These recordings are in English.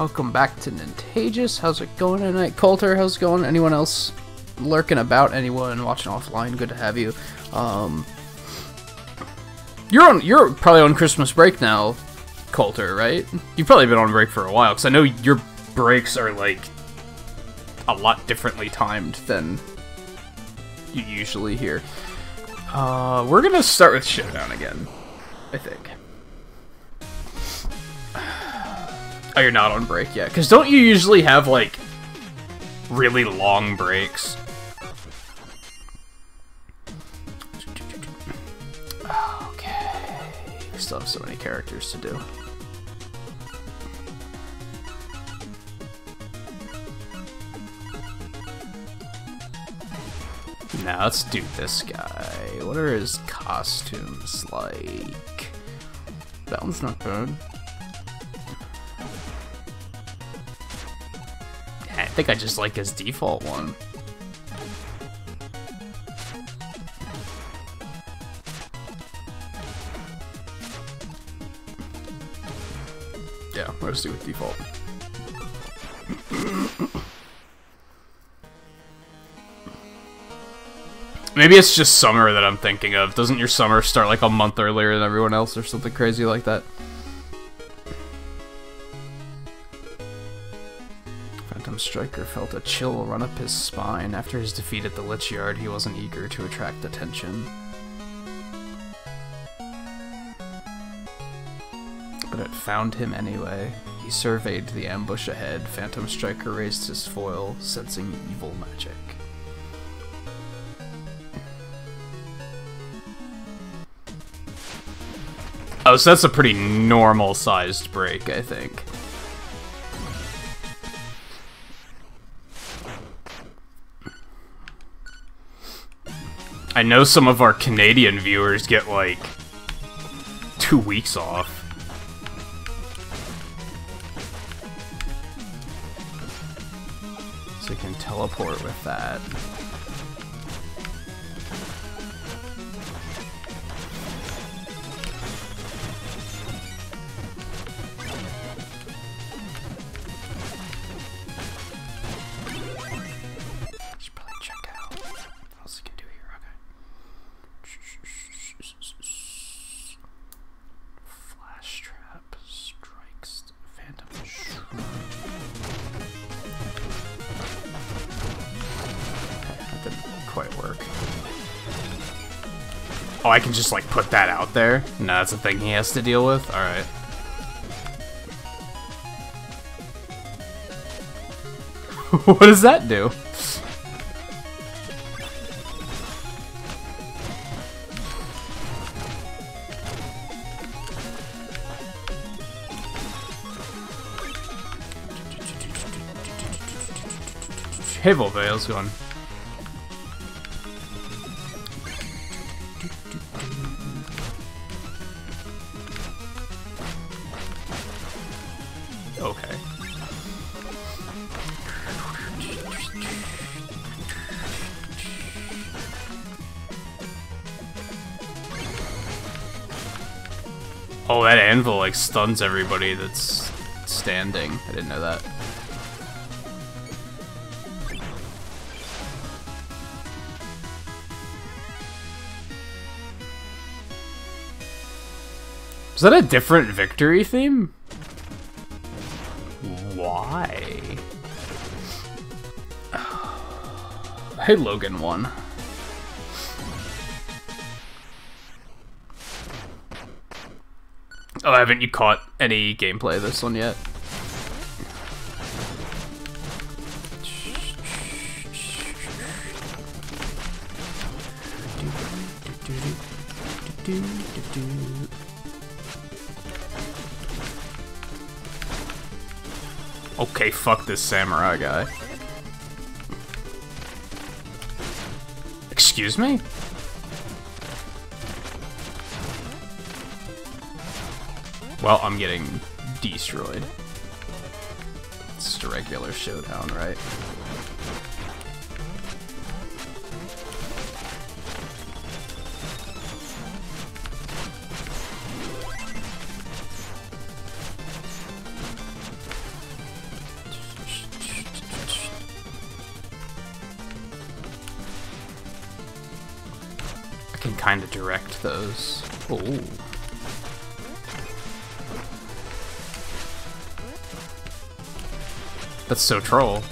Welcome back to Nintagious. How's it going tonight? Coulter, how's it going? Anyone else lurking about? Anyone watching offline? Good to have you. Um, you're on. You're probably on Christmas break now, Coulter, right? You've probably been on break for a while, because I know your breaks are like a lot differently timed than you usually hear. Uh, we're gonna start with Showdown again, Oh, you're not on break yet. Because don't you usually have, like, really long breaks? Okay. We still have so many characters to do. Now let's do this guy. What are his costumes like? That one's not bad. Think I just like his default one. Yeah, let's do with default. Maybe it's just summer that I'm thinking of. Doesn't your summer start like a month earlier than everyone else or something crazy like that? Striker felt a chill run up his spine. After his defeat at the Lich Yard, he wasn't eager to attract attention. But it found him anyway. He surveyed the ambush ahead. Phantom Striker raised his foil, sensing evil magic. Oh, so that's a pretty normal sized break, I think. I know some of our Canadian viewers get like two weeks off. So you can teleport with that. Can just like put that out there? No, that's a thing he has to deal with? Alright. what does that do? Hey it going? Like stuns everybody that's standing. I didn't know that. Is that a different victory theme? Why? Hey, Logan won. Oh, haven't you caught any gameplay of this one yet? Okay, fuck this samurai guy. Excuse me? Well, I'm getting destroyed. It's a regular showdown, right? That's so troll.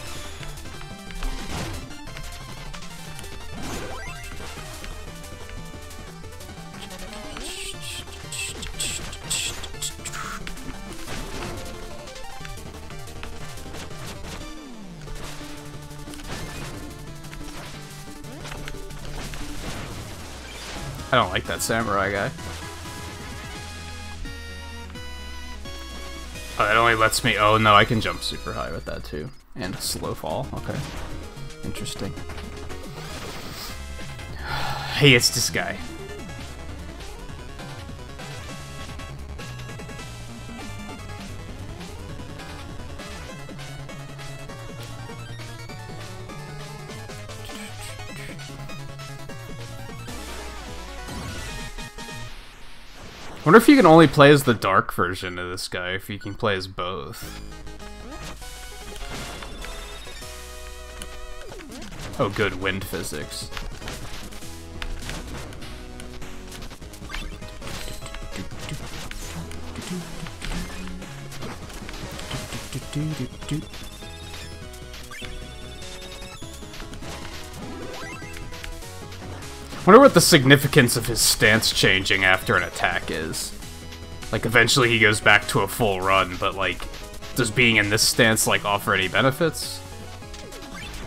I don't like that samurai guy. Lets me... Oh, no, I can jump super high with that, too. And slow fall. Okay. Interesting. hey, it's this guy. Wonder if you can only play as the dark version of this guy, if you can play as both. Oh good, wind physics. Wonder what the significance of his stance changing after an attack is. Like, eventually he goes back to a full run, but, like, does being in this stance, like, offer any benefits?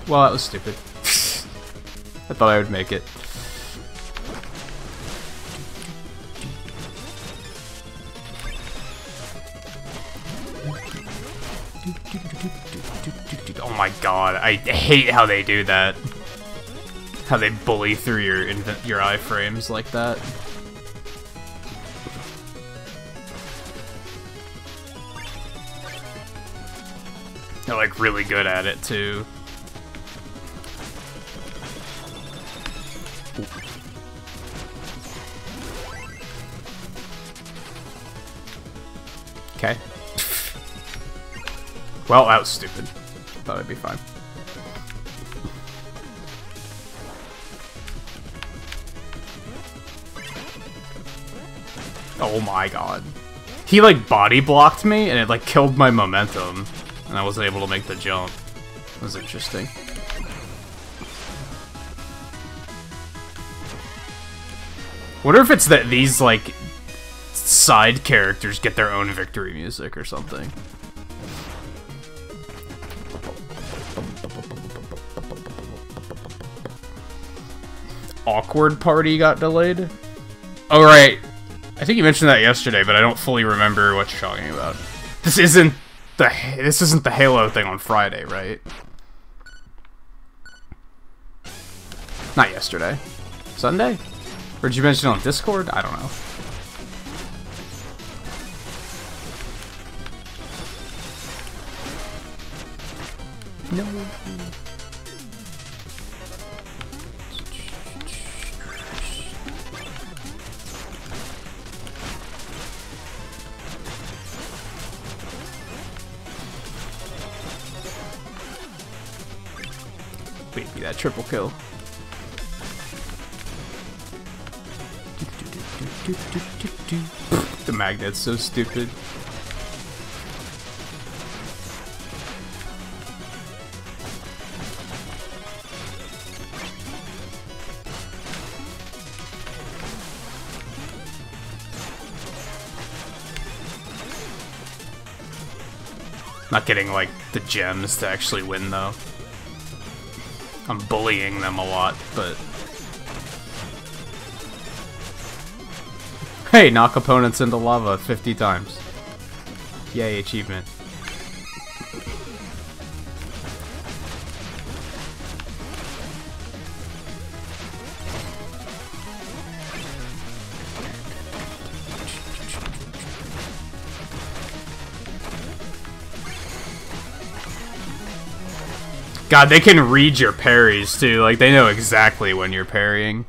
Well, that was stupid. I thought I would make it. Oh my god, I hate how they do that how they bully through your your iframes like that. They're like really good at it too. Okay. well, that was stupid. Thought I'd be fine. Oh my god. He like body blocked me and it like killed my momentum. And I wasn't able to make the jump. It was interesting. Wonder if it's that these like side characters get their own victory music or something. Awkward party got delayed. Oh right, I think you mentioned that yesterday, but I don't fully remember what you're talking about. This isn't the this isn't the Halo thing on Friday, right? Not yesterday. Sunday? Or did you mention it on Discord? I don't know. No. Triple kill. the magnet's so stupid. Not getting, like, the gems to actually win, though. I'm bullying them a lot, but... Hey, knock opponents into lava 50 times. Yay, achievement. God, they can read your parries too. Like they know exactly when you're parrying.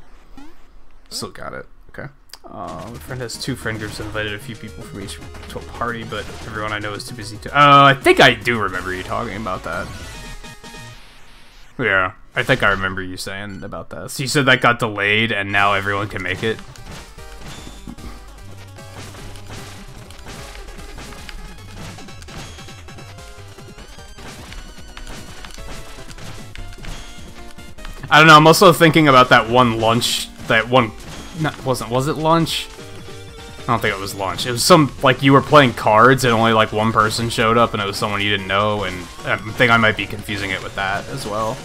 Still got it. Okay. Uh, my friend has two friend groups invited a few people from each to a party, but everyone I know is too busy to. Uh, I think I do remember you talking about that. Yeah, I think I remember you saying about that. So you said that got delayed, and now everyone can make it. I don't know. I'm also thinking about that one lunch. That one, not, wasn't was it lunch? I don't think it was lunch. It was some like you were playing cards and only like one person showed up, and it was someone you didn't know. And I think I might be confusing it with that as well.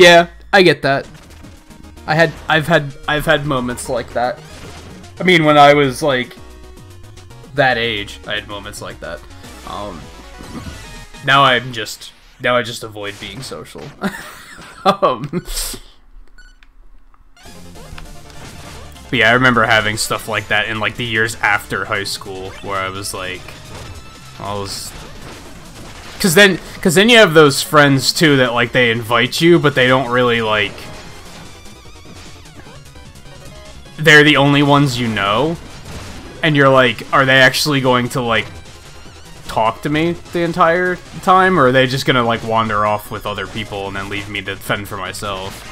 Yeah, I get that. I had I've had I've had moments like that. I mean, when I was like that age, I had moments like that. Um, now I'm just now I just avoid being social. um, but yeah, I remember having stuff like that in like the years after high school, where I was like, I was because then, because then you have those friends too that like they invite you, but they don't really like. They're the only ones you know, and you're like, are they actually going to like talk to me the entire time, or are they just gonna like wander off with other people and then leave me to fend for myself?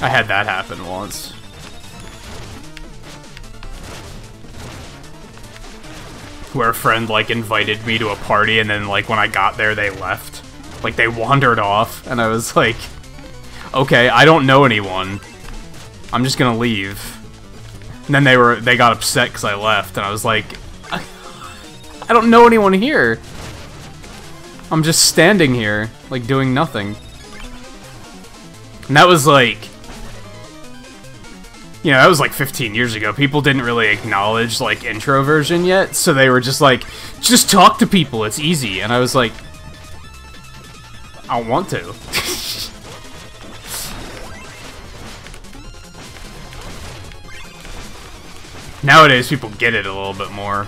I had that happen once. Where a friend like invited me to a party and then like when I got there they left. Like they wandered off and I was like, okay, I don't know anyone. I'm just gonna leave. And then they were they got upset because I left and I was like, I, I don't know anyone here. I'm just standing here, like doing nothing. And that was like you know, that was like 15 years ago. People didn't really acknowledge, like, introversion yet, so they were just like, just talk to people, it's easy. And I was like, I don't want to. Nowadays, people get it a little bit more.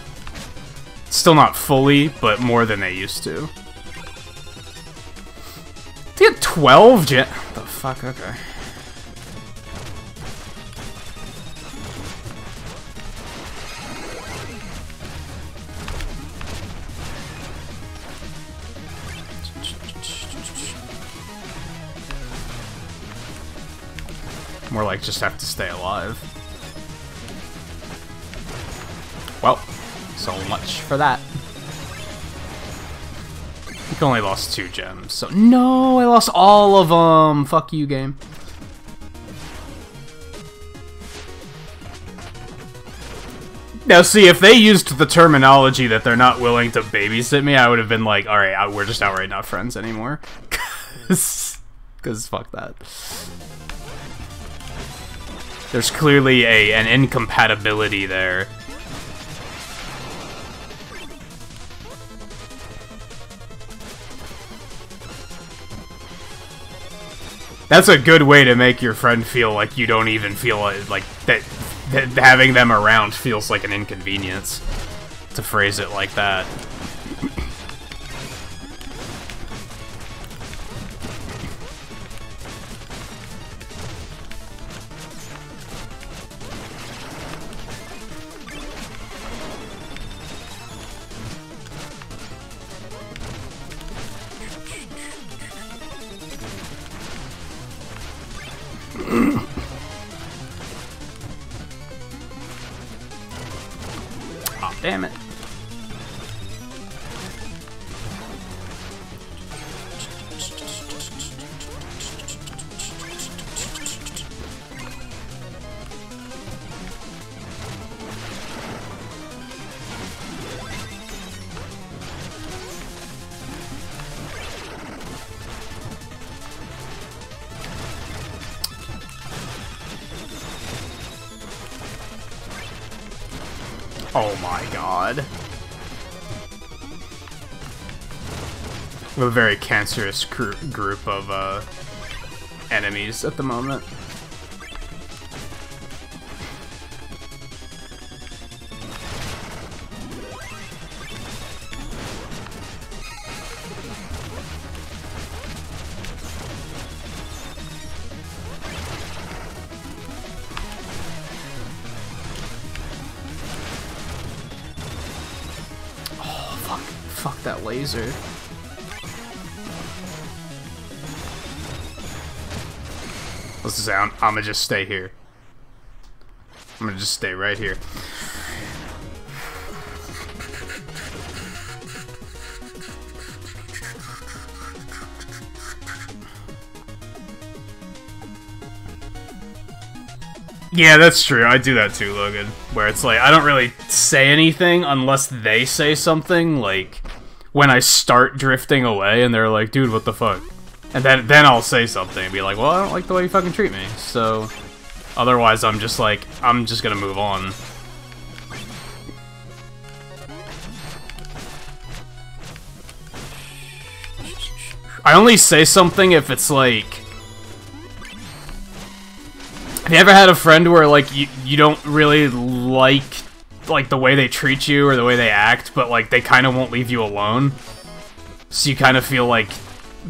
Still not fully, but more than they used to. Get 12 gen- the fuck, okay. More like just have to stay alive. Well, so much for that. You only lost two gems, so... No, I lost all of them! Fuck you, game. Now, see, if they used the terminology that they're not willing to babysit me, I would have been like, alright, we're just outright not friends anymore. Because fuck that. There's clearly a an incompatibility there. That's a good way to make your friend feel like you don't even feel like that, that having them around feels like an inconvenience. To phrase it like that. We have a very cancerous gr group of uh, enemies at the moment. laser. Let's just say I'm, I'm gonna just stay here. I'm gonna just stay right here. Yeah, that's true. I do that too, Logan. Where it's like, I don't really say anything unless they say something, like, when I start drifting away and they're like, dude, what the fuck? And then then I'll say something and be like, well, I don't like the way you fucking treat me. So otherwise I'm just like, I'm just gonna move on. I only say something if it's like... Have you ever had a friend where, like, you, you don't really like like the way they treat you or the way they act, but like they kind of won't leave you alone. So you kind of feel like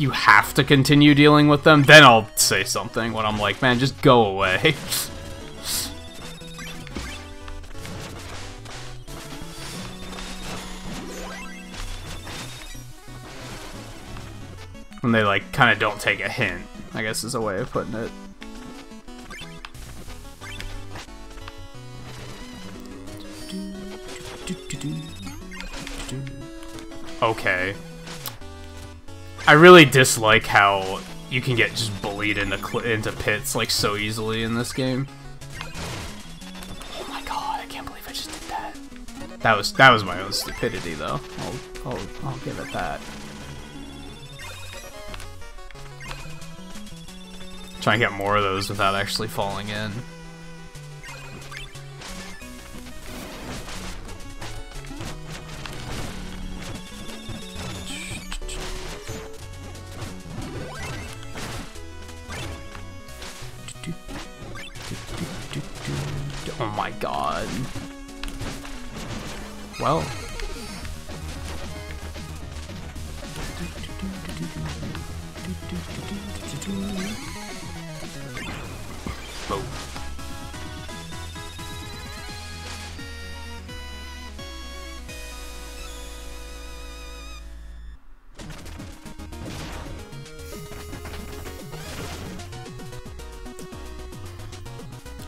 you have to continue dealing with them. Then I'll say something when I'm like, man, just go away. when they like kind of don't take a hint, I guess is a way of putting it. Okay. I really dislike how you can get just bullied into into pits like so easily in this game. Oh my god, I can't believe I just did that. That was that was my own stupidity though. I'll I'll, I'll give it that. Try and get more of those without actually falling in. Oh god. Well.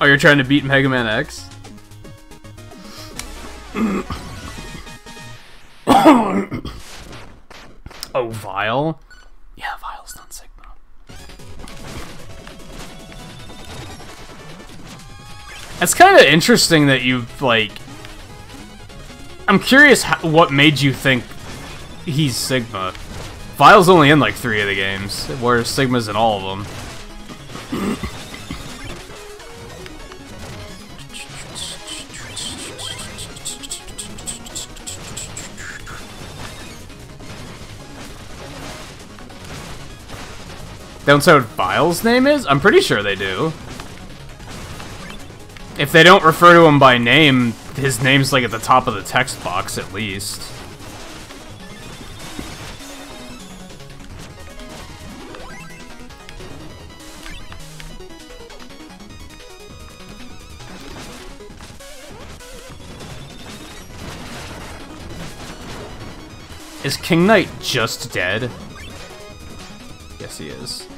Oh, you're trying to beat Mega Man X? oh, Vile? Yeah, Vile's done Sigma. It's kind of interesting that you've, like... I'm curious how, what made you think he's Sigma. Vile's only in, like, three of the games, whereas Sigma's in all of them. don't say what Vile's name is? I'm pretty sure they do. If they don't refer to him by name, his name's like at the top of the text box at least. Is King Knight just dead? He is.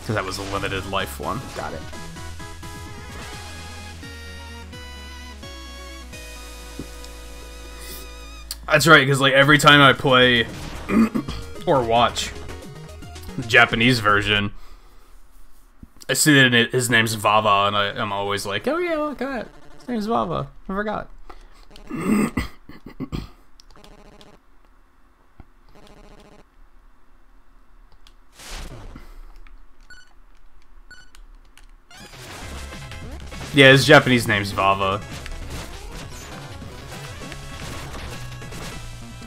Because that was a limited life one. Got it. That's right, because like every time I play or watch the Japanese version, I see that it, his name's Vava, and I, am always like, oh yeah, look at that. His name's Vava. I forgot. yeah, his Japanese name's Vava.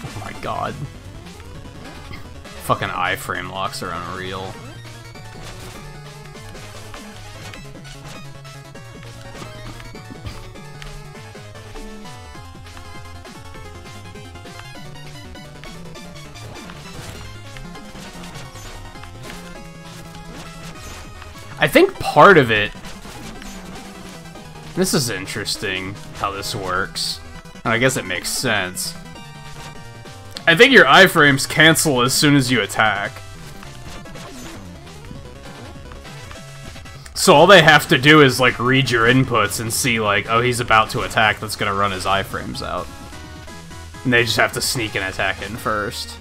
Oh my god. Fucking iframe locks are unreal. I think part of it... This is interesting, how this works. I guess it makes sense. I think your iframes cancel as soon as you attack. So all they have to do is, like, read your inputs and see, like, oh, he's about to attack, that's gonna run his iframes out. And they just have to sneak an attack in first.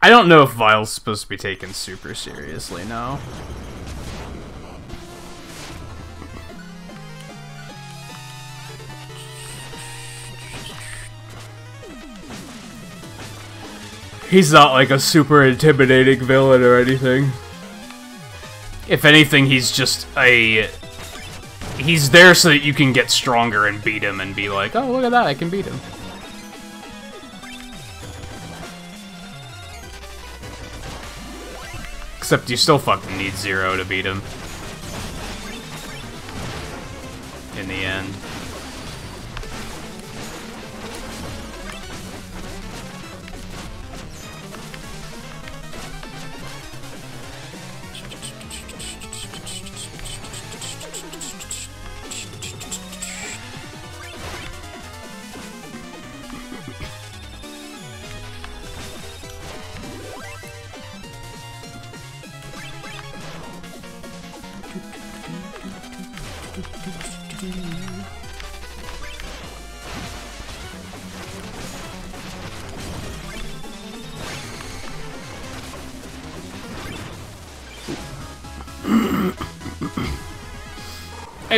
I don't know if Vile's supposed to be taken super seriously, no. He's not like a super intimidating villain or anything. If anything, he's just a... He's there so that you can get stronger and beat him and be like, oh, look at that, I can beat him. Except you still fucking need Zero to beat him. In the end.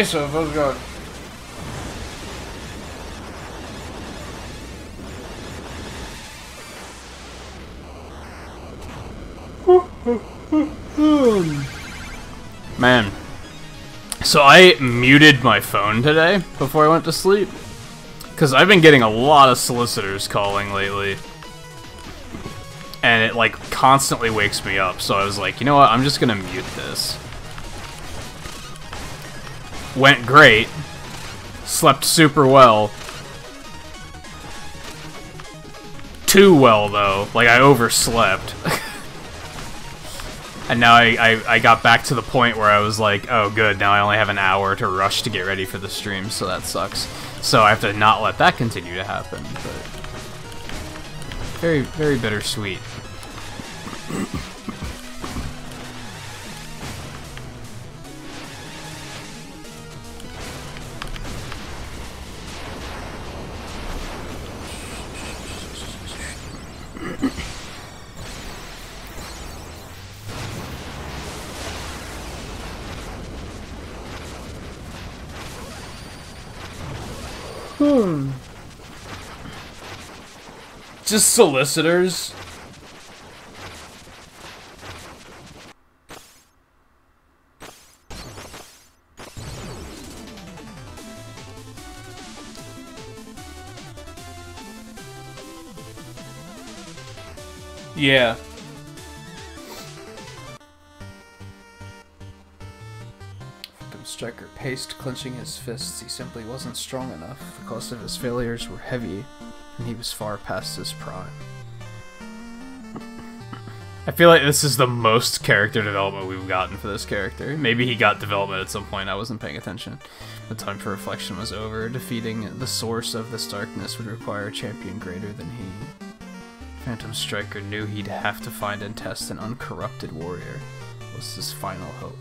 How's it going? Man. So I muted my phone today before I went to sleep. Because I've been getting a lot of solicitors calling lately. And it, like, constantly wakes me up. So I was like, you know what, I'm just gonna mute this. Went great. Slept super well. Too well, though. Like, I overslept. and now I, I, I, got back to the point where I was like, oh, good, now I only have an hour to rush to get ready for the stream, so that sucks. So I have to not let that continue to happen, but... Very, very bittersweet. Just solicitors? Yeah. Striker paced, clenching his fists. He simply wasn't strong enough. The cost of his failures were heavy, and he was far past his prime. I feel like this is the most character development we've gotten for this character. Maybe he got development at some point, I wasn't paying attention. The time for reflection was over. Defeating the source of this darkness would require a champion greater than he. Phantom Striker knew he'd have to find and test an uncorrupted warrior. It was his final hope.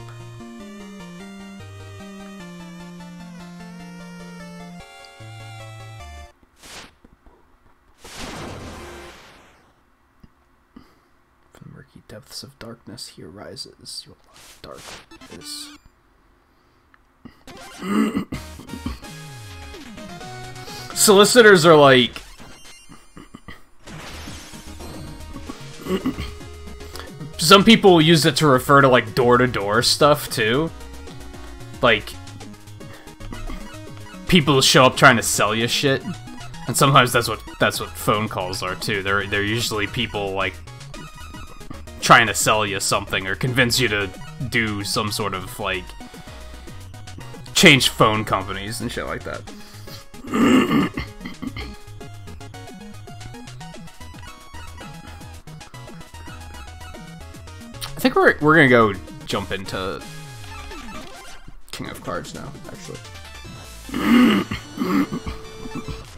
Depths of darkness he arises. Your dark is. Solicitors are like. some people use it to refer to like door-to-door stuff too. Like people show up trying to sell you shit. And sometimes that's what that's what phone calls are too. They're they're usually people like trying to sell you something or convince you to do some sort of like change phone companies and shit like that. I think we're we're gonna go jump into King of Cards now, actually.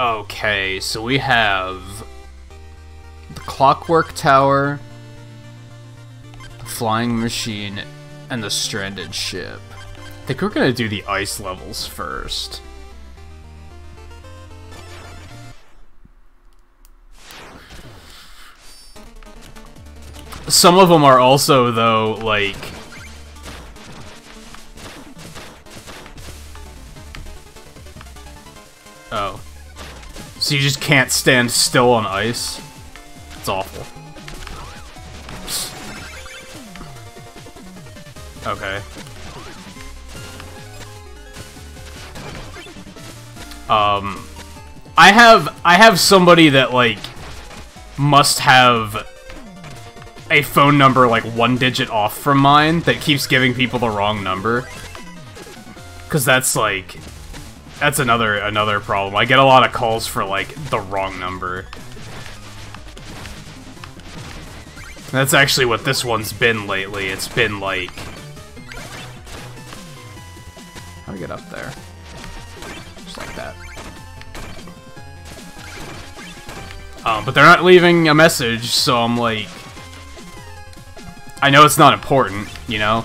Okay, so we have the Clockwork Tower, the Flying Machine, and the Stranded Ship. I think we're gonna do the ice levels first. Some of them are also, though, like... Oh. So you just can't stand still on ice? It's awful. Okay. Um, I have I have somebody that like must have a phone number like one digit off from mine that keeps giving people the wrong number. Cause that's like that's another another problem. I get a lot of calls for like the wrong number. That's actually what this one's been lately. It's been like how do I get up there? Just like that. Um, but they're not leaving a message, so I'm like I know it's not important, you know?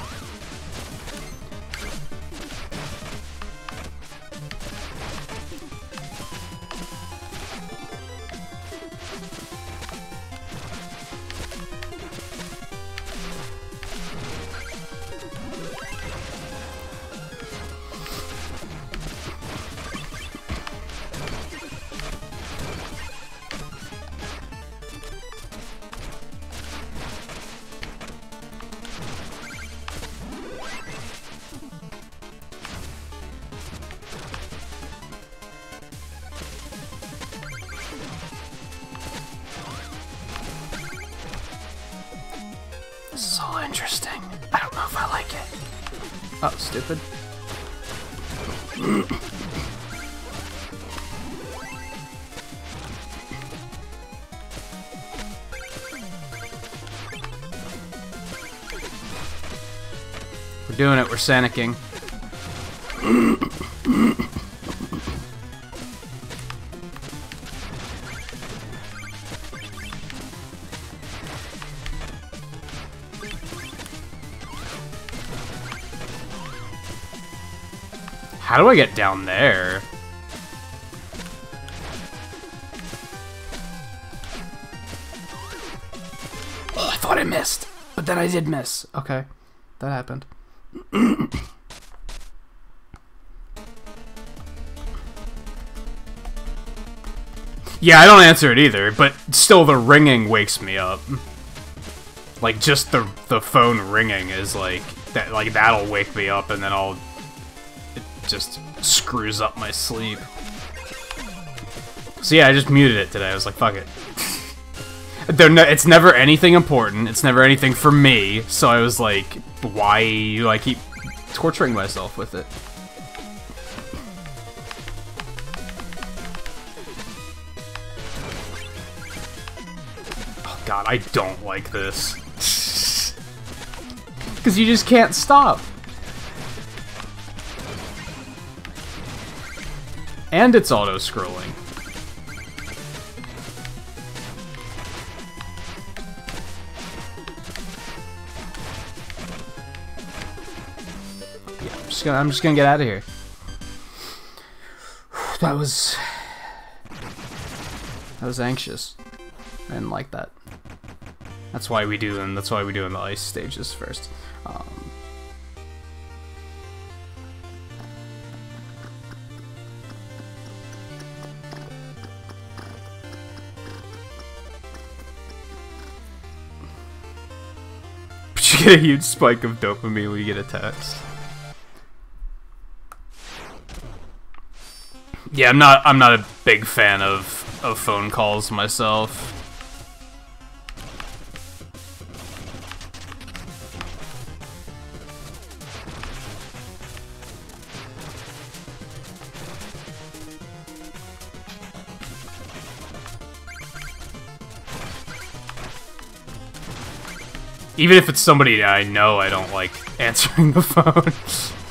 Sanicking. How do I get down there? Oh, I thought I missed, but then I did miss. Okay, that happened. yeah, I don't answer it either, but still the ringing wakes me up. Like, just the, the phone ringing is like, that like that'll wake me up and then I'll It just screws up my sleep. So yeah, I just muted it today. I was like, fuck it. no, it's never anything important. It's never anything for me. So I was like, why do I keep torturing myself with it? Oh god, I don't like this. Because you just can't stop. And it's auto-scrolling. gonna I'm just gonna get out of here. That was I was anxious. I didn't like that. That's why we do and that's why we do in the ice stages first. Um, but you get a huge spike of dopamine when you get attacked. Yeah, I'm not I'm not a big fan of of phone calls myself. Even if it's somebody I know, I don't like answering the phone.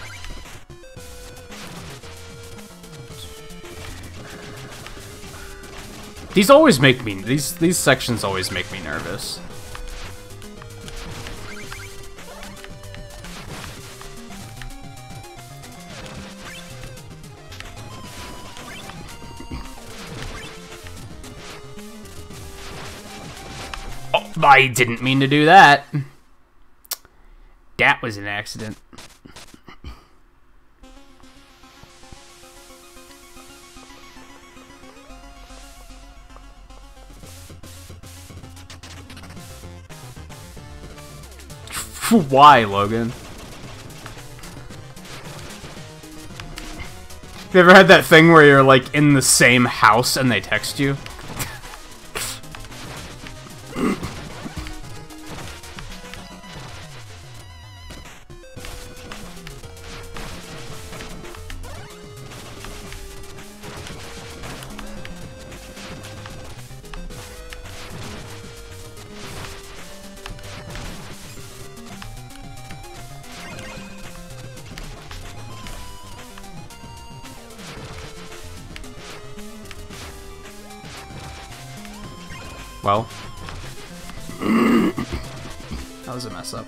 These always make me these these sections always make me nervous. Oh, I didn't mean to do that. That was an accident. Why, Logan? You ever had that thing where you're like in the same house and they text you? Well. that was a mess up.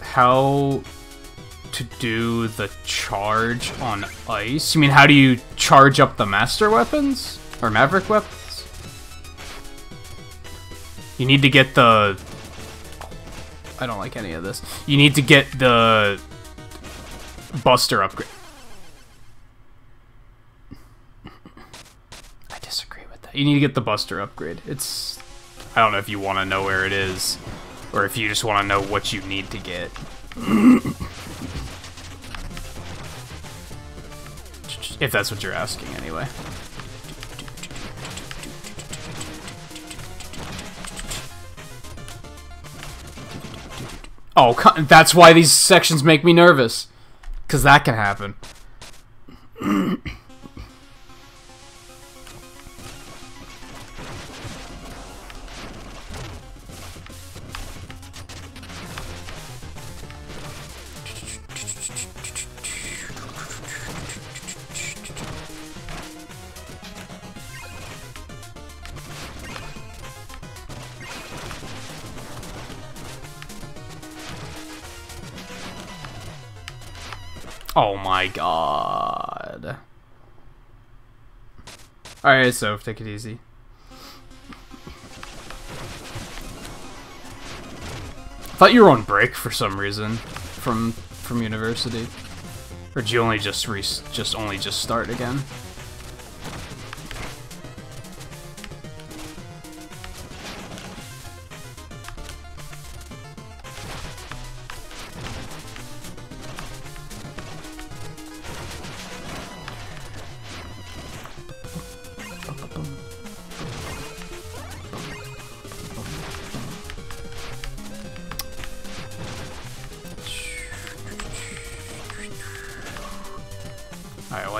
How to do the charge on ice? You mean how do you charge up the master weapons? Or maverick weapons? You need to get the... I don't like any of this. You need to get the Buster upgrade. I disagree with that. You need to get the Buster upgrade. It's... I don't know if you want to know where it is, or if you just want to know what you need to get. if that's what you're asking, anyway. Oh, that's why these sections make me nervous. Because that can happen. Oh my god. Alright, so take it easy. thought you were on break for some reason from from university. Or did you only just re just only just start again?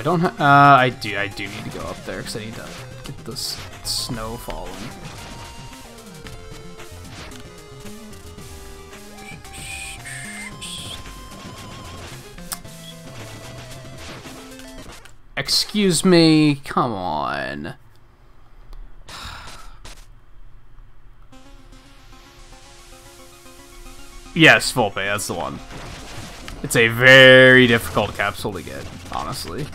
Don't uh, I do, I do need to go up there because I need to get this snow falling. Excuse me, come on. yes, Volpe, that's the one. It's a very difficult capsule to get, honestly.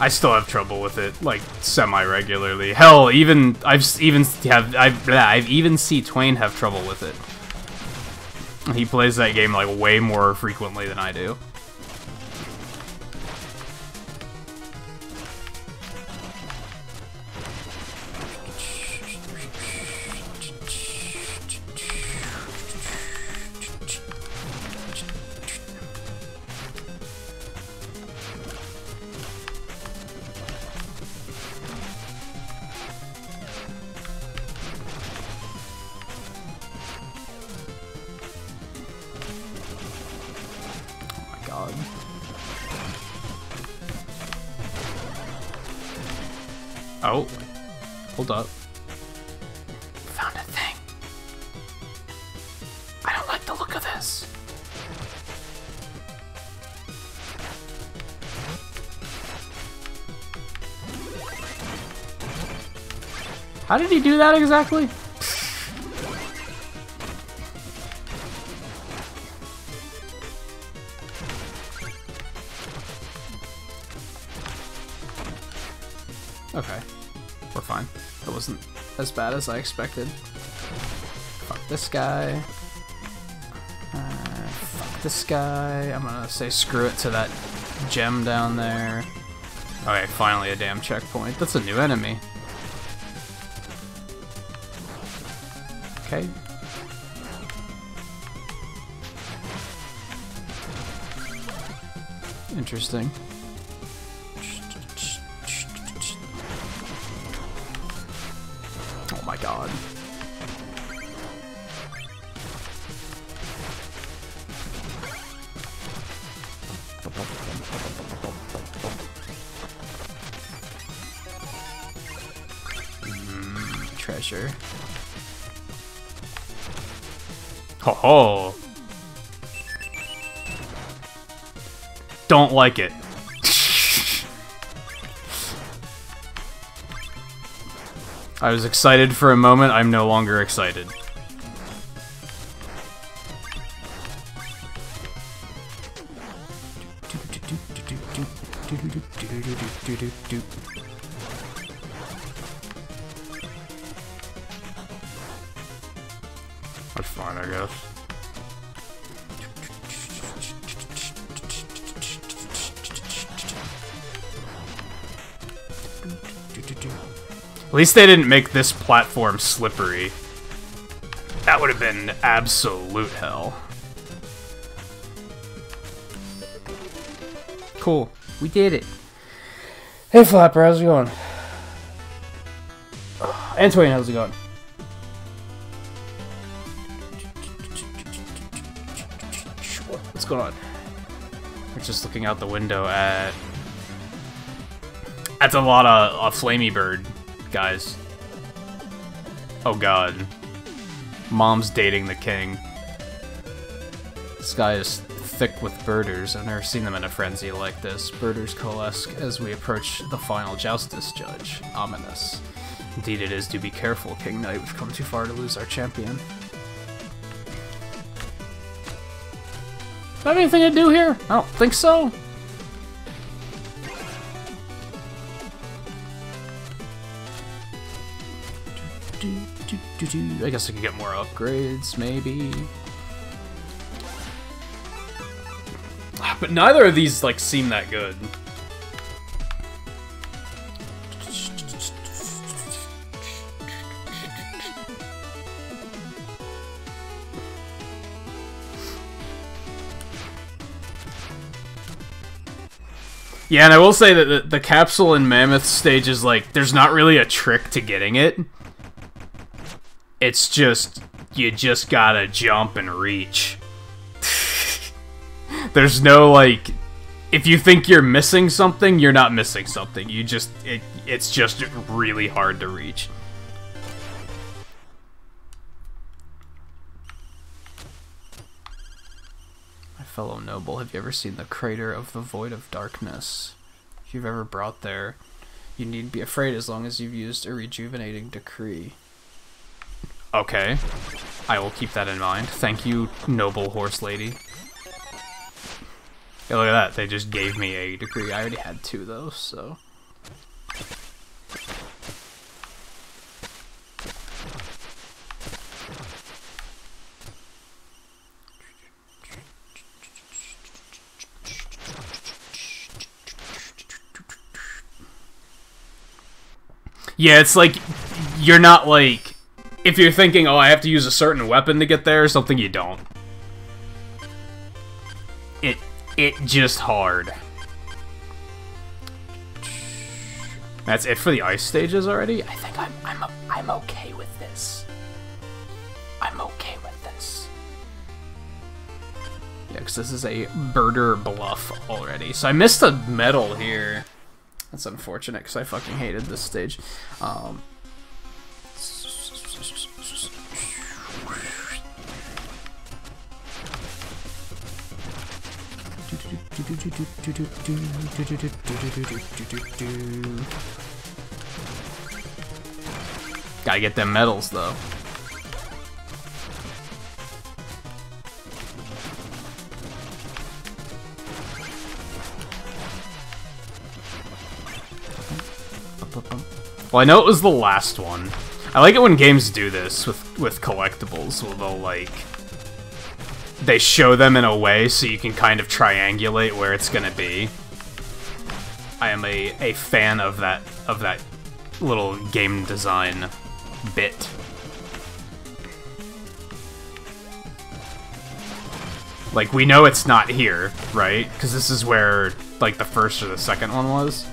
I still have trouble with it, like semi regularly. Hell, even I've even have I've I've even seen Twain have trouble with it. He plays that game like way more frequently than I do. He do that exactly? Okay. We're fine. That wasn't as bad as I expected. Fuck this guy. Uh, fuck this guy. I'm gonna say screw it to that gem down there. Okay, finally a damn checkpoint. That's a new enemy. Interesting. Like it. I was excited for a moment, I'm no longer excited. Least they didn't make this platform slippery. That would have been absolute hell. Cool. We did it. Hey, Flapper, how's it going? Antoine, how's it going? What's going on? We're just looking out the window at... That's a lot of a flamey bird, guys. Oh god. Mom's dating the king. This guy is thick with birders. I've never seen them in a frenzy like this. Birders coalesce as we approach the final joustus judge. Ominous. Indeed it is. Do be careful, King Knight. We've come too far to lose our champion. Do I have anything to do here? I don't think so. I guess I could get more upgrades, maybe. Ah, but neither of these, like, seem that good. Yeah, and I will say that the, the capsule and mammoth stage is like, there's not really a trick to getting it. It's just, you just gotta jump and reach. there's no, like, if you think you're missing something, you're not missing something. You just, it, it's just really hard to reach. My fellow noble, have you ever seen the crater of the Void of Darkness? If you've ever brought there, you need be afraid as long as you've used a rejuvenating decree. Okay. I will keep that in mind. Thank you, noble horse lady. Yeah, look at that. They just gave me a decree. I already had two, though, so... Yeah, it's like, you're not like, if you're thinking, oh, I have to use a certain weapon to get there something, you don't. It, it just hard. That's it for the ice stages already? I think I'm, I'm, I'm okay with this. I'm okay with this. Yeah, because this is a birder bluff already. So I missed a medal here. That's unfortunate because I fucking hated this stage. Um, Gotta get them medals, though. Well, I know it was the last one. I like it when games do this with, with collectibles, where they'll, like... They show them in a way so you can kind of triangulate where it's gonna be. I am a, a fan of that of that little game design bit. Like, we know it's not here, right? Because this is where, like, the first or the second one was.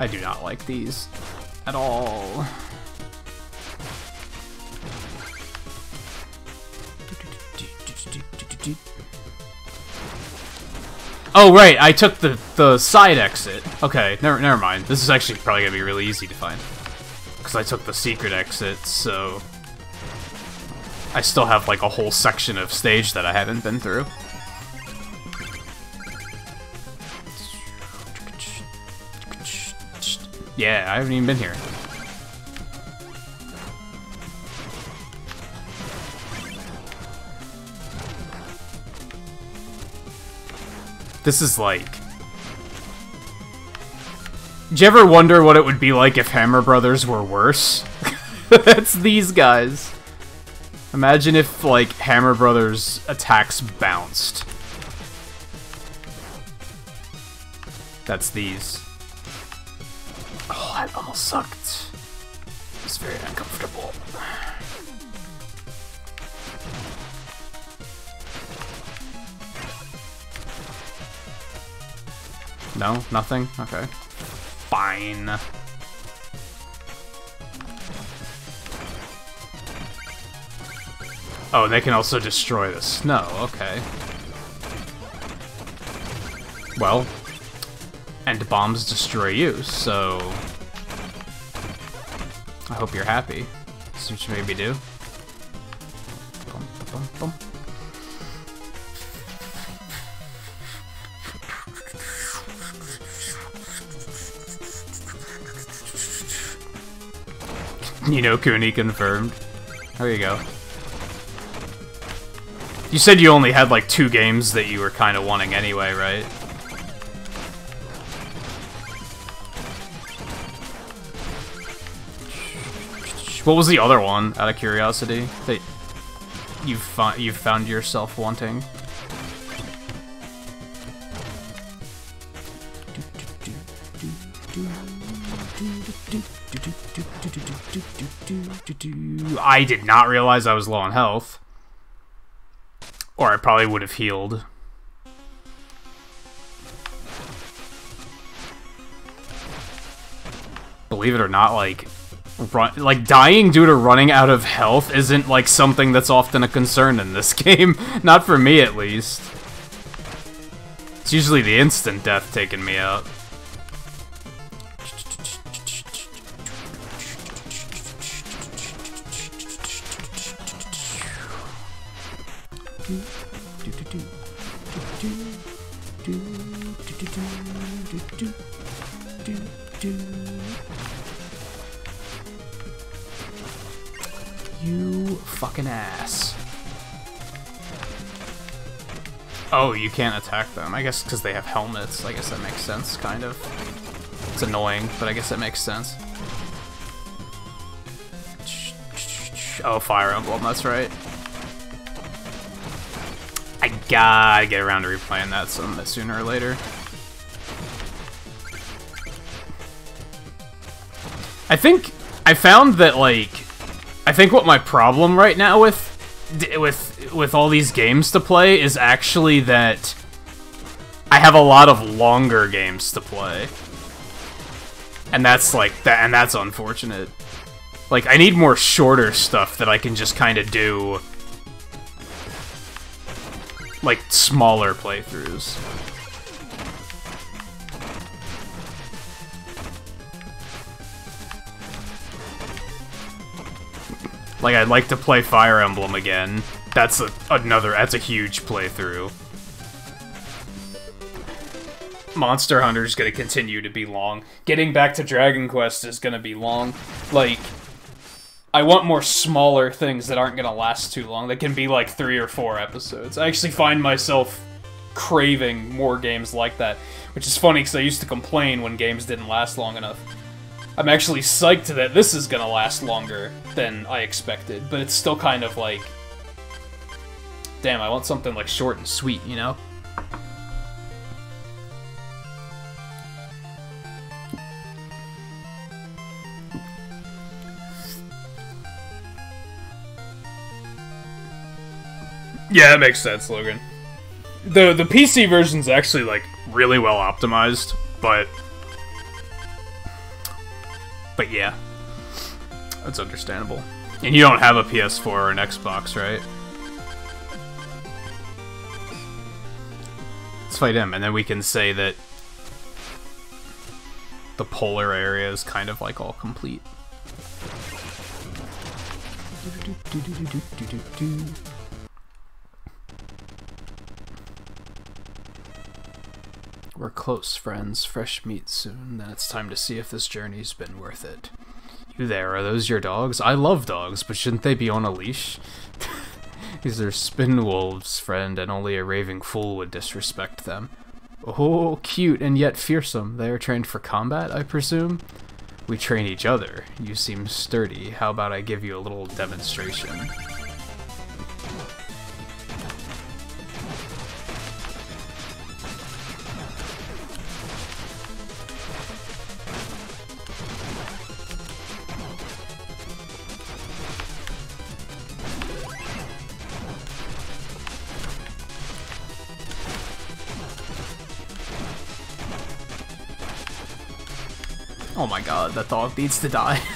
I do not like these at all. Oh, right, I took the, the side exit. Okay, never, never mind. This is actually probably gonna be really easy to find. Because I took the secret exit, so... I still have, like, a whole section of stage that I haven't been through. Yeah, I haven't even been here. This is like... Did you ever wonder what it would be like if Hammer Brothers were worse? That's these guys. Imagine if, like, Hammer Brothers attacks bounced. That's these. Oh, that almost sucked. It's very uncomfortable. No? Nothing? Okay. Fine. Oh, they can also destroy the snow. Okay. Well, and bombs destroy you, so... I hope you're happy. See what you maybe do. Bum, bum, bum. Know, Kuni confirmed. There you go. You said you only had like two games that you were kind of wanting anyway, right? What was the other one, out of curiosity, that you found you found yourself wanting? I did not realize I was low on health. Or I probably would have healed. Believe it or not, like, run, like dying due to running out of health isn't like something that's often a concern in this game. Not for me, at least. It's usually the instant death taking me out. Fucking ass. Oh, you can't attack them. I guess because they have helmets. I guess that makes sense, kind of. It's annoying, but I guess that makes sense. Oh, Fire Emblem, that's right. I gotta get around to replaying that some sooner or later. I think I found that like I think what my problem right now with with with all these games to play is actually that I have a lot of longer games to play. And that's like that and that's unfortunate. Like I need more shorter stuff that I can just kind of do like smaller playthroughs. Like I'd like to play Fire Emblem again. That's a, another that's a huge playthrough. Monster Hunter is going to continue to be long. Getting back to Dragon Quest is going to be long. Like I want more smaller things that aren't going to last too long. That can be like 3 or 4 episodes. I actually find myself craving more games like that, which is funny cuz I used to complain when games didn't last long enough. I'm actually psyched that this is gonna last longer than I expected, but it's still kind of like... Damn, I want something like short and sweet, you know? Yeah, that makes sense, Logan. The the PC version's actually like really well optimized, but but yeah, that's understandable. And you don't have a PS4 or an Xbox, right? Let's fight him, and then we can say that the polar area is kind of like all complete. We're close, friends. Fresh meat soon. Then it's time to see if this journey's been worth it. You there, are those your dogs? I love dogs, but shouldn't they be on a leash? These are spin wolves, friend, and only a raving fool would disrespect them. Oh, cute and yet fearsome. They are trained for combat, I presume? We train each other. You seem sturdy. How about I give you a little demonstration? Oh my god, that dog needs to die.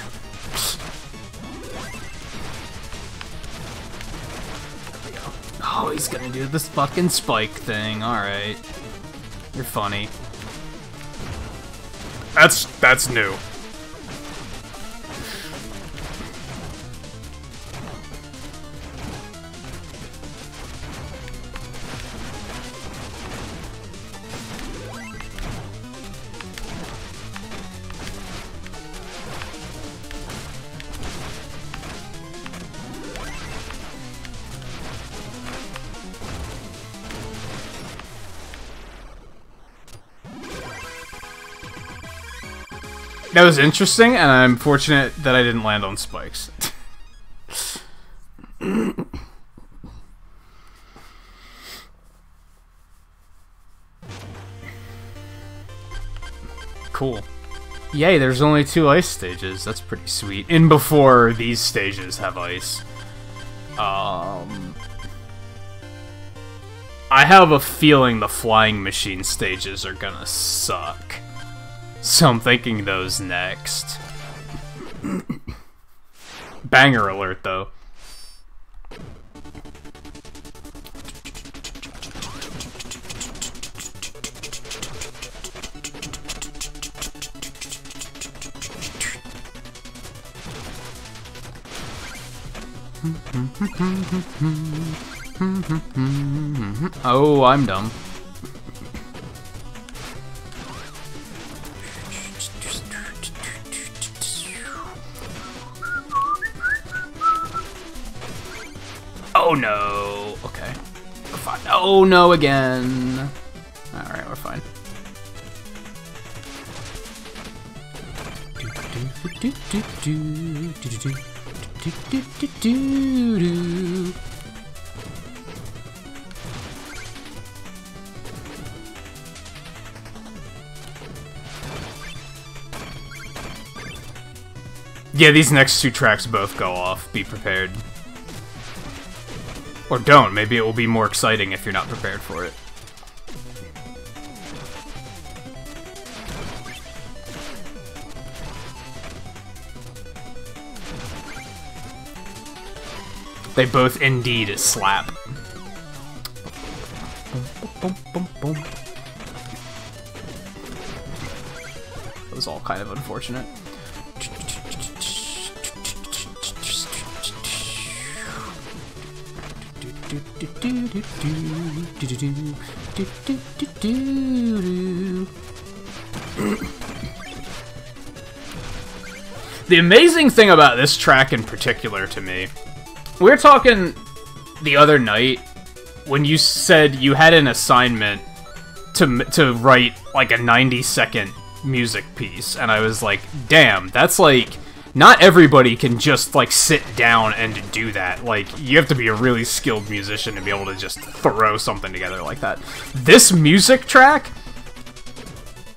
Oh, he's gonna do this fucking spike thing. Alright. You're funny. That's that's new. That was interesting, and I'm fortunate that I didn't land on spikes. cool. Yay, there's only two ice stages. That's pretty sweet. In before these stages have ice. Um... I have a feeling the flying machine stages are gonna suck. So I'm thinking those next. Banger alert, though. oh, I'm dumb. Oh no again. Alright, we're fine. Yeah, these next two tracks both go off. Be prepared. Or don't, maybe it will be more exciting if you're not prepared for it. They both indeed slap. It was all kind of unfortunate. The amazing thing about this track in particular to me, we are talking the other night when you said you had an assignment to to write like a 90 second music piece and I was like, "Damn, that's like not everybody can just like sit down and do that. Like you have to be a really skilled musician to be able to just throw something together like that. This music track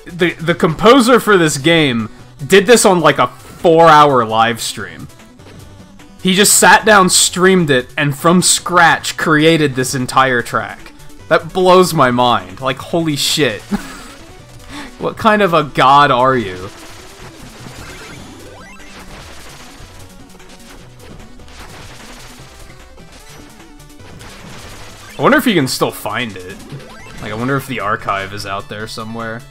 the the composer for this game did this on like a 4-hour live stream. He just sat down, streamed it, and from scratch created this entire track. That blows my mind. Like, holy shit. what kind of a god are you? I wonder if you can still find it. Like, I wonder if the archive is out there somewhere.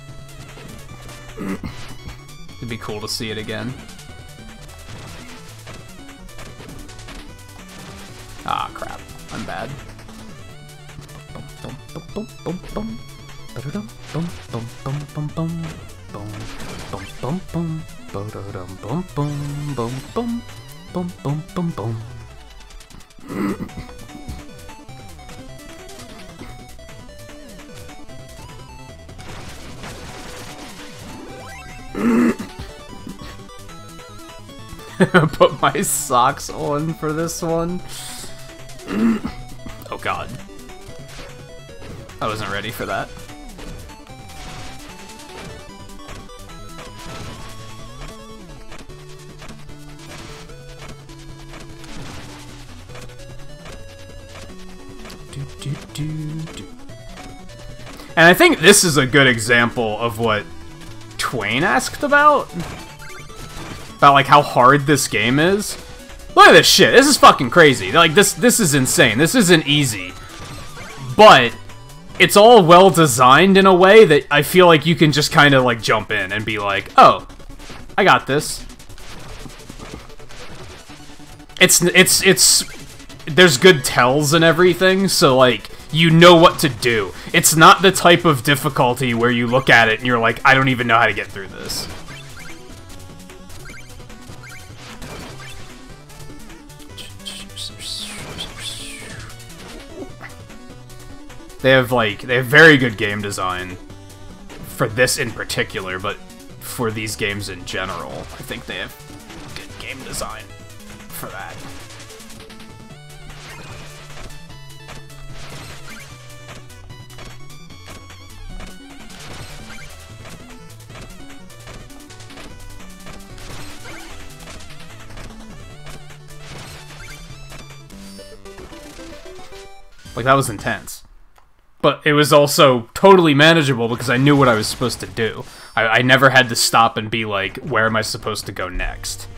It'd be cool to see it again. Ah, crap. I'm bad. Put my socks on for this one. oh god. I wasn't ready for that. And I think this is a good example of what Twain asked about. About like how hard this game is. Look at this shit. This is fucking crazy. Like, this this is insane. This isn't easy. But, it's all well designed in a way that I feel like you can just kind of, like, jump in and be like, oh, I got this. It's, it's, it's, there's good tells and everything, so, like, you know what to do. It's not the type of difficulty where you look at it and you're like, I don't even know how to get through this. They have like they have very good game design for this in particular, but for these games in general, I think they have good game design for that. Like that was intense but it was also totally manageable because I knew what I was supposed to do. I, I never had to stop and be like, where am I supposed to go next?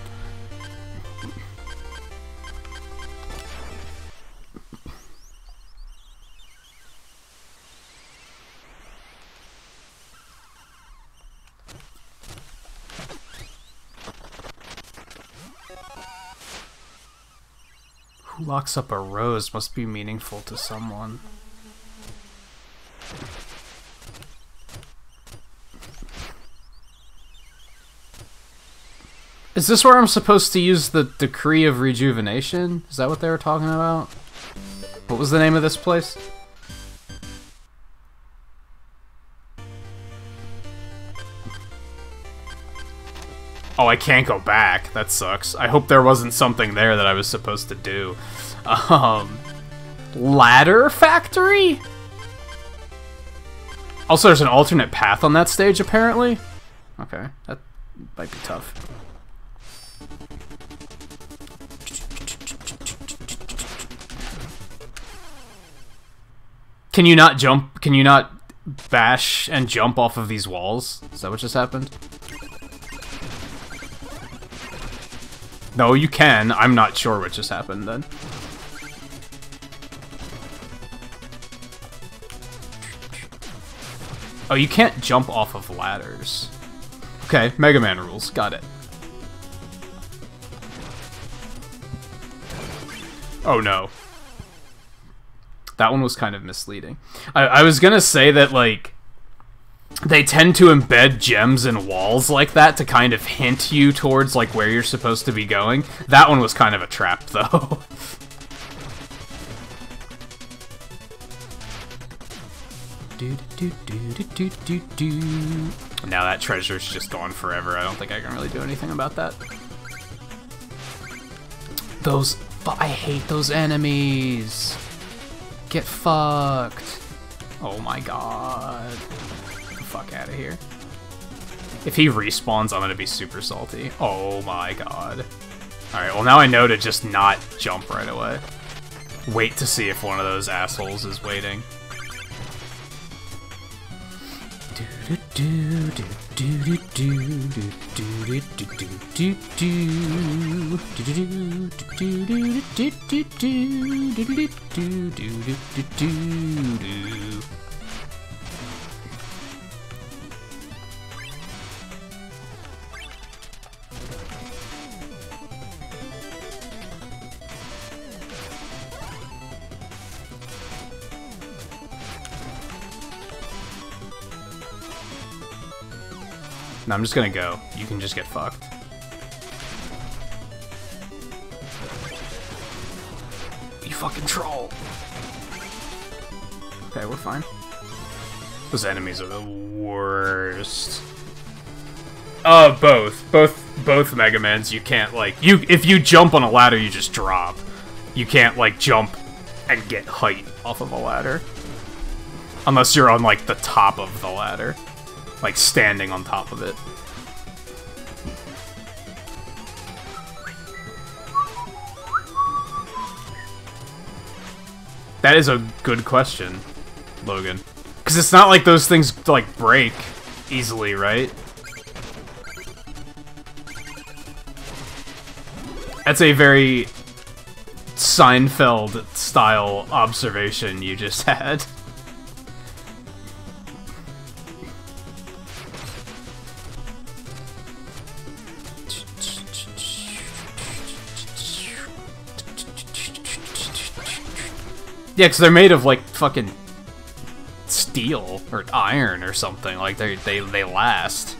Who locks up a rose must be meaningful to someone. Is this where I'm supposed to use the Decree of Rejuvenation? Is that what they were talking about? What was the name of this place? Oh, I can't go back. That sucks. I hope there wasn't something there that I was supposed to do. Um, ladder factory? Also, there's an alternate path on that stage, apparently. Okay, that might be tough. Can you not jump? Can you not bash and jump off of these walls? Is that what just happened? No, you can. I'm not sure what just happened then. Oh, you can't jump off of ladders. Okay, Mega Man rules. Got it. Oh no. That one was kind of misleading. I, I was gonna say that, like, they tend to embed gems in walls like that to kind of hint you towards, like, where you're supposed to be going. That one was kind of a trap, though. Now that treasure's just gone forever. I don't think I can really do anything about that. Those... I hate those enemies. Get fucked. Oh my god. Fuck out of here. If he respawns, I'm gonna be super salty. Oh my god. Alright, well now I know to just not jump right away. Wait to see if one of those assholes is waiting. No, I'm just gonna go. You can just get fucked. You fucking troll! Okay, we're fine. Those enemies are the worst. Uh, both. Both both Mega Mans, you can't, like... you If you jump on a ladder, you just drop. You can't, like, jump and get height off of a ladder. Unless you're on, like, the top of the ladder like standing on top of it. That is a good question, Logan. Because it's not like those things, like, break easily, right? That's a very Seinfeld-style observation you just had. Yeah, because they're made of, like, fucking steel or iron or something. Like, they, they, they last.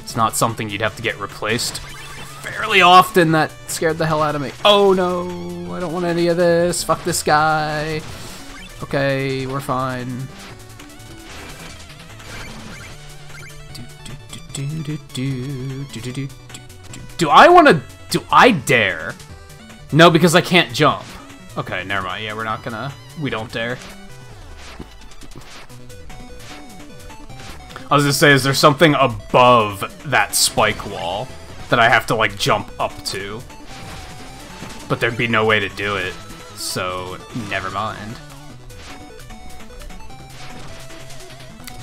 It's not something you'd have to get replaced fairly often. That scared the hell out of me. Oh, no. I don't want any of this. Fuck this guy. Okay, we're fine. Do I want to... Do I dare no, because I can't jump. Okay, never mind. Yeah, we're not gonna... We don't dare. I was gonna say, is there something above that spike wall that I have to, like, jump up to? But there'd be no way to do it, so never mind.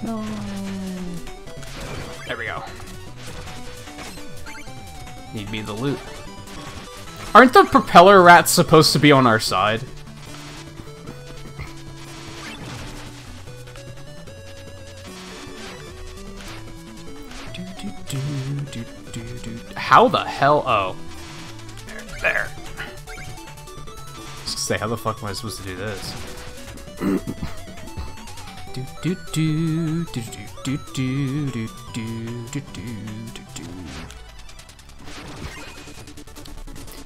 No. There we go. Need me the loot. Aren't the propeller rats supposed to be on our side? How the hell? Oh. There. there. Say, how the fuck am I supposed to do this? do do do do do do do do do do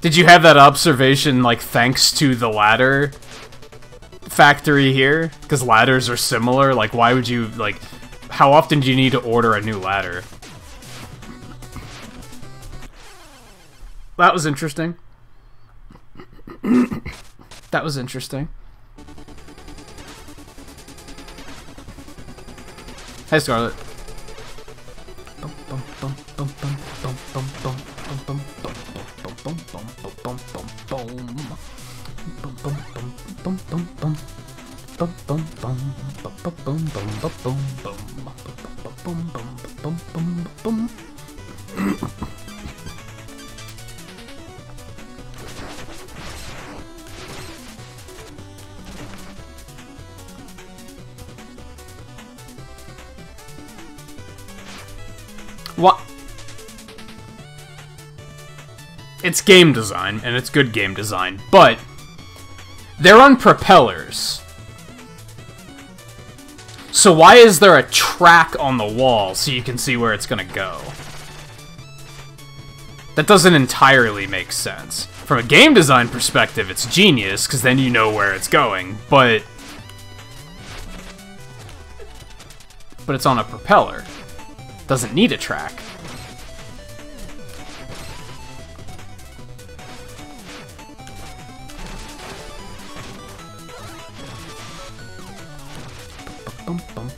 Did you have that observation, like, thanks to the ladder factory here? Because ladders are similar. Like, why would you, like, how often do you need to order a new ladder? That was interesting. that was interesting. Hey, Scarlet. boom, boom, boom, boom, boom, boom, boom, boom. What? It's game design, and it's good game design, but they're on propellers. So why is there a track on the wall so you can see where it's gonna go? That doesn't entirely make sense. From a game design perspective, it's genius, because then you know where it's going, but... But it's on a propeller. Doesn't need a track.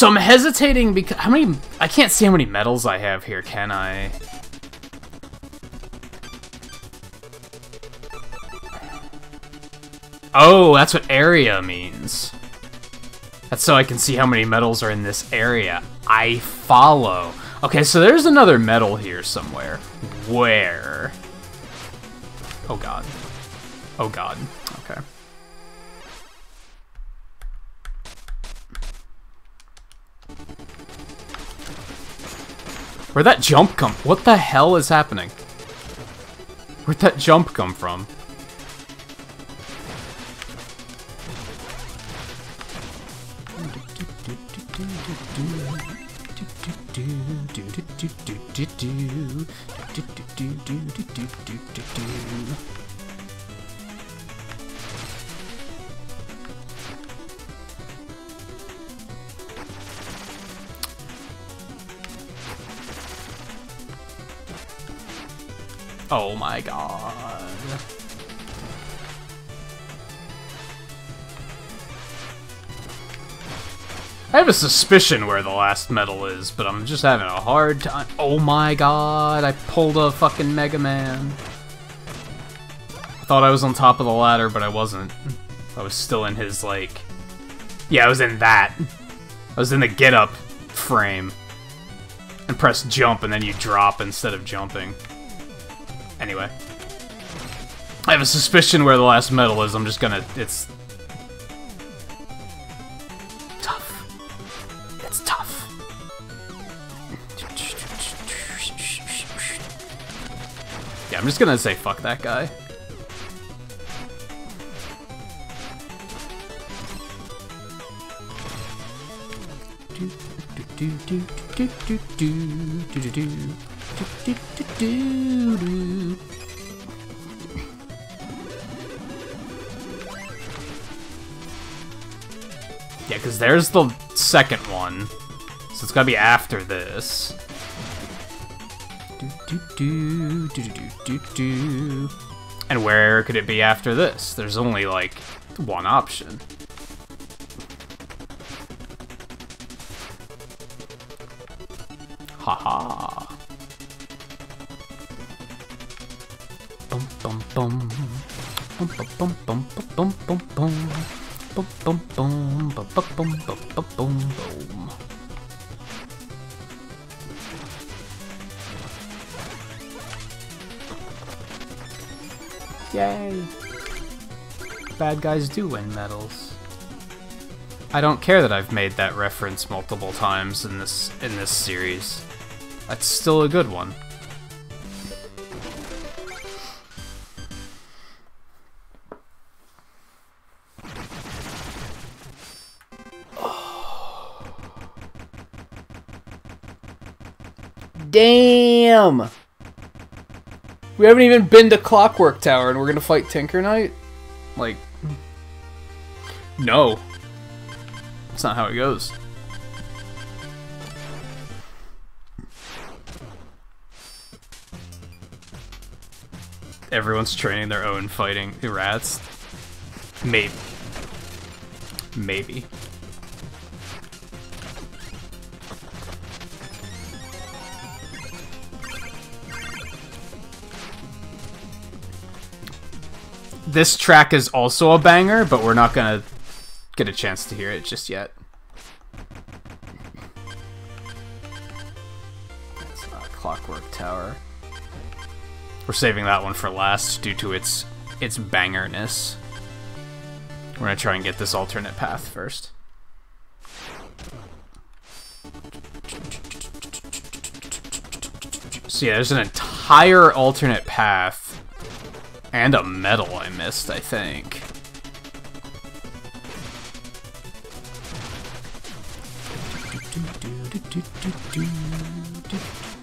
So I'm hesitating because how many? I can't see how many medals I have here. Can I? Oh, that's what area means. That's so I can see how many medals are in this area. I follow. Okay, so there's another medal here somewhere. Where? Oh god. Oh god. Okay. Where'd that jump come? What the hell is happening? Where'd that jump come from? Oh my god. I have a suspicion where the last medal is, but I'm just having a hard time. Oh my god, I pulled a fucking Mega Man. I thought I was on top of the ladder, but I wasn't. I was still in his, like... Yeah, I was in that. I was in the get up frame. And press jump, and then you drop instead of jumping. Anyway. I have a suspicion where the last medal is. I'm just gonna... It's... Tough. It's tough. Yeah, I'm just gonna say fuck that guy. do do do do do do do do do do do do Yeah, because there's the second one. So it's gotta be after this. And where could it be after this? There's only, like, one option. Haha. Bum Yay! Bad guys do win medals. I don't care that I've made that reference multiple times in this in this series. That's still a good one. Damn! We haven't even been to Clockwork Tower and we're gonna fight Tinker Knight? Like, no. That's not how it goes. Everyone's training their own fighting rats. Maybe. Maybe. This track is also a banger, but we're not gonna get a chance to hear it just yet. It's not Clockwork Tower. We're saving that one for last due to its its bangerness. We're gonna try and get this alternate path first. So yeah, there's an entire alternate path and a medal I missed, I think.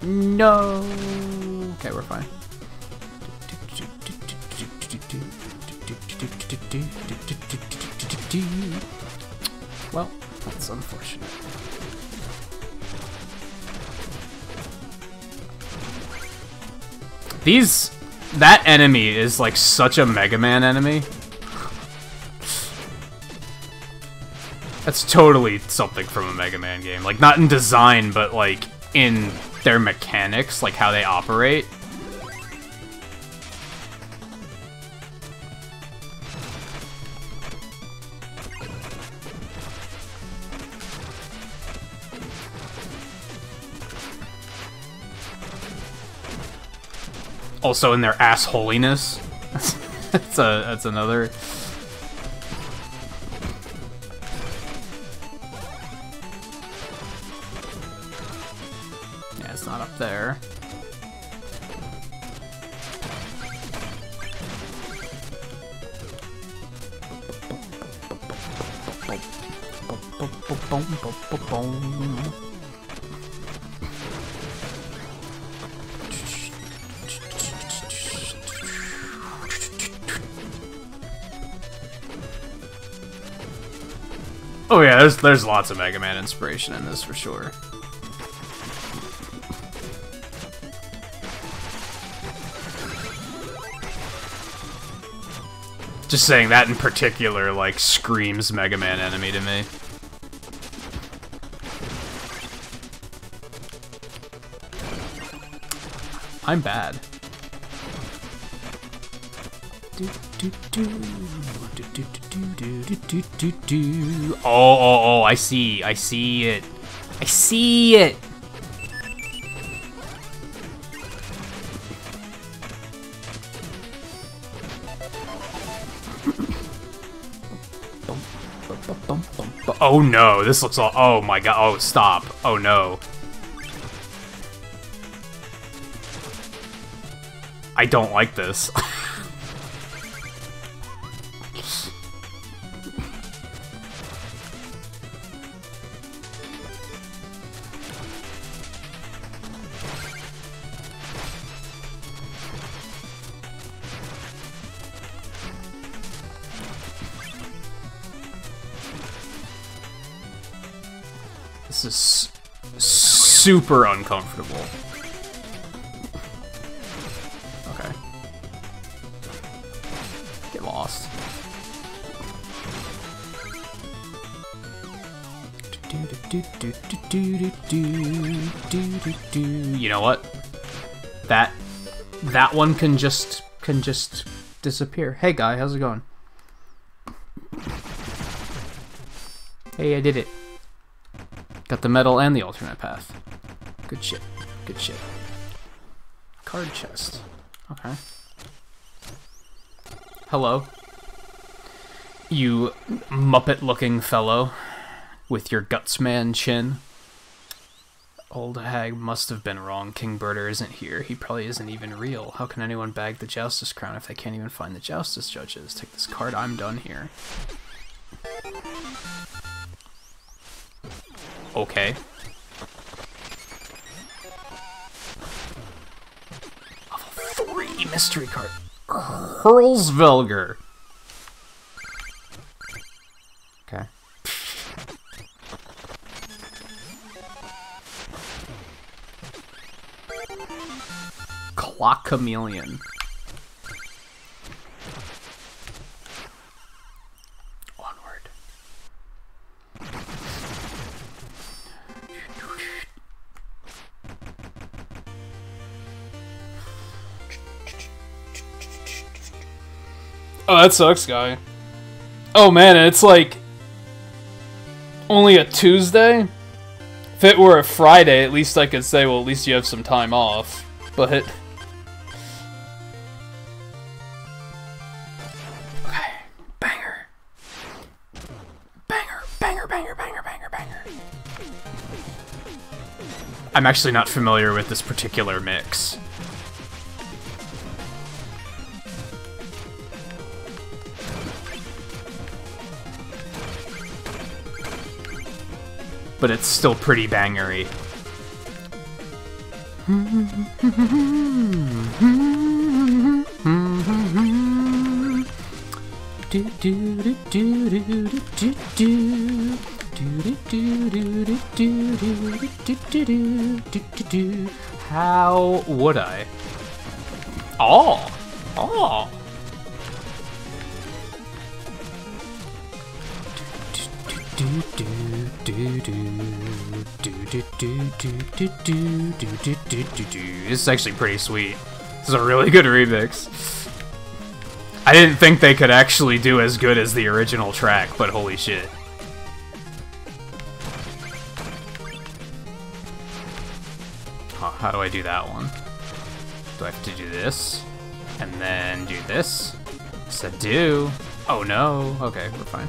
No. Okay, we're fine. Well, that's unfortunate. These... That enemy is like such a Mega Man enemy. That's totally something from a Mega Man game. Like, not in design, but like in their mechanics, like how they operate. Also in their assholiness. that's a that's another Yeah, it's not up there. Oh yeah, there's there's lots of Mega Man inspiration in this for sure. Just saying that in particular, like, screams Mega Man enemy to me. I'm bad. Oh, oh, oh, I see. I see it. I see it. Oh no, this looks all- oh my god, oh stop, oh no. I don't like this. This is super uncomfortable. Okay. Get lost. You know what? That that one can just can just disappear. Hey guy, how's it going? Hey, I did it. Got the medal and the alternate path. Good shit. Good shit. Card chest. Okay. Hello. You Muppet-looking fellow with your Guts Man chin. Old hag must have been wrong. King Birder isn't here. He probably isn't even real. How can anyone bag the Joustus crown if they can't even find the Joustus judges? Take this card. I'm done here. Okay. Level 3 mystery card. Hurlsvelger. Okay. Clock Chameleon. Oh, that sucks, guy. Oh man, it's like only a Tuesday. If it were a Friday, at least I could say, well, at least you have some time off. But okay, banger, banger, banger, banger, banger, banger, banger. I'm actually not familiar with this particular mix. but it's still pretty bangery. How would I? Oh! Oh! This is actually pretty sweet. This is a really good remix. I didn't think they could actually do as good as the original track, but holy shit. How do I do that one? Do I have to do this? And then do this? Yes, do. Oh no. Okay, we're fine.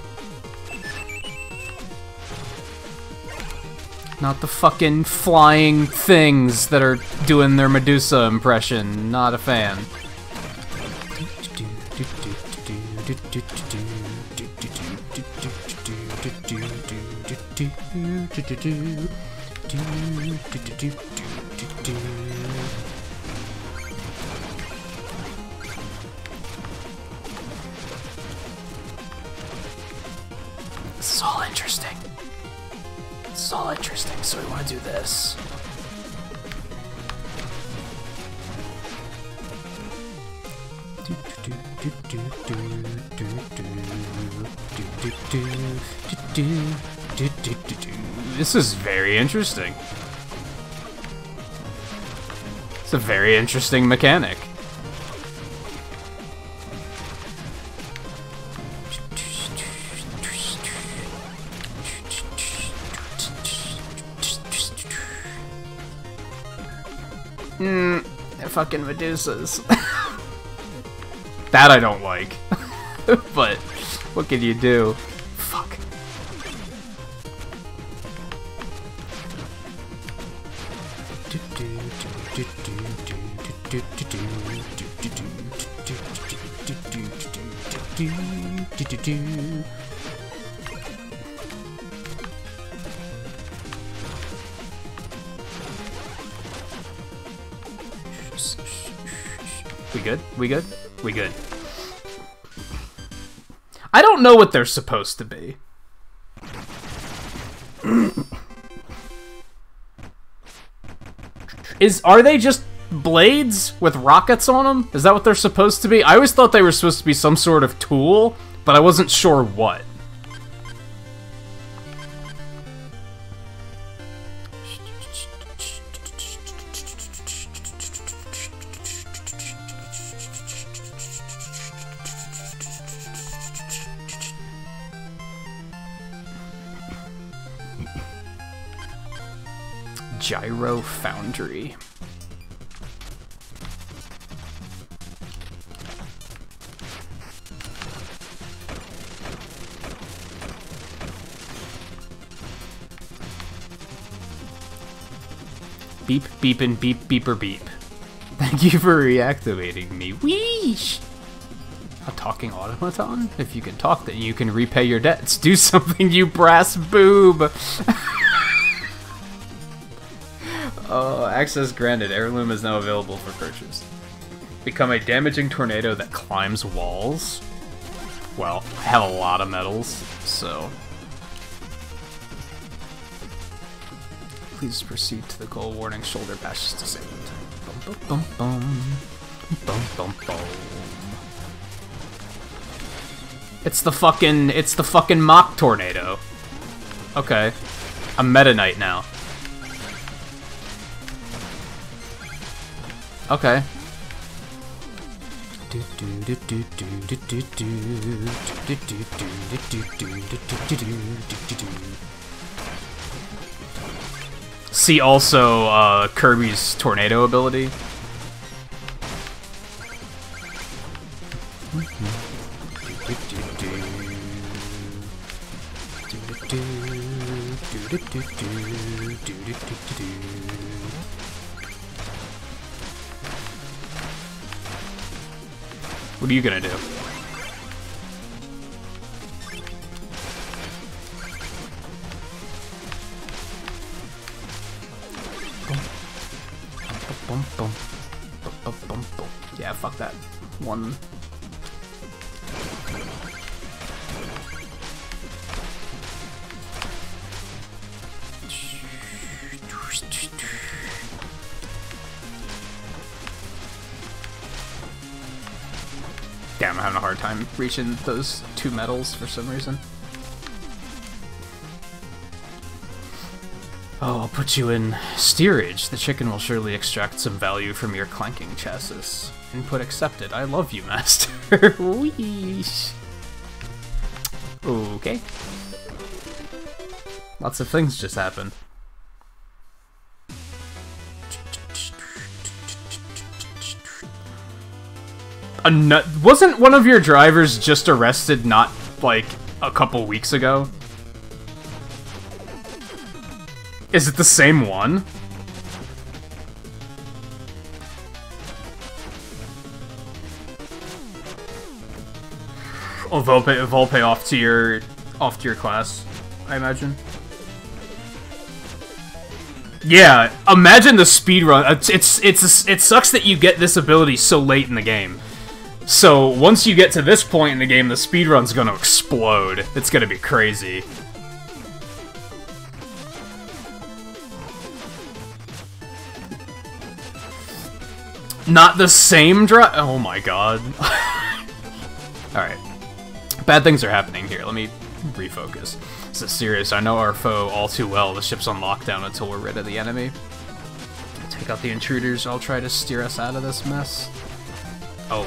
Not the fucking flying things that are doing their Medusa impression. Not a fan. This is very interesting. It's a very interesting mechanic. Mmm, fucking Medusas. That I don't like. but what can you do? We good? We good? I don't know what they're supposed to be. Is are they just blades with rockets on them? Is that what they're supposed to be? I always thought they were supposed to be some sort of tool, but I wasn't sure what. Gyro Foundry. Beep, beep, and beep, beeper, beep. Thank you for reactivating me. Weesh! A talking automaton? If you can talk, then you can repay your debts. Do something, you brass boob! Oh, access granted. Heirloom is now available for purchase. Become a damaging tornado that climbs walls. Well, I have a lot of medals, so... Please proceed to the goal. Warning, shoulder patch is disabled. Bum, bum, bum. Bum, bum, bum. It's the fucking... It's the fucking Mach Tornado. Okay. I'm Meta Knight now. Okay. See also uh, Kirby's tornado ability. What are you gonna do? Yeah, fuck that. One. Damn, I'm having a hard time reaching those two medals for some reason. Oh, I'll put you in steerage. The chicken will surely extract some value from your clanking chassis. Input accepted. I love you, master. Weesh. Okay. Lots of things just happened. A wasn't one of your drivers just arrested not like a couple weeks ago? Is it the same one? Oh, Volpe, Volpe off to your off to your class, I imagine. Yeah, imagine the speed run. It's it's it sucks that you get this ability so late in the game. So once you get to this point in the game, the speedrun's gonna explode. It's gonna be crazy. Not the same drive. Oh my god. Alright. Bad things are happening here. Let me refocus. This is serious. I know our foe all too well. The ship's on lockdown until we're rid of the enemy. Take out the intruders. I'll try to steer us out of this mess. Oh.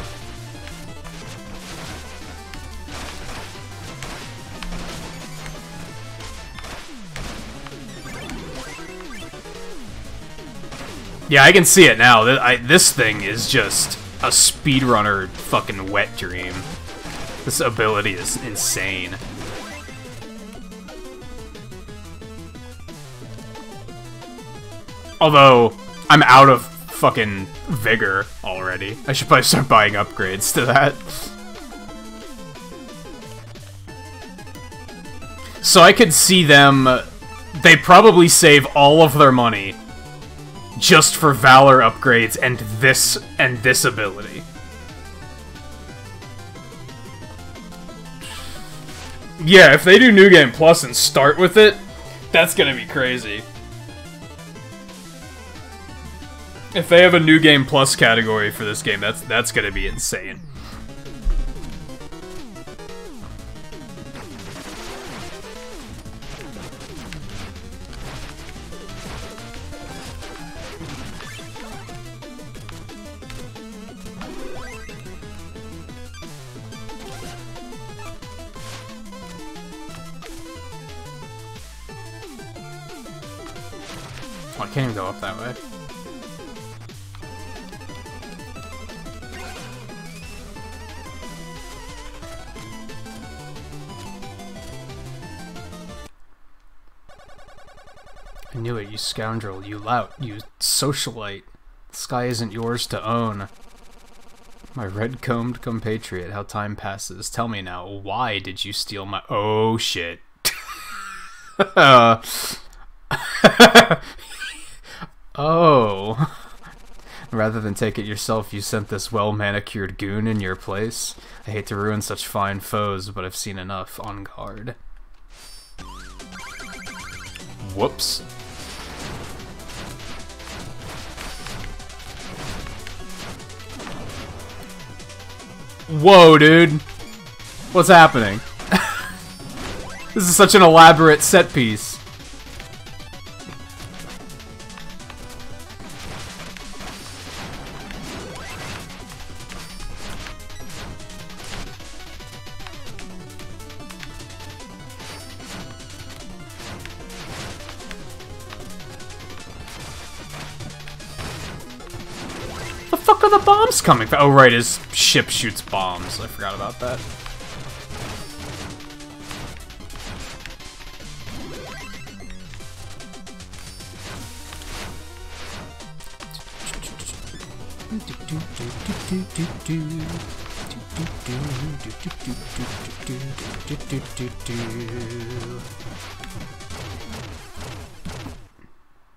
Yeah, I can see it now. I, this thing is just a speedrunner fucking wet dream. This ability is insane. Although, I'm out of fucking vigor already. I should probably start buying upgrades to that. So I could see them... They probably save all of their money just for Valor upgrades and this and this ability. Yeah, if they do New Game Plus and start with it, that's gonna be crazy. If they have a New Game Plus category for this game, that's that's gonna be insane. Can't even go up that way. I knew it, you scoundrel, you lout, you socialite. The sky isn't yours to own. My red-combed compatriot, how time passes. Tell me now, why did you steal my- Oh, shit. oh. Rather than take it yourself, you sent this well-manicured goon in your place? I hate to ruin such fine foes, but I've seen enough. On guard. Whoops. Whoa, dude. What's happening? this is such an elaborate set piece. The fuck are the bombs coming from? Oh, right, his ship shoots bombs. I forgot about that.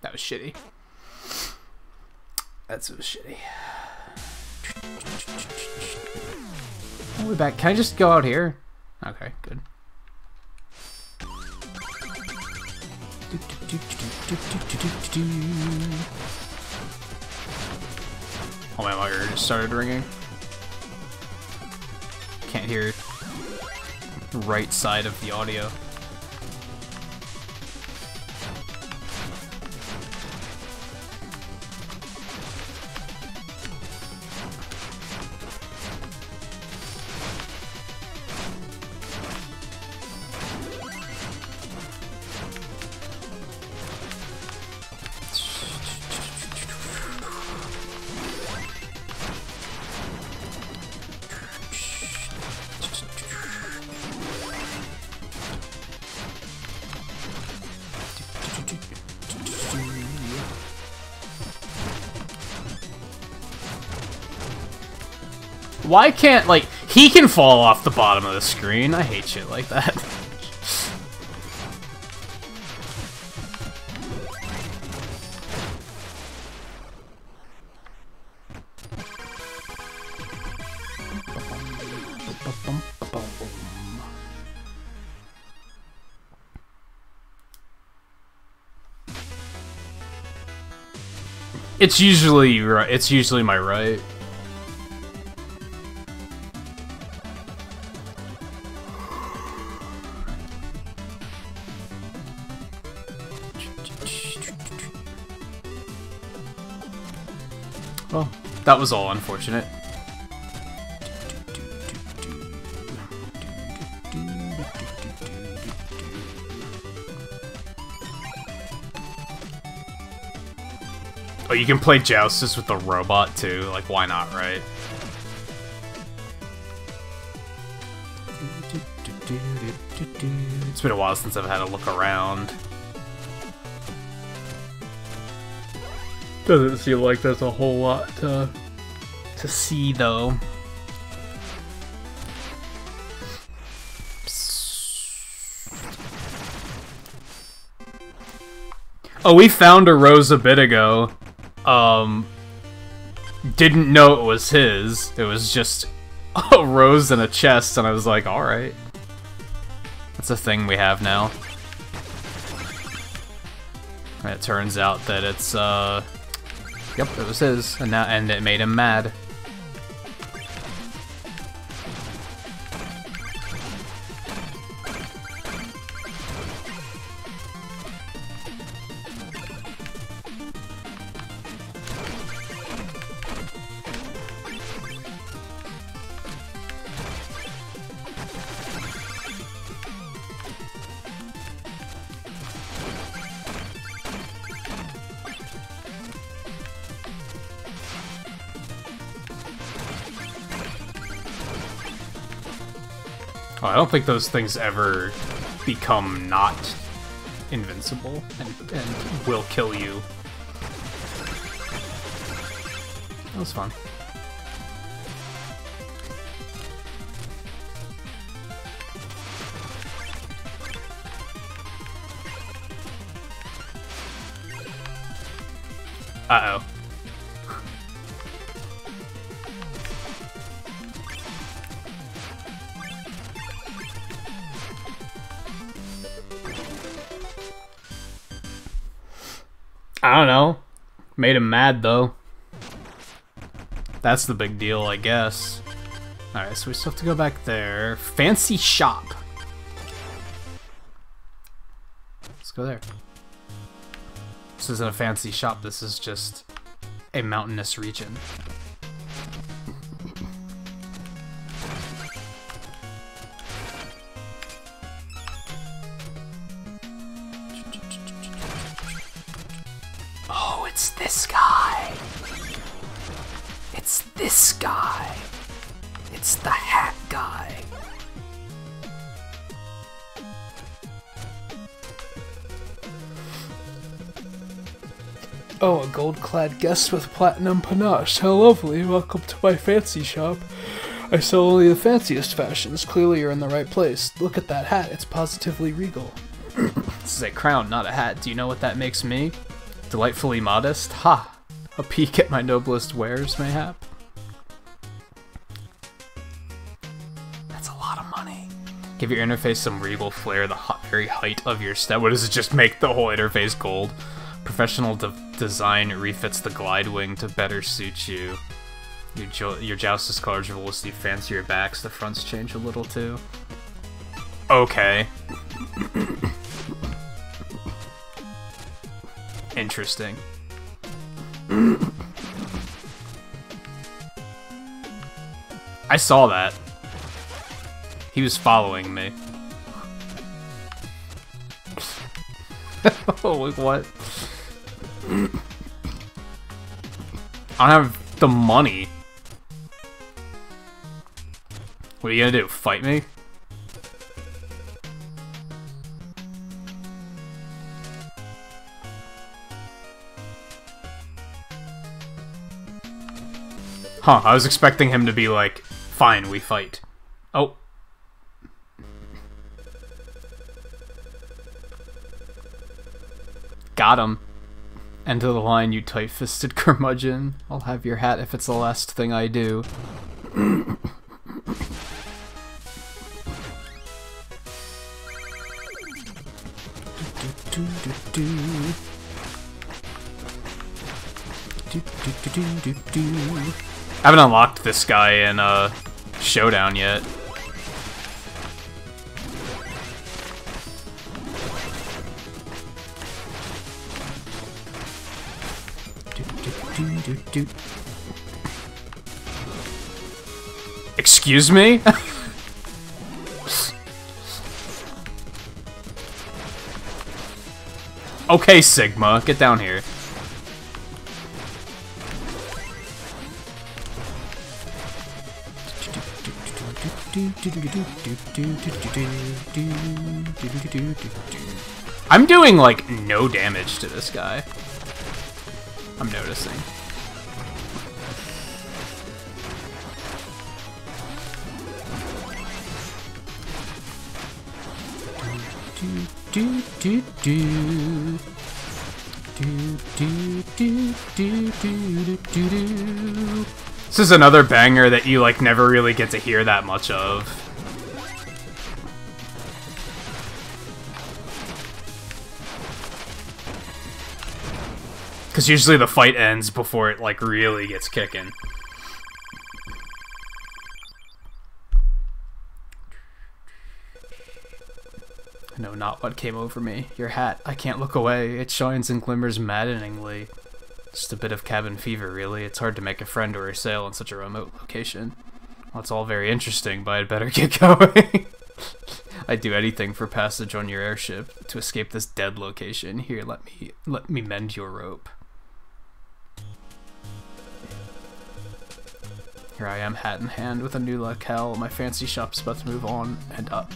That was shitty. That's so shitty. Oh, we're back. Can I just go out here? Okay, good. Oh my, ear just started ringing. Can't hear right side of the audio. Why can't, like, he can fall off the bottom of the screen? I hate shit like that. It's usually. It's usually my right. Was all unfortunate. Oh, you can play Joustus with the robot too. Like, why not, right? It's been a while since I've had a look around. Doesn't seem like there's a whole lot to to see though. Oh, we found a rose a bit ago. Um, didn't know it was his. It was just a rose in a chest, and I was like, alright. That's a thing we have now. And it turns out that it's, uh... Yep, it was his, and, now, and it made him mad. Don't think those things ever become not invincible and, and will kill you. That was fun. Uh-oh. Made him mad, though. That's the big deal, I guess. Alright, so we still have to go back there. Fancy shop. Let's go there. This isn't a fancy shop, this is just a mountainous region. Gold-clad guest with platinum panache. How lovely. Welcome to my fancy shop. I sell only the fanciest fashions. Clearly you're in the right place. Look at that hat. It's positively regal. this is a crown, not a hat. Do you know what that makes me? Delightfully modest? Ha! A peek at my noblest wares, mayhap? That's a lot of money. Give your interface some regal flair, the hot, very height of your step. What does it just make the whole interface gold? Professional de design refits the glide wing to better suit you. Your, jo your joust's colors will see fancier backs, the fronts change a little too. Okay. Interesting. I saw that. He was following me. oh, what? I don't have the money. What are you gonna do? Fight me? Huh, I was expecting him to be like, fine, we fight. Oh. Got him. End of the line, you tight-fisted curmudgeon. I'll have your hat if it's the last thing I do. I haven't unlocked this guy in uh, Showdown yet. Excuse me? okay, Sigma, get down here. I'm doing, like, no damage to this guy. I'm noticing. Do, do, do, do, do, do, do, do, do, do. This is another banger that you like never really get to hear that much of. Because usually the fight ends before it like really gets kicking. No, not what came over me. Your hat. I can't look away. It shines and glimmers maddeningly. Just a bit of cabin fever, really. It's hard to make a friend or a sale in such a remote location. Well, it's all very interesting, but I'd better get going. I'd do anything for passage on your airship to escape this dead location. Here, let me let me mend your rope. Here I am, hat in hand, with a new locale. My fancy shop's about to move on and up.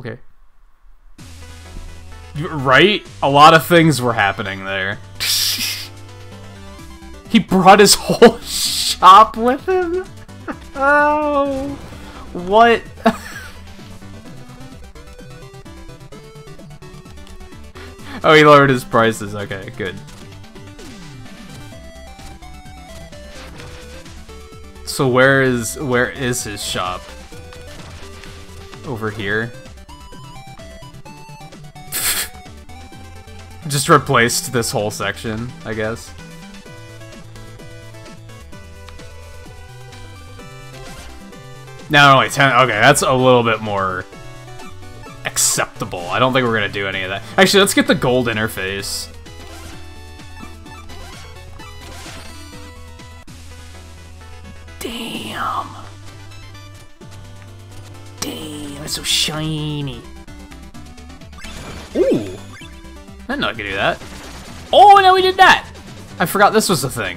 Okay. Right? A lot of things were happening there. he brought his whole shop with him? Oh, what? oh, he lowered his prices. Okay, good. So where is where is his shop? Over here. Just replaced this whole section, I guess. Now only 10. Okay, that's a little bit more acceptable. I don't think we're to do any of that. Actually, let's get the gold interface. Damn. Damn, it's so shiny. Ooh. I didn't know I could do that. Oh, now we did that! I forgot this was a thing.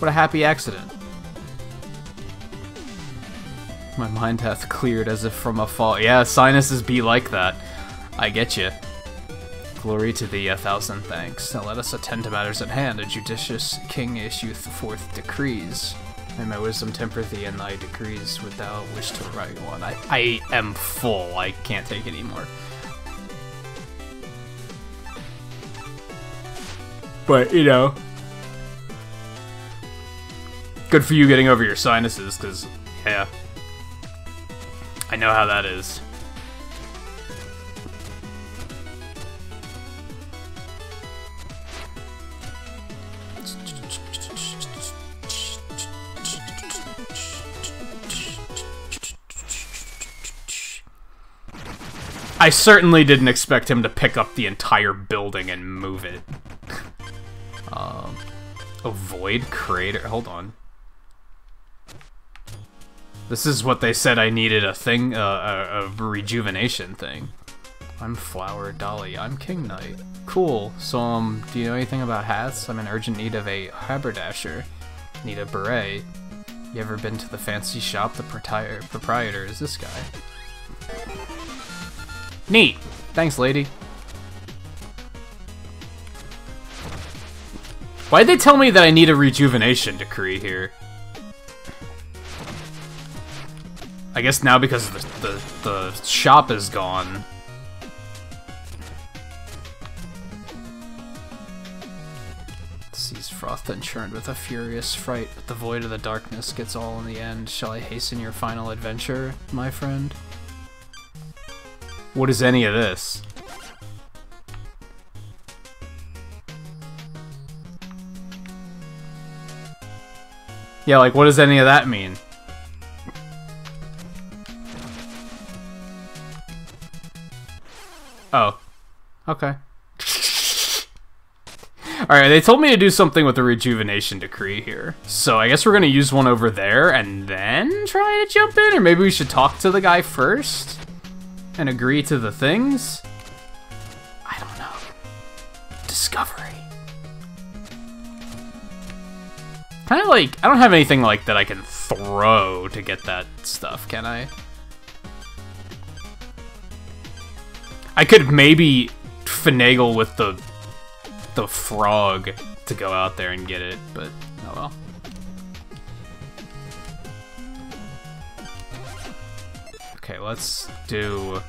What a happy accident. My mind hath cleared as if from a fall. Yeah, sinuses be like that. I get you. Glory to thee, a thousand thanks. Now let us attend to matters at hand. A judicious king issueth forth decrees. May my wisdom temper thee in thy decrees. Would thou wish to write one? I, I am full. I can't take any more. But, you know. Good for you getting over your sinuses, because, yeah. I know how that is. I certainly didn't expect him to pick up the entire building and move it. um, avoid crater. Hold on. This is what they said I needed a thing, uh, a, a rejuvenation thing. I'm Flower Dolly. I'm King Knight. Cool. So, um, do you know anything about hats? I'm in urgent need of a haberdasher. Need a beret. You ever been to the fancy shop? The proprietor is this guy. Neat. Thanks, lady. Why'd they tell me that I need a rejuvenation decree here? I guess now because the, the, the shop is gone. Sees froth and churned with a furious fright, but the void of the darkness gets all in the end. Shall I hasten your final adventure, my friend? What is any of this? Yeah, like, what does any of that mean? Oh. Okay. Alright, they told me to do something with the rejuvenation decree here. So I guess we're gonna use one over there and then try to jump in? Or maybe we should talk to the guy first? and agree to the things? I don't know. Discovery. Kind of like, I don't have anything like that I can throw to get that stuff, can I? I could maybe finagle with the the frog to go out there and get it, but oh well. Okay, let's do...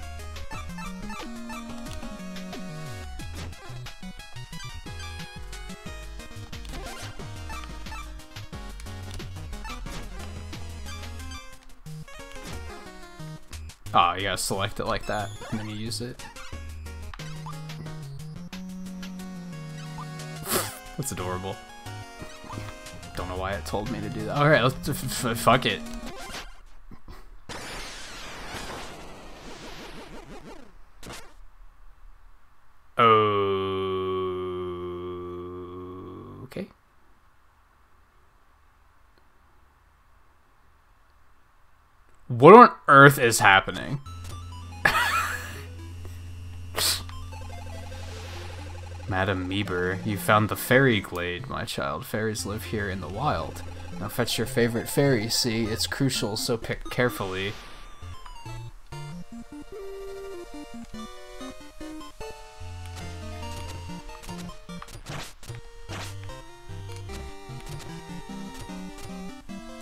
Ah, oh, you gotta select it like that, and then you use it. That's adorable. Don't know why it told me to do that. Alright, let's fuck it. Okay. What on earth is happening? Madam Meeber, you found the fairy glade, my child. Fairies live here in the wild. Now fetch your favorite fairy, see? It's crucial, so pick carefully.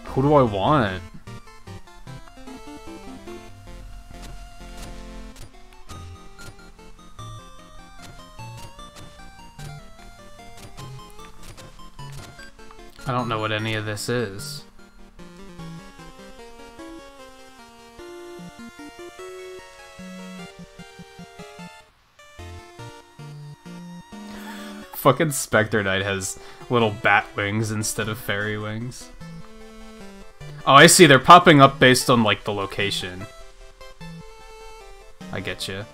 Who do I want? I don't know what any of this is. Fucking Spectre Knight has little bat wings instead of fairy wings. Oh, I see. They're popping up based on, like, the location. I get you.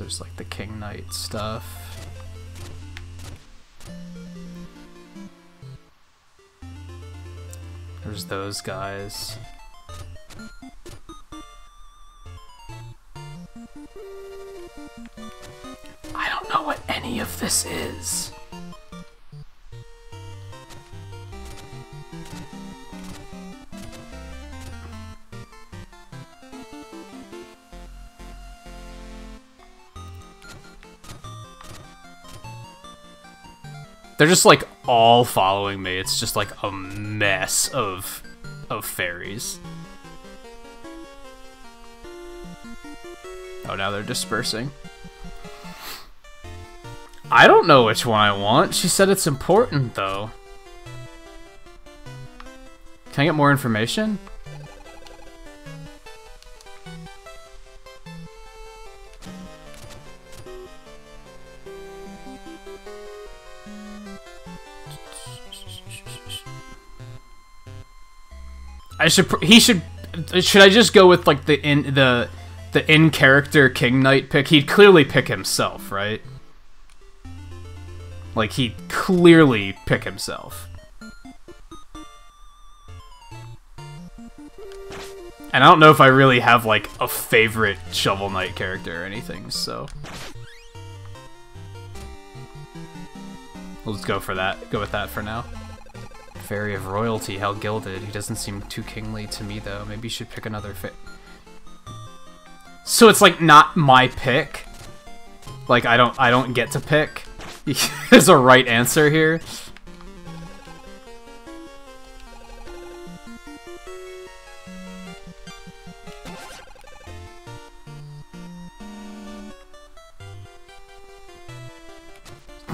There's like the King Knight stuff. There's those guys. I don't know what any of this is. They're just like all following me. It's just like a mess of of fairies. Oh, now they're dispersing. I don't know which one I want. She said it's important though. Can I get more information? I should. He should. Should I just go with like the in the the in character King Knight pick? He'd clearly pick himself, right? Like he'd clearly pick himself. And I don't know if I really have like a favorite Shovel Knight character or anything, so let's go for that. Go with that for now. Fairy of Royalty, how gilded. He doesn't seem too kingly to me though. Maybe you should pick another fa- So it's like not my pick. Like I don't I don't get to pick. There's a right answer here.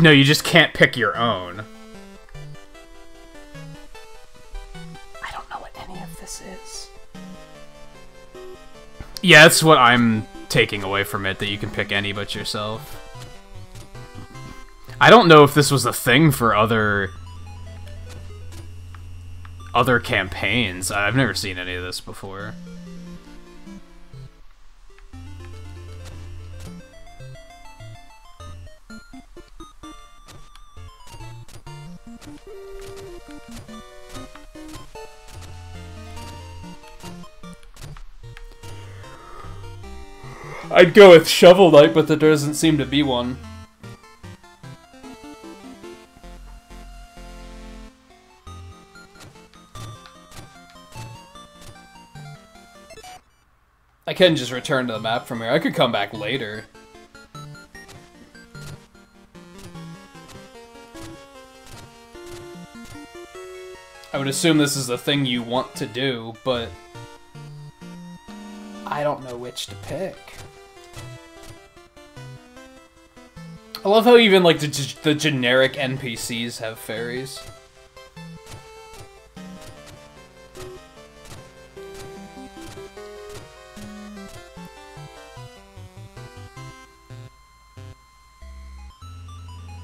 No, you just can't pick your own. Yeah, that's what I'm taking away from it, that you can pick any but yourself. I don't know if this was a thing for other other campaigns. I've never seen any of this before. I'd go with Shovel Knight, but there doesn't seem to be one. I can just return to the map from here. I could come back later. I would assume this is the thing you want to do, but I don't know which to pick. I love how even like the, the generic NPCs have fairies.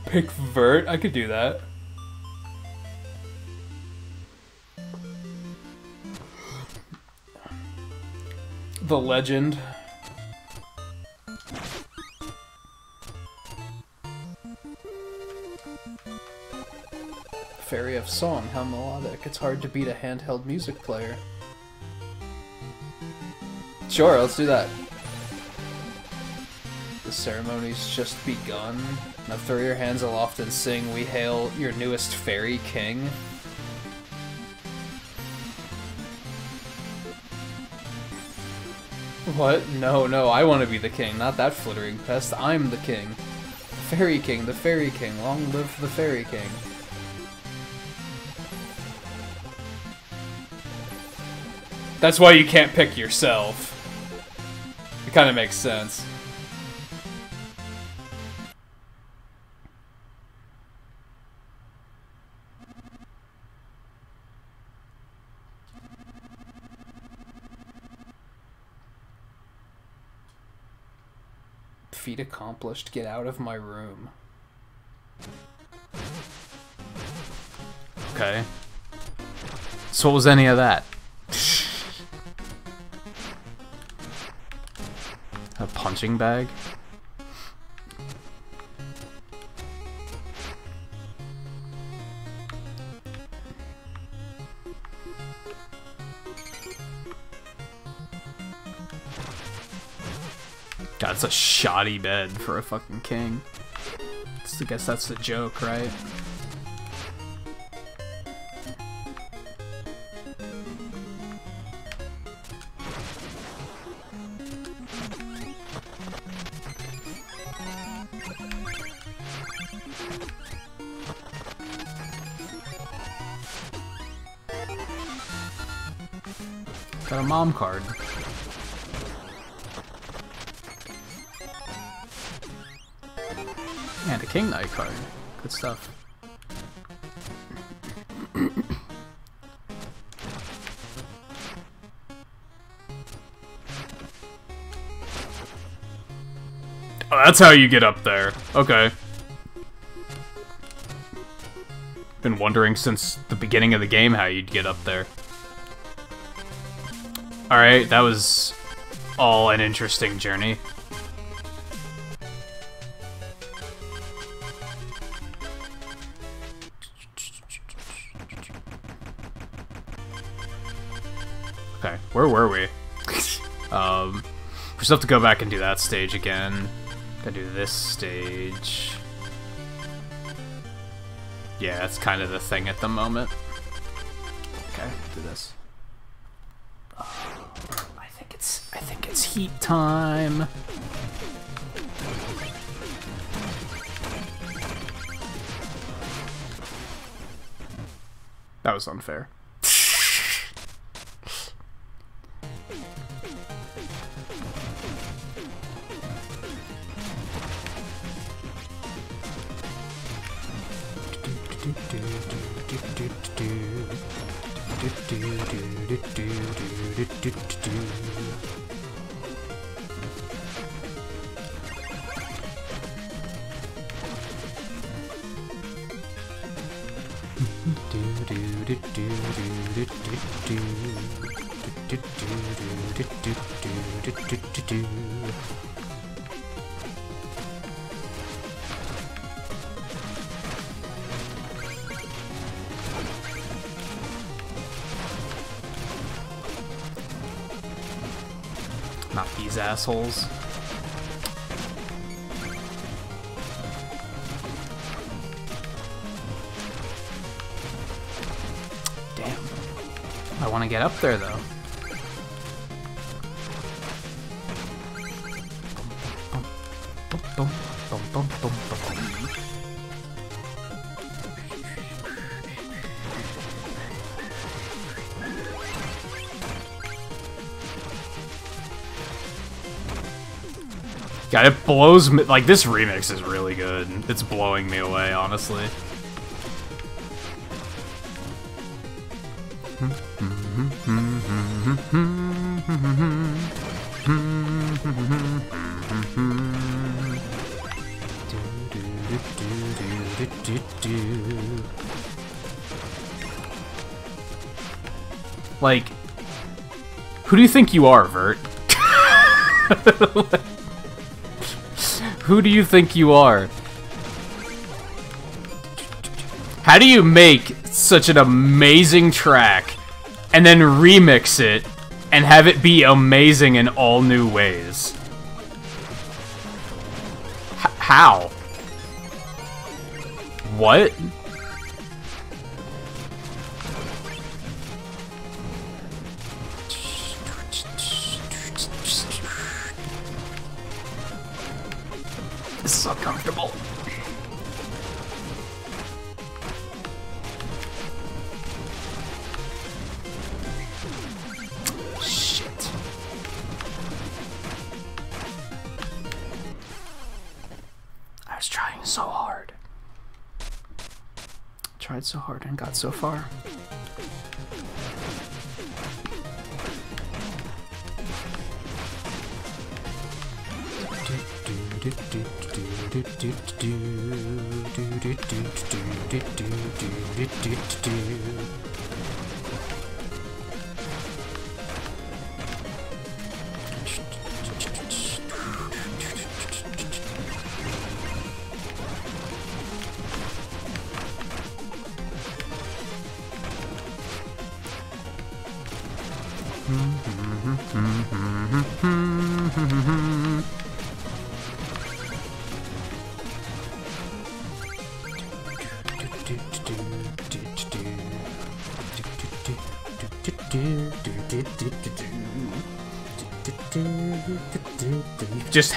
Pick Virt? I could do that. The legend. Fairy of Song, how melodic. It's hard to beat a handheld music player. Sure, let's do that. The ceremony's just begun. Now throw your hands aloft and sing, We hail your newest fairy king. What? No, no, I want to be the king, not that flittering pest. I'm the king. Fairy king, the fairy king. Long live the fairy king. That's why you can't pick yourself. It kind of makes sense. Feat accomplished. Get out of my room. Okay. So what was any of that? A punching bag? God, it's a shoddy bed for a fucking king. I guess that's the joke, right? A mom card. And a King Knight card. Good stuff. Oh, that's how you get up there. Okay. Been wondering since the beginning of the game how you'd get up there. Alright, that was all an interesting journey. Okay, where were we? um, we still have to go back and do that stage again. Gotta do this stage. Yeah, that's kind of the thing at the moment. Time. That was unfair. Assholes. Damn. I want to get up there, though. God, it blows me. Like, this remix is really good. It's blowing me away, honestly. Like, who do you think you are, Virt? Who do you think you are? How do you make such an amazing track and then remix it and have it be amazing in all new ways? So far.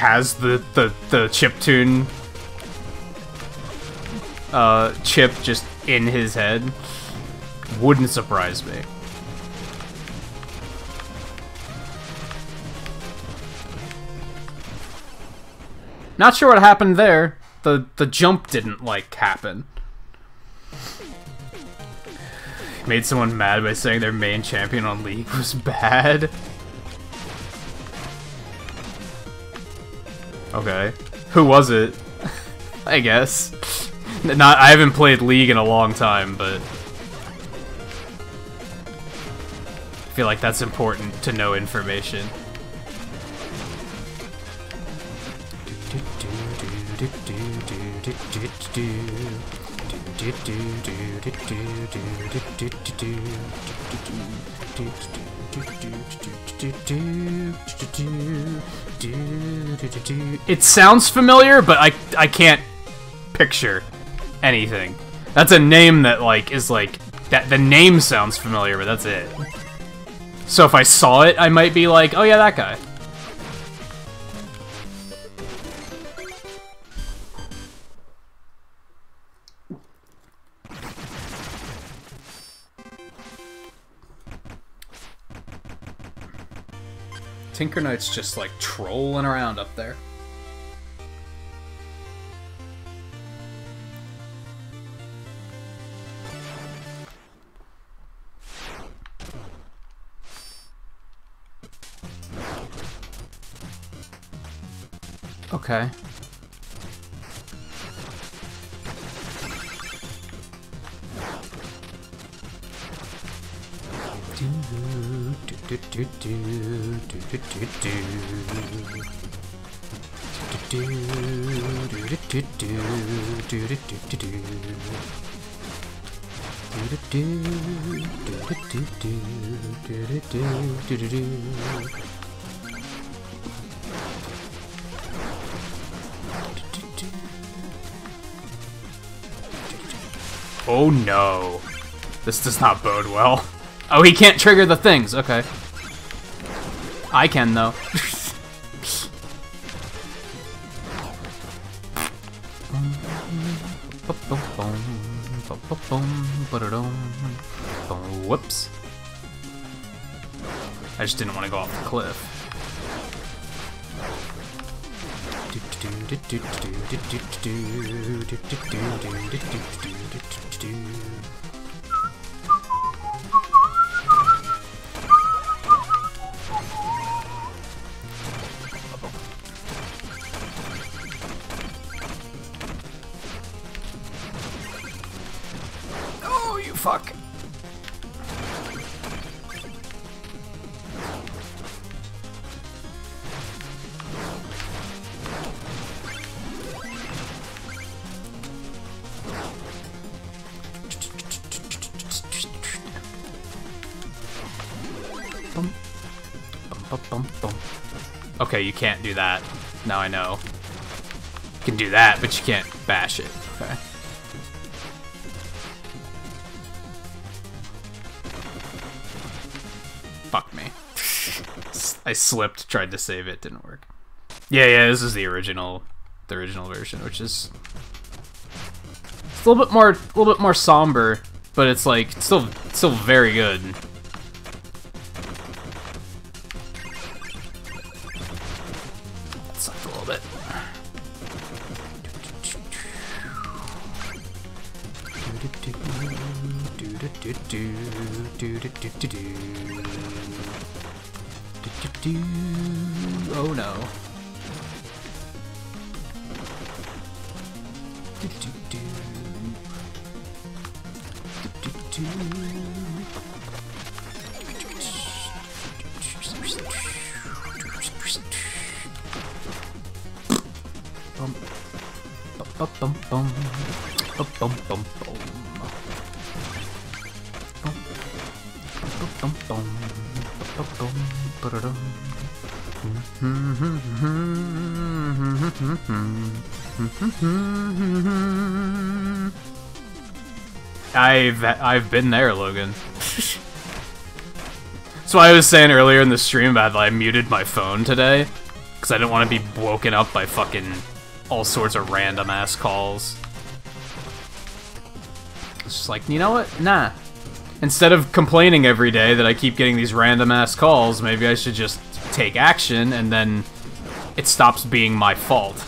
Has the the the chip tune uh, chip just in his head wouldn't surprise me. Not sure what happened there. The the jump didn't like happen. Made someone mad by saying their main champion on League was bad. Okay. Who was it? I guess. Not I haven't played League in a long time, but I feel like that's important to know information. It sounds familiar, but I I can't picture anything. That's a name that like is like that the name sounds familiar, but that's it. So if I saw it, I might be like, "Oh yeah, that guy." Knight's just like trolling around up there. Okay. Oh no. This does not bode well. Oh, he can't trigger the things. Okay. I can, though. Whoops. I just didn't want to go off the cliff. Oh, Now I know. You can do that, but you can't bash it. Okay. Fuck me. I slipped, tried to save it, didn't work. Yeah, yeah, this is the original, the original version, which is it's a little bit more, a little bit more somber, but it's like still, still very good. I've I've been there, Logan. That's why I was saying earlier in the stream about I muted my phone today, because I didn't want to be woken up by fucking all sorts of random ass calls. It's just like, you know what? Nah. Instead of complaining every day that I keep getting these random ass calls, maybe I should just take action and then it stops being my fault.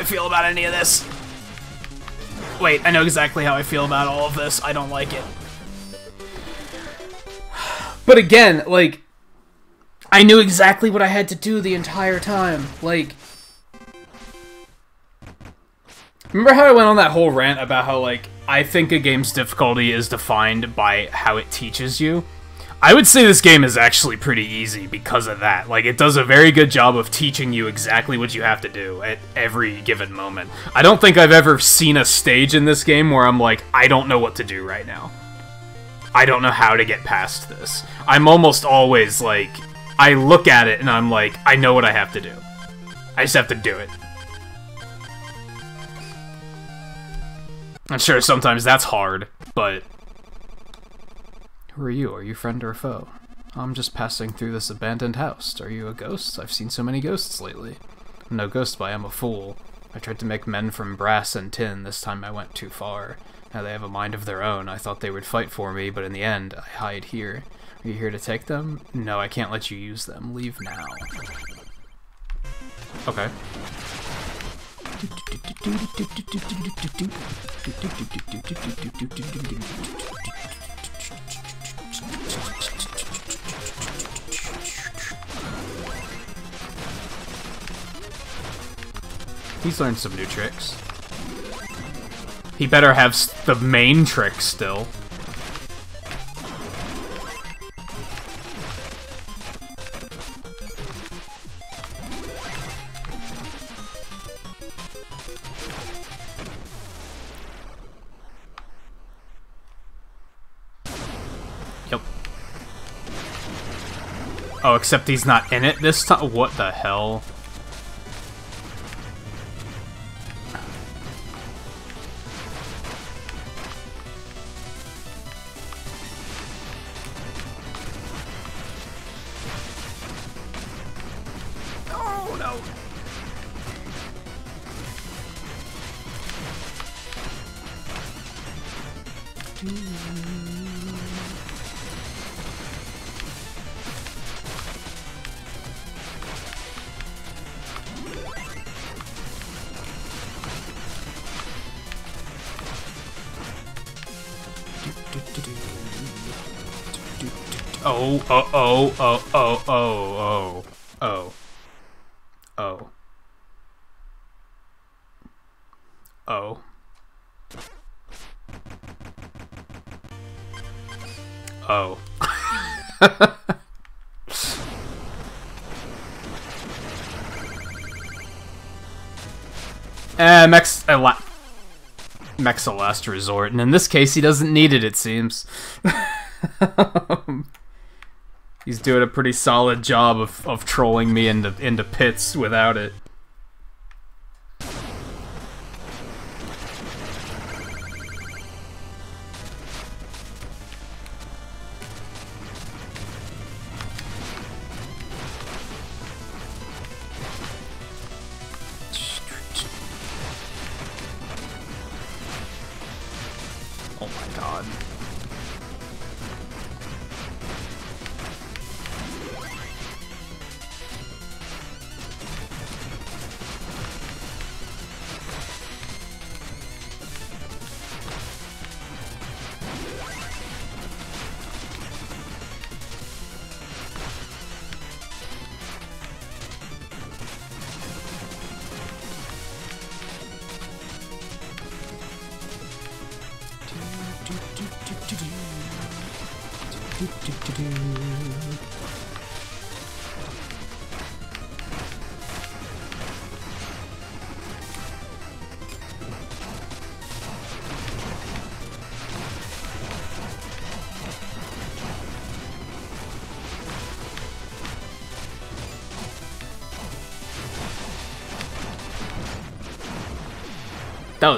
I feel about any of this. Wait, I know exactly how I feel about all of this. I don't like it. But again, like, I knew exactly what I had to do the entire time. Like, remember how I went on that whole rant about how, like, I think a game's difficulty is defined by how it teaches you? I would say this game is actually pretty easy because of that. Like, it does a very good job of teaching you exactly what you have to do at every given moment. I don't think I've ever seen a stage in this game where I'm like, I don't know what to do right now. I don't know how to get past this. I'm almost always like, I look at it and I'm like, I know what I have to do. I just have to do it. I'm sure sometimes that's hard, but who are you? Are you friend or foe? I'm just passing through this abandoned house. Are you a ghost? I've seen so many ghosts lately. No ghost, but I am a fool. I tried to make men from brass and tin. This time I went too far. Now they have a mind of their own. I thought they would fight for me, but in the end, I hide here. Are you here to take them? No, I can't let you use them. Leave now. Okay. He's learned some new tricks. He better have the main trick still. Oh, except he's not in it this time? What the hell? Oh, oh, oh, oh, oh, oh, oh, oh, oh, oh, oh. Eh, Mex, uh, a last resort, and in this case, he doesn't need it, it seems. He's doing a pretty solid job of, of trolling me into into pits without it.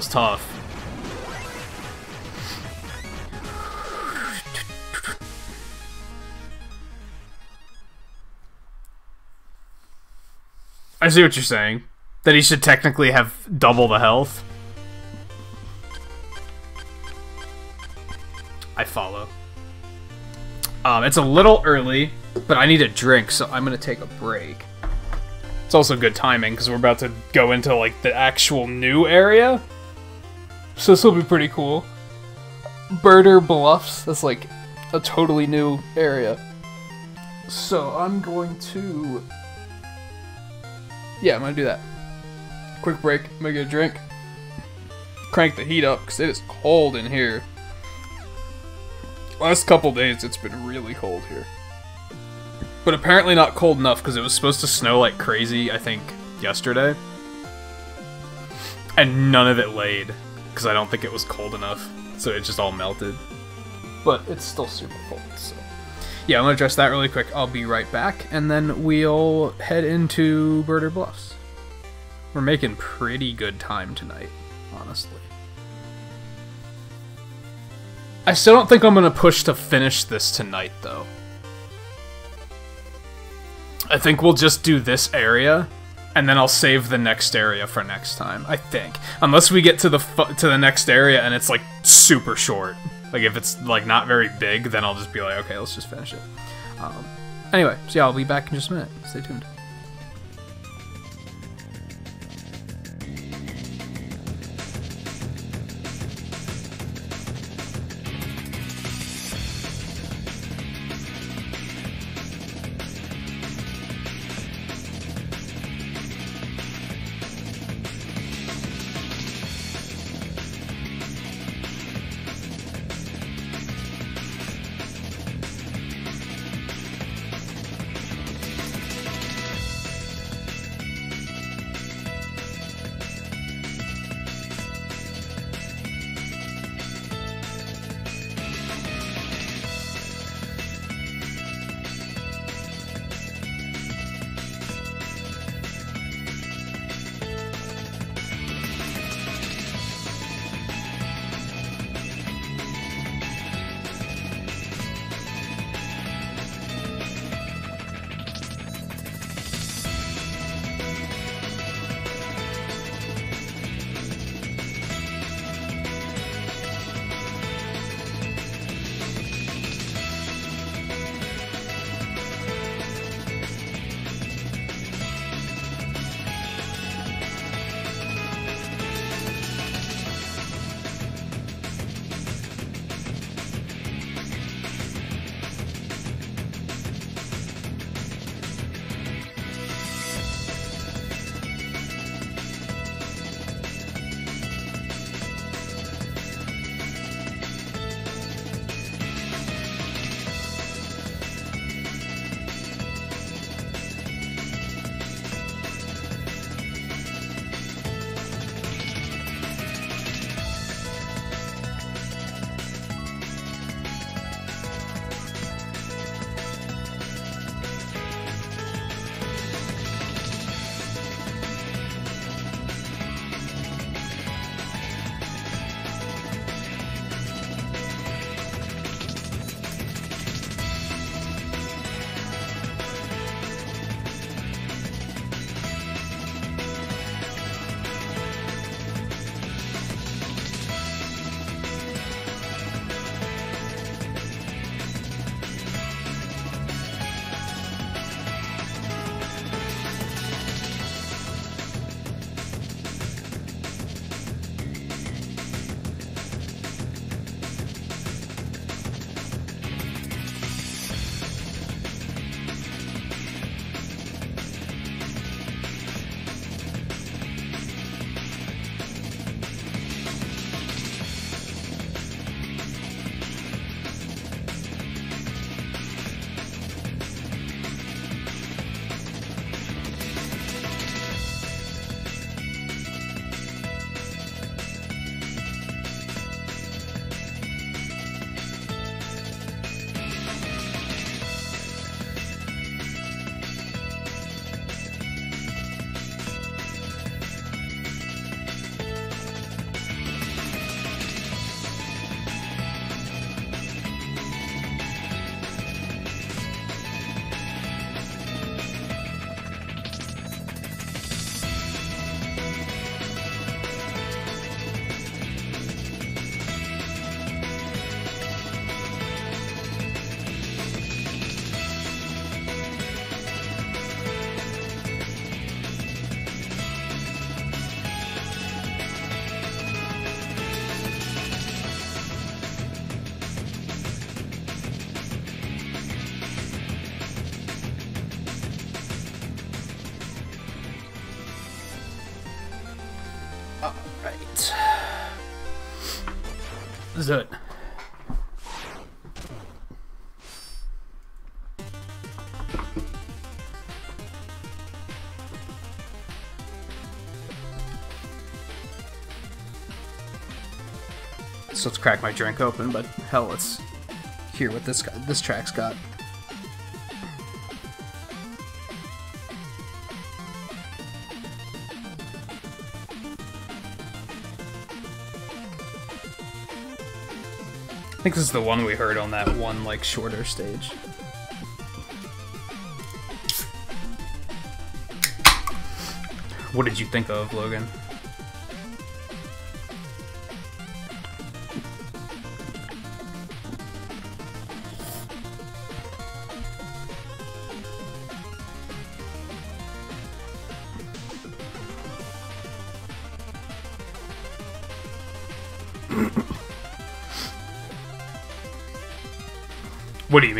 Was tough. I see what you're saying. That he should technically have double the health. I follow. Um, it's a little early, but I need a drink, so I'm gonna take a break. It's also good timing because we're about to go into like the actual new area, so this will be pretty cool. Birder Bluffs. That's like a totally new area. So I'm going to. Yeah, I'm gonna do that. Quick break. I'm gonna get a drink. Crank the heat up because it is cold in here. Last couple days, it's been really cold here. But apparently not cold enough because it was supposed to snow like crazy, I think, yesterday. And none of it laid because I don't think it was cold enough. So it just all melted. But it's still super cold, so. Yeah, I'm gonna address that really quick. I'll be right back, and then we'll head into Birder Bluffs. We're making pretty good time tonight, honestly. I still don't think I'm gonna push to finish this tonight, though. I think we'll just do this area, and then I'll save the next area for next time. I think, unless we get to the to the next area and it's like super short. Like if it's like not very big, then I'll just be like, okay, let's just finish it. Um, anyway, so yeah, I'll be back in just a minute. Stay tuned. So let's crack my drink open, but hell, let's hear what this guy, this track's got. I think this is the one we heard on that one, like, shorter stage. What did you think of, Logan?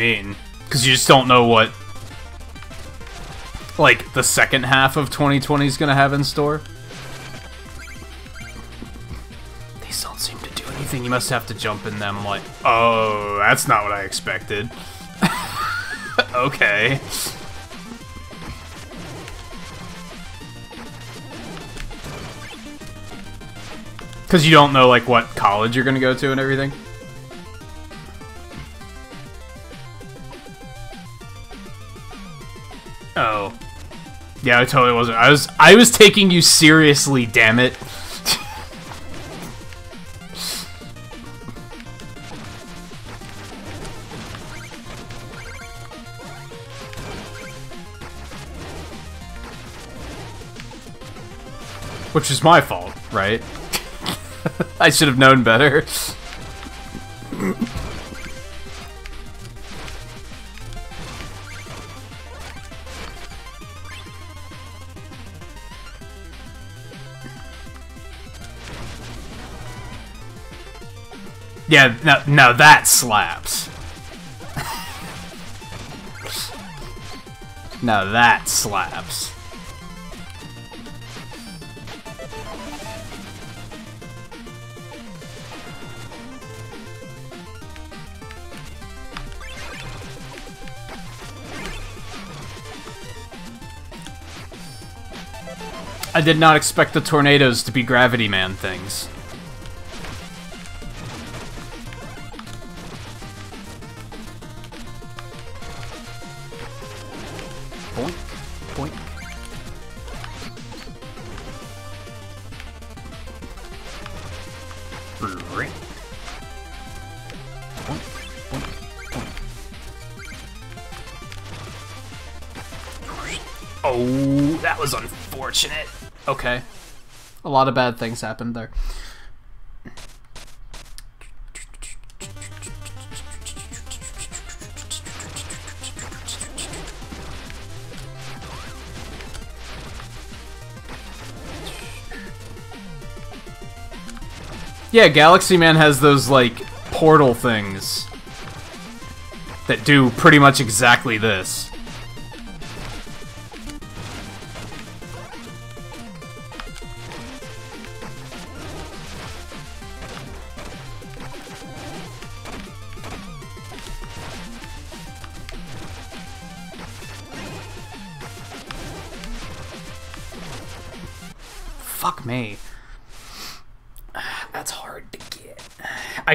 Mean? Because you just don't know what, like, the second half of 2020 is going to have in store? These don't seem to do anything. You must have to jump in them like, oh, that's not what I expected. okay. Because you don't know, like, what college you're going to go to and everything? Yeah, I totally wasn't. I was I was taking you seriously, damn it. Which is my fault, right? I should have known better. Yeah, no, now that slaps. no, that slaps. I did not expect the tornadoes to be Gravity Man things. Lot of bad things happened there. Yeah, Galaxy Man has those, like, portal things that do pretty much exactly this.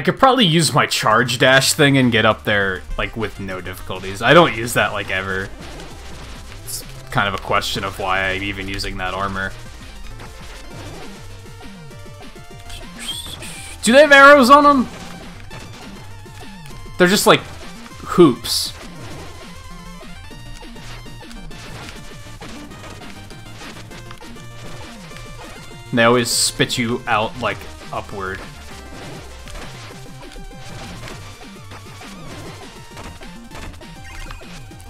Could probably use my charge dash thing and get up there, like, with no difficulties. I don't use that, like, ever. It's kind of a question of why I'm even using that armor. Do they have arrows on them? They're just, like, hoops. They always spit you out, like, upward.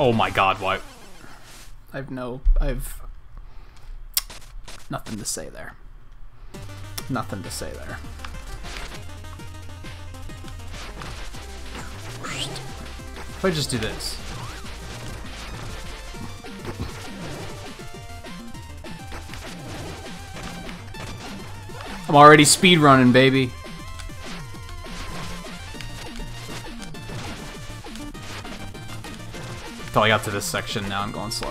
Oh my god, why? I've no... I've... Nothing to say there. Nothing to say there. If I just do this. I'm already speed running, baby. Until I got to this section, now I'm going slow.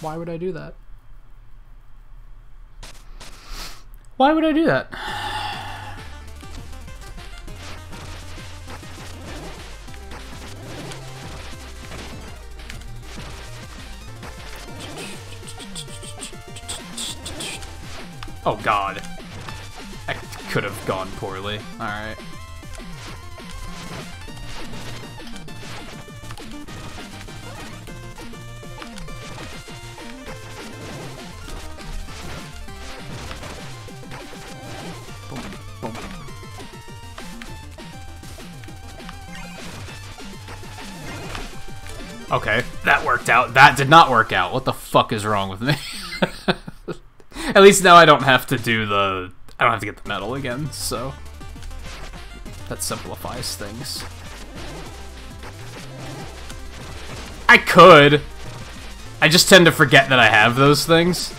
Why would I do that? Why would I do that? Out. That did not work out. What the fuck is wrong with me? At least now I don't have to do the... I don't have to get the medal again, so... That simplifies things. I could. I just tend to forget that I have those things.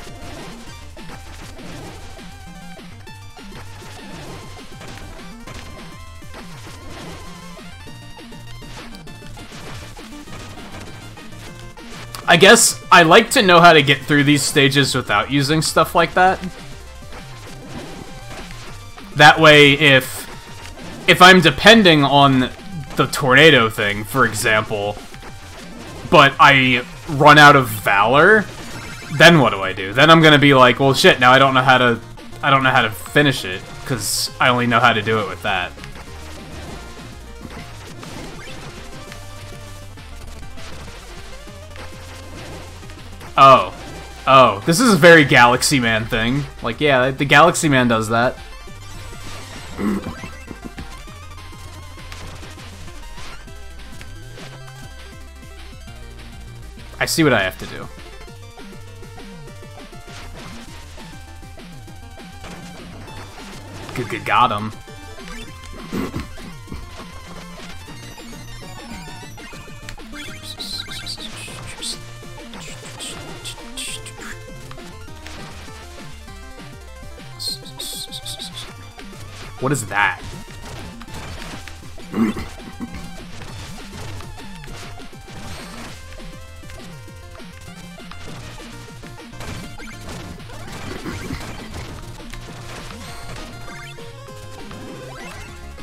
Guess I like to know how to get through these stages without using stuff like that. That way, if if I'm depending on the tornado thing, for example, but I run out of Valor, then what do I do? Then I'm gonna be like, well shit, now I don't know how to I don't know how to finish it, because I only know how to do it with that. This is a very Galaxy Man thing. Like, yeah, the Galaxy Man does that. I see what I have to do. Good, good, got him. What is that?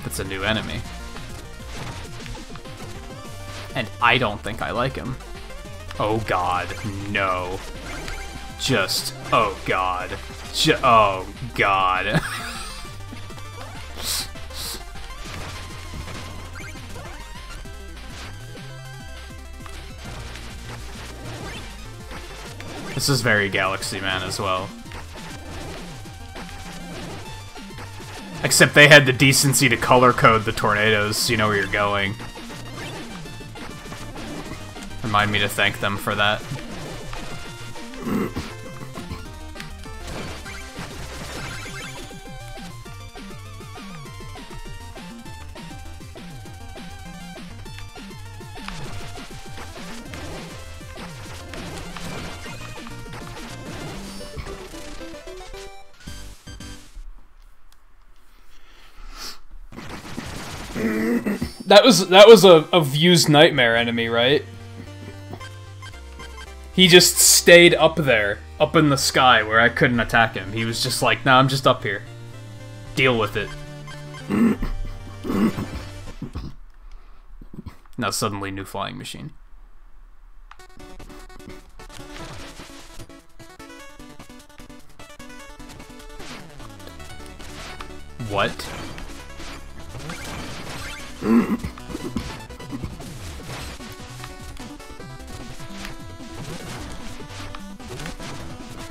That's a new enemy. And I don't think I like him. Oh god, no. Just, oh god. J oh god. Is very Galaxy Man as well. Except they had the decency to color code the tornadoes so you know where you're going. Remind me to thank them for that. That was that was a, a Vue's nightmare enemy, right? He just stayed up there, up in the sky where I couldn't attack him. He was just like, nah, I'm just up here. Deal with it. now suddenly new flying machine. What?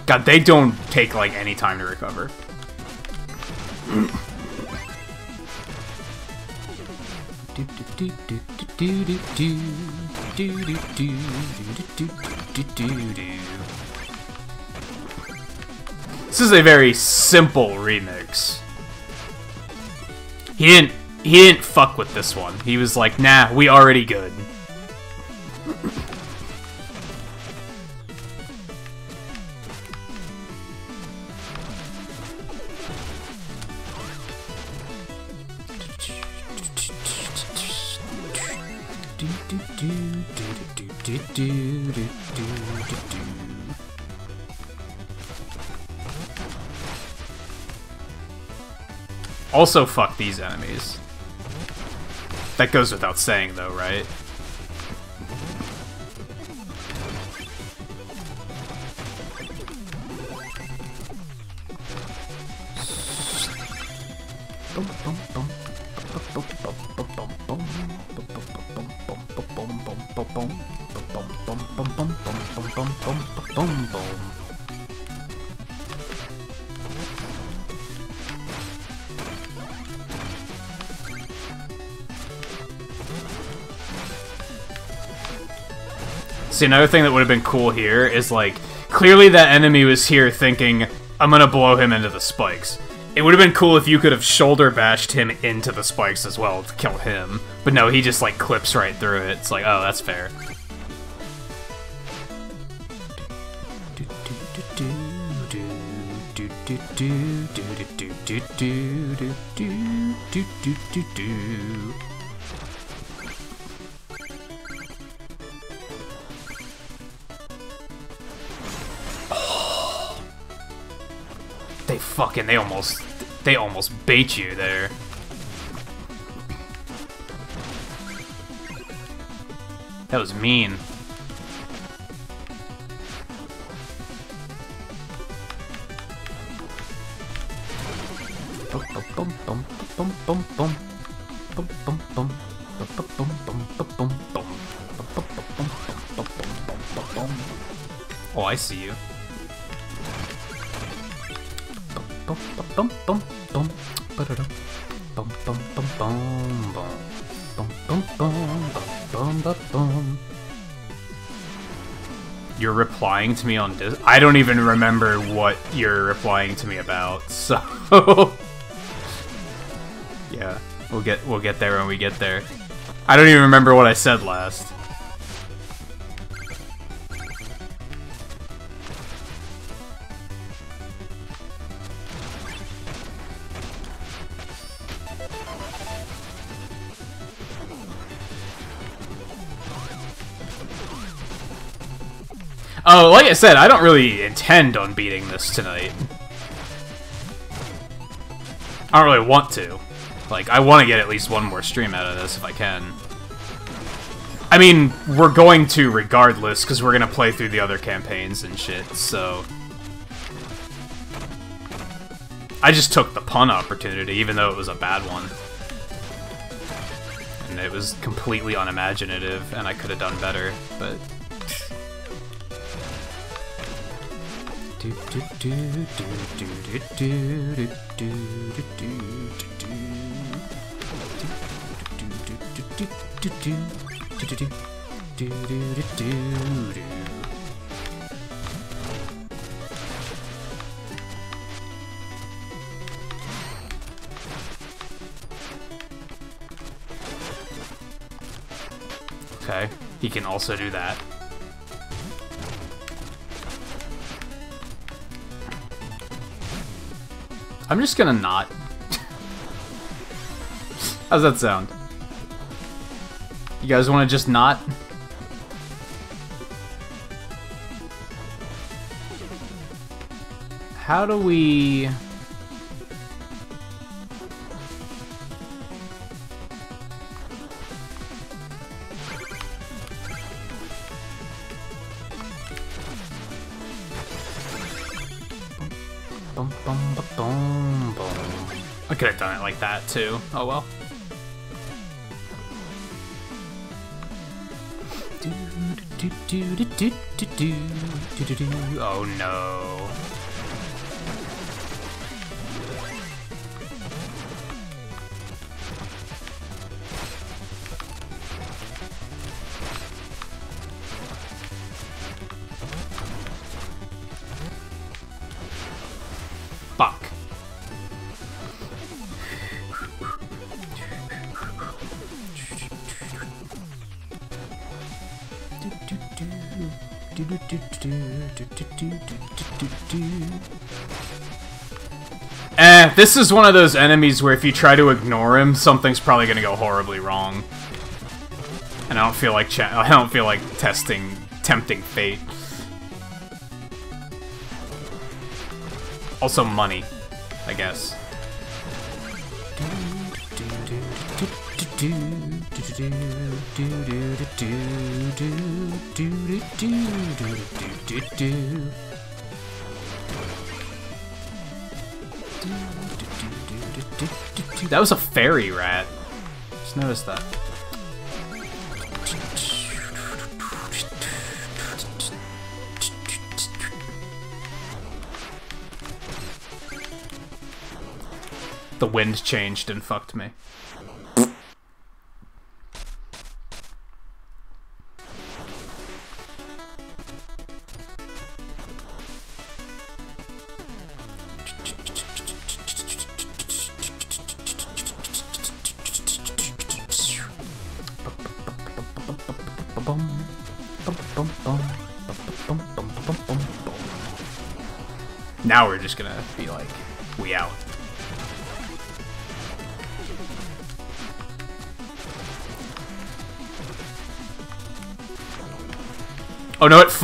God, they don't take, like, any time to recover. This is a very simple remix. He didn't he didn't fuck with this one. He was like, nah, we already good. Also, fuck these enemies. That goes without saying, though, right? See, another thing that would have been cool here is, like, clearly that enemy was here thinking, I'm gonna blow him into the spikes. It would have been cool if you could have shoulder bashed him into the spikes as well to kill him. But no, he just, like, clips right through it. It's like, oh, that's fair. They fucking, they almost, they almost bait you there. That was mean. Replying to me on this. I don't even remember what you're replying to me about. So yeah, we'll get we'll get there when we get there. I don't even remember what I said last. Like I said, I don't really intend on beating this tonight. I don't really want to. Like, I want to get at least one more stream out of this if I can. I mean, we're going to regardless, because we're going to play through the other campaigns and shit, so... I just took the pun opportunity, even though it was a bad one. And it was completely unimaginative, and I could have done better, but... Okay, he can also do that. I'm just gonna not. How's that sound? You guys want to just not? How do we... it like that too. Oh well. Oh no. This is one of those enemies where if you try to ignore him, something's probably gonna go horribly wrong. And I don't feel like I don't feel like testing, tempting fate. Also money, I guess. That was a fairy rat. Just noticed that. The wind changed and fucked me.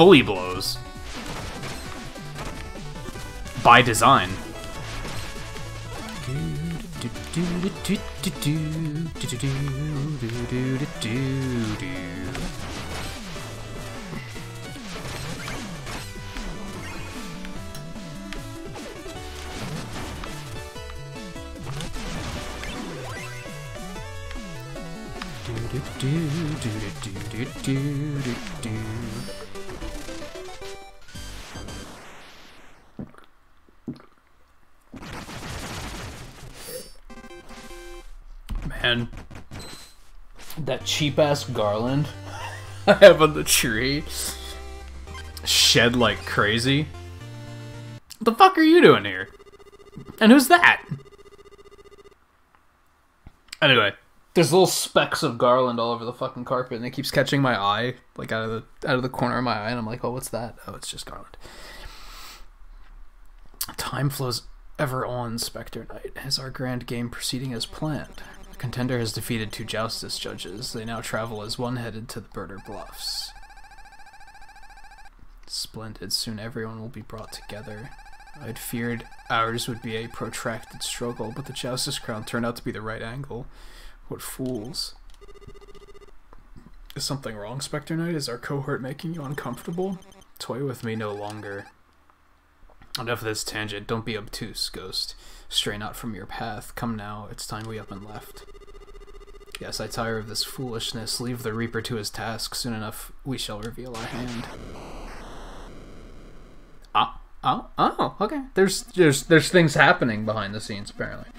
Fully blows. By design. Cheap ass garland I have on the tree shed like crazy. What the fuck are you doing here? And who's that? Anyway, there's little specks of garland all over the fucking carpet, and it keeps catching my eye, like out of the out of the corner of my eye, and I'm like, oh, what's that? Oh, it's just garland. Time flows ever on, Spectre Knight. Is our grand game proceeding as planned? Contender has defeated two Joustus judges. They now travel as one headed to the Birder Bluffs. Splendid. Soon everyone will be brought together. I'd feared ours would be a protracted struggle, but the Joustus crown turned out to be the right angle. What fools. Is something wrong, Spectre Knight? Is our cohort making you uncomfortable? Toy with me no longer. Enough of this tangent. Don't be obtuse, Ghost. Stray not from your path. Come now. It's time we up and left. Yes, I tire of this foolishness. Leave the Reaper to his task. Soon enough, we shall reveal our hand. Ah, oh, oh, okay. There's, there's, there's things happening behind the scenes, apparently.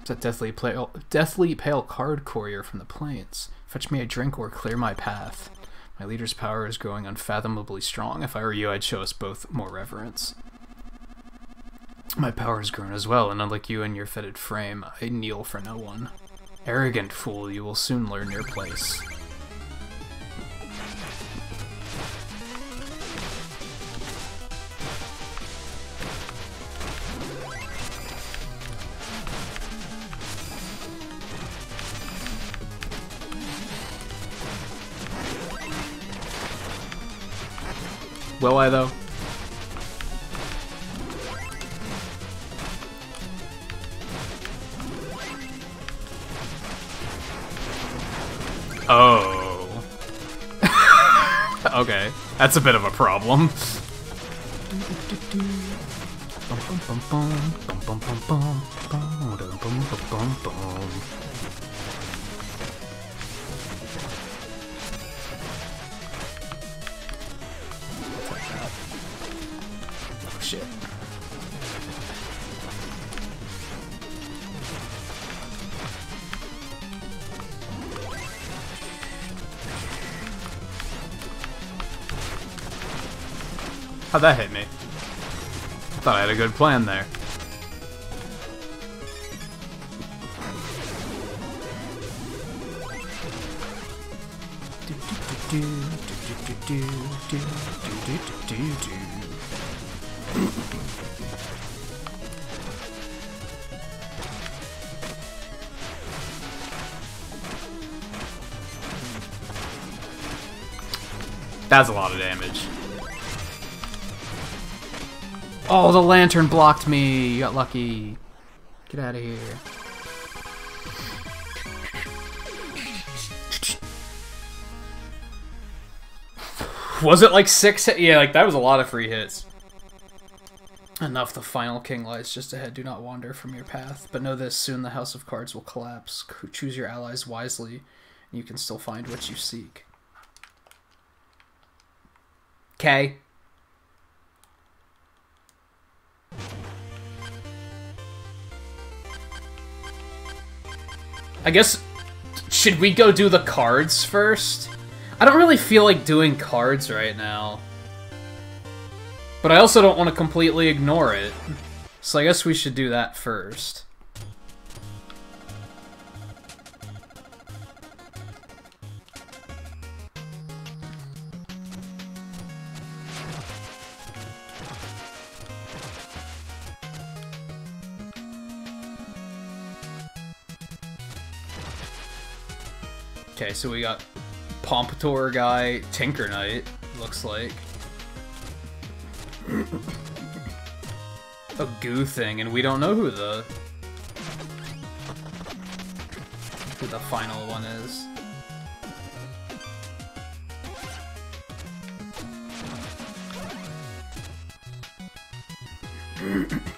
It's a deathly pale, deathly pale card courier from the plains. Fetch me a drink or clear my path. My leader's power is growing unfathomably strong. If I were you, I'd show us both more reverence. My power has grown as well, and unlike you and your fetid frame, I kneel for no one. Arrogant fool, you will soon learn your place. Will I, though? Oh. okay, that's a bit of a problem. Oh shit. How'd that hit me? I thought I had a good plan there. That's a lot of damage. Oh, the lantern blocked me. You got lucky. Get out of here. Was it like six? Yeah, like that was a lot of free hits. Enough, the final king lies just ahead. Do not wander from your path. But know this, soon the house of cards will collapse. Choose your allies wisely, and you can still find what you seek. Okay. I guess should we go do the cards first? I don't really feel like doing cards right now. But I also don't want to completely ignore it. So I guess we should do that first. Okay, so we got Pompadour guy, Tinker Knight, looks like. a goo thing, and we don't know who the who the final one is.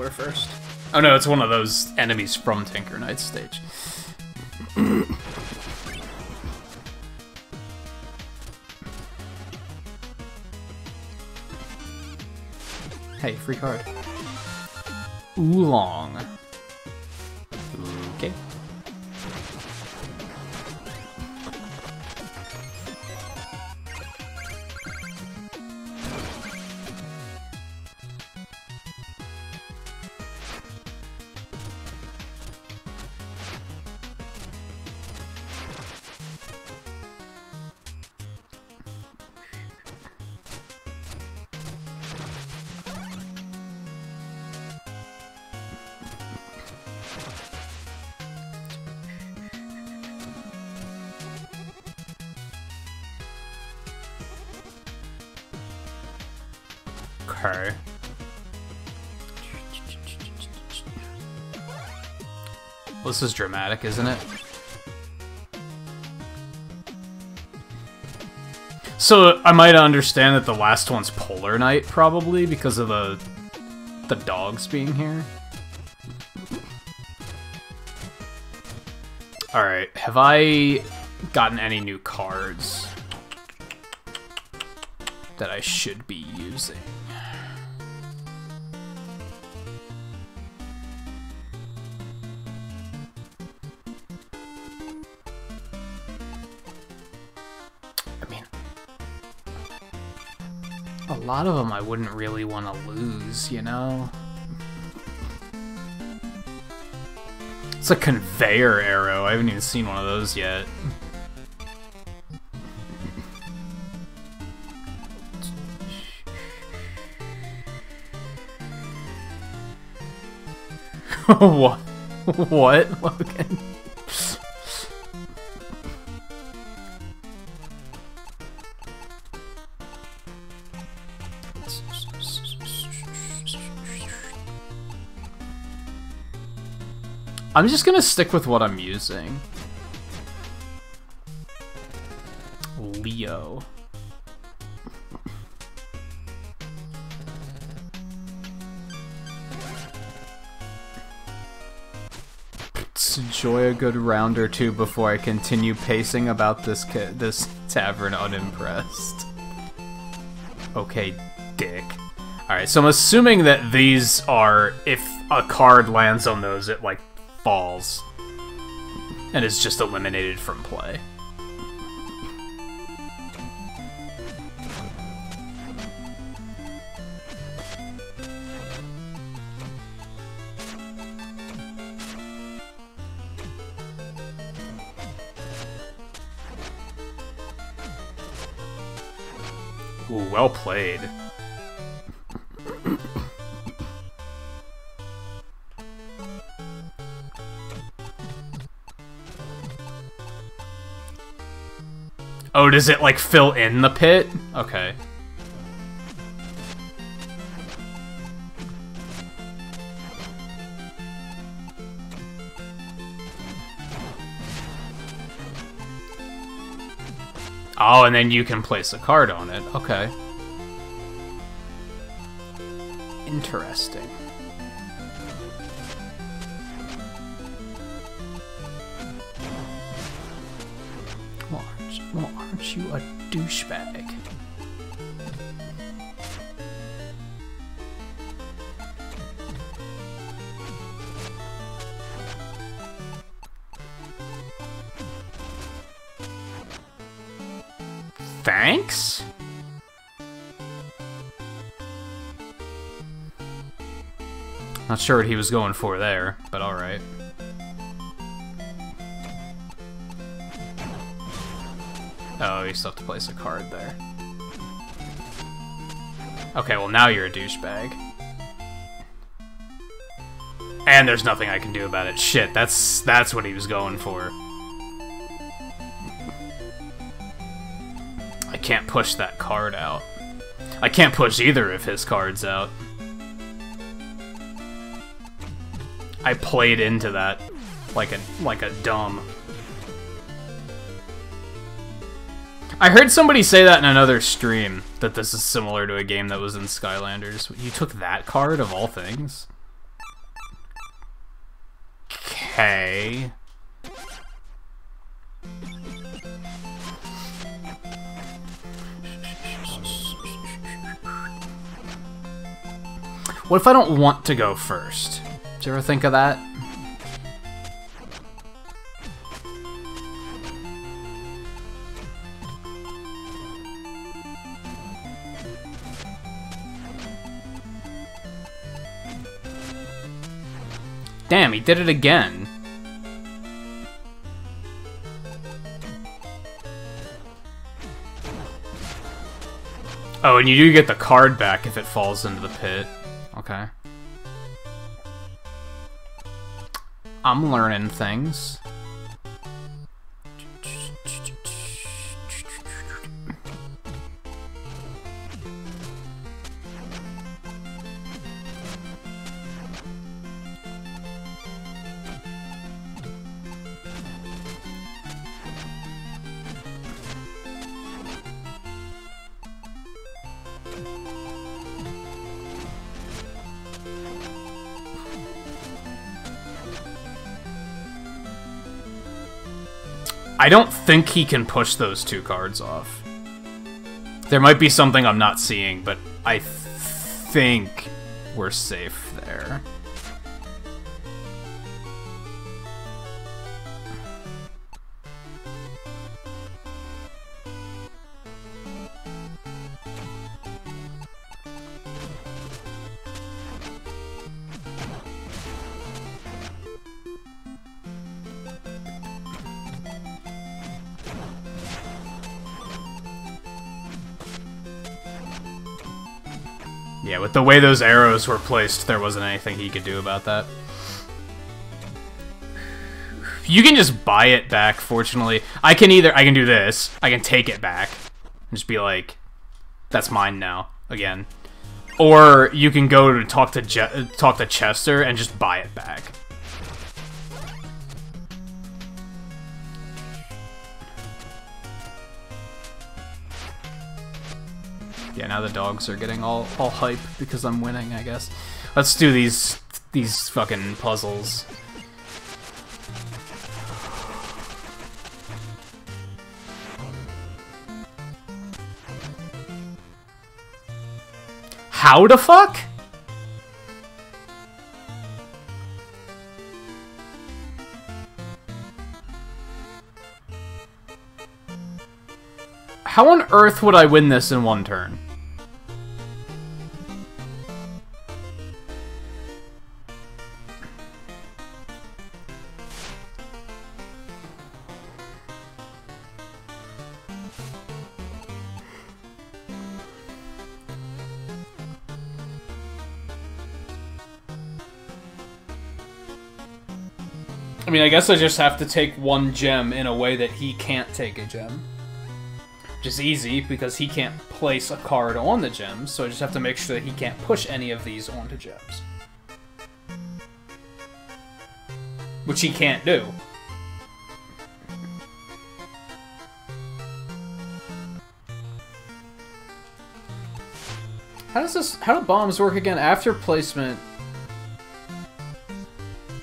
I want to explore first. Oh no, it's one of those enemies from Tinker Knight's stage. Hey, free card. Oolong. This is dramatic, isn't it? So I might understand that the last one's Polar Knight, probably because of the the dogs being here. All right, have I gotten any new cards that I should be using? Lot of them I wouldn't really want to lose, you know? It's a conveyor arrow. I haven't even seen one of those yet. what? What, Logan? I'm just gonna stick with what I'm using. Leo. Let's enjoy a good round or two before I continue pacing about this this tavern unimpressed. Okay, dick. Alright, so I'm assuming that these are, if a card lands on those, it, like, falls and is just eliminated from play. Ooh, well played. Does it, like, fill in the pit? Okay. Oh, and then you can place a card on it. Okay. Interesting. Douchebag? Thanks? Not sure what he was going for there, you still have to place a card there. Okay, well now you're a douchebag. And there's nothing I can do about it. Shit, that's that's what he was going for. I can't push that card out. I can't push either of his cards out. I played into that like a like a dumb. I heard somebody say that in another stream that this is similar to a game that was in Skylanders. You took that card of all things. Okay. What if I don't want to go first? Did you ever think of that? Damn, he did it again. Oh, and you do get the card back if it falls into the pit. Okay. I'm learning things. Don't think he can push those two cards off. There might be something I'm not seeing, but I th think we're safe there. The way those arrows were placed, there wasn't anything he could do about that. You can just buy it back, fortunately. I can either, I can do this, I can take it back, and just be like, that's mine now, again. Or you can go to talk to Je talk to Chester and just buy it back. Yeah, now the dogs are getting all all hype because I'm winning, I guess. Let's do these these fucking puzzles. How the fuck? How on earth would I win this in one turn? Mean, I guess I just have to take one gem in a way that he can't take a gem. Which is easy, because he can't place a card on the gems, so I just have to make sure that he can't push any of these onto gems. Which he can't do. How does this... How do bombs work again? After placement,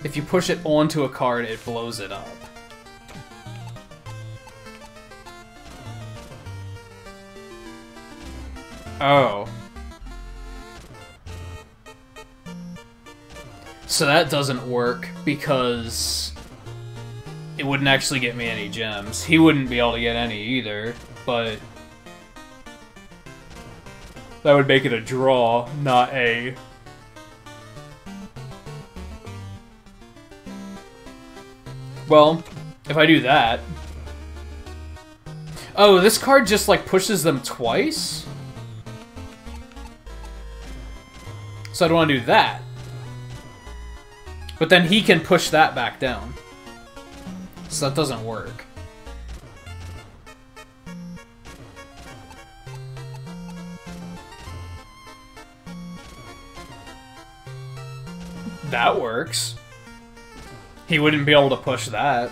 if you push it onto a card, it blows it up. Oh. So that doesn't work because it wouldn't actually get me any gems. He wouldn't be able to get any either, but that would make it a draw, not a Well, if I do that... Oh, this card just, like, pushes them twice? So I don't want to do that. But then he can push that back down. So that doesn't work. That works. He wouldn't be able to push that.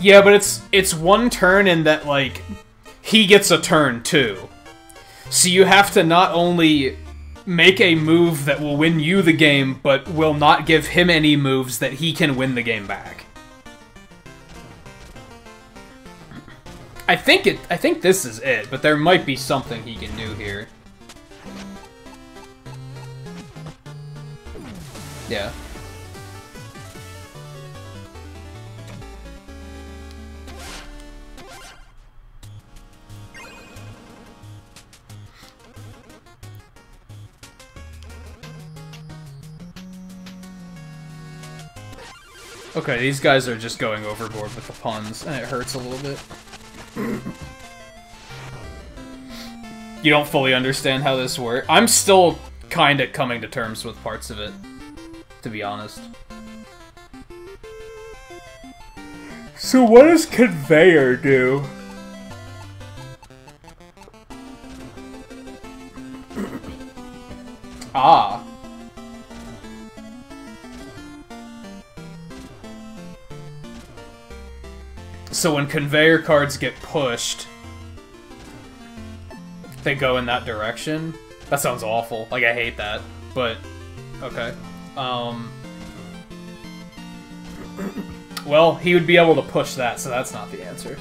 Yeah, but it's it's one turn and that like he gets a turn too. So you have to not only make a move that will win you the game, but will not give him any moves that he can win the game back. I think it. I think this is it, but there might be something he can do here. Yeah. Okay, these guys are just going overboard with the puns, and it hurts a little bit you don't fully understand how this works. I'm still kind of coming to terms with parts of it, to be honest. So what does conveyor do? So when conveyor cards get pushed, they go in that direction. That sounds awful. Like, I hate that. But, okay. Um... Well, he would be able to push that, so that's not the answer.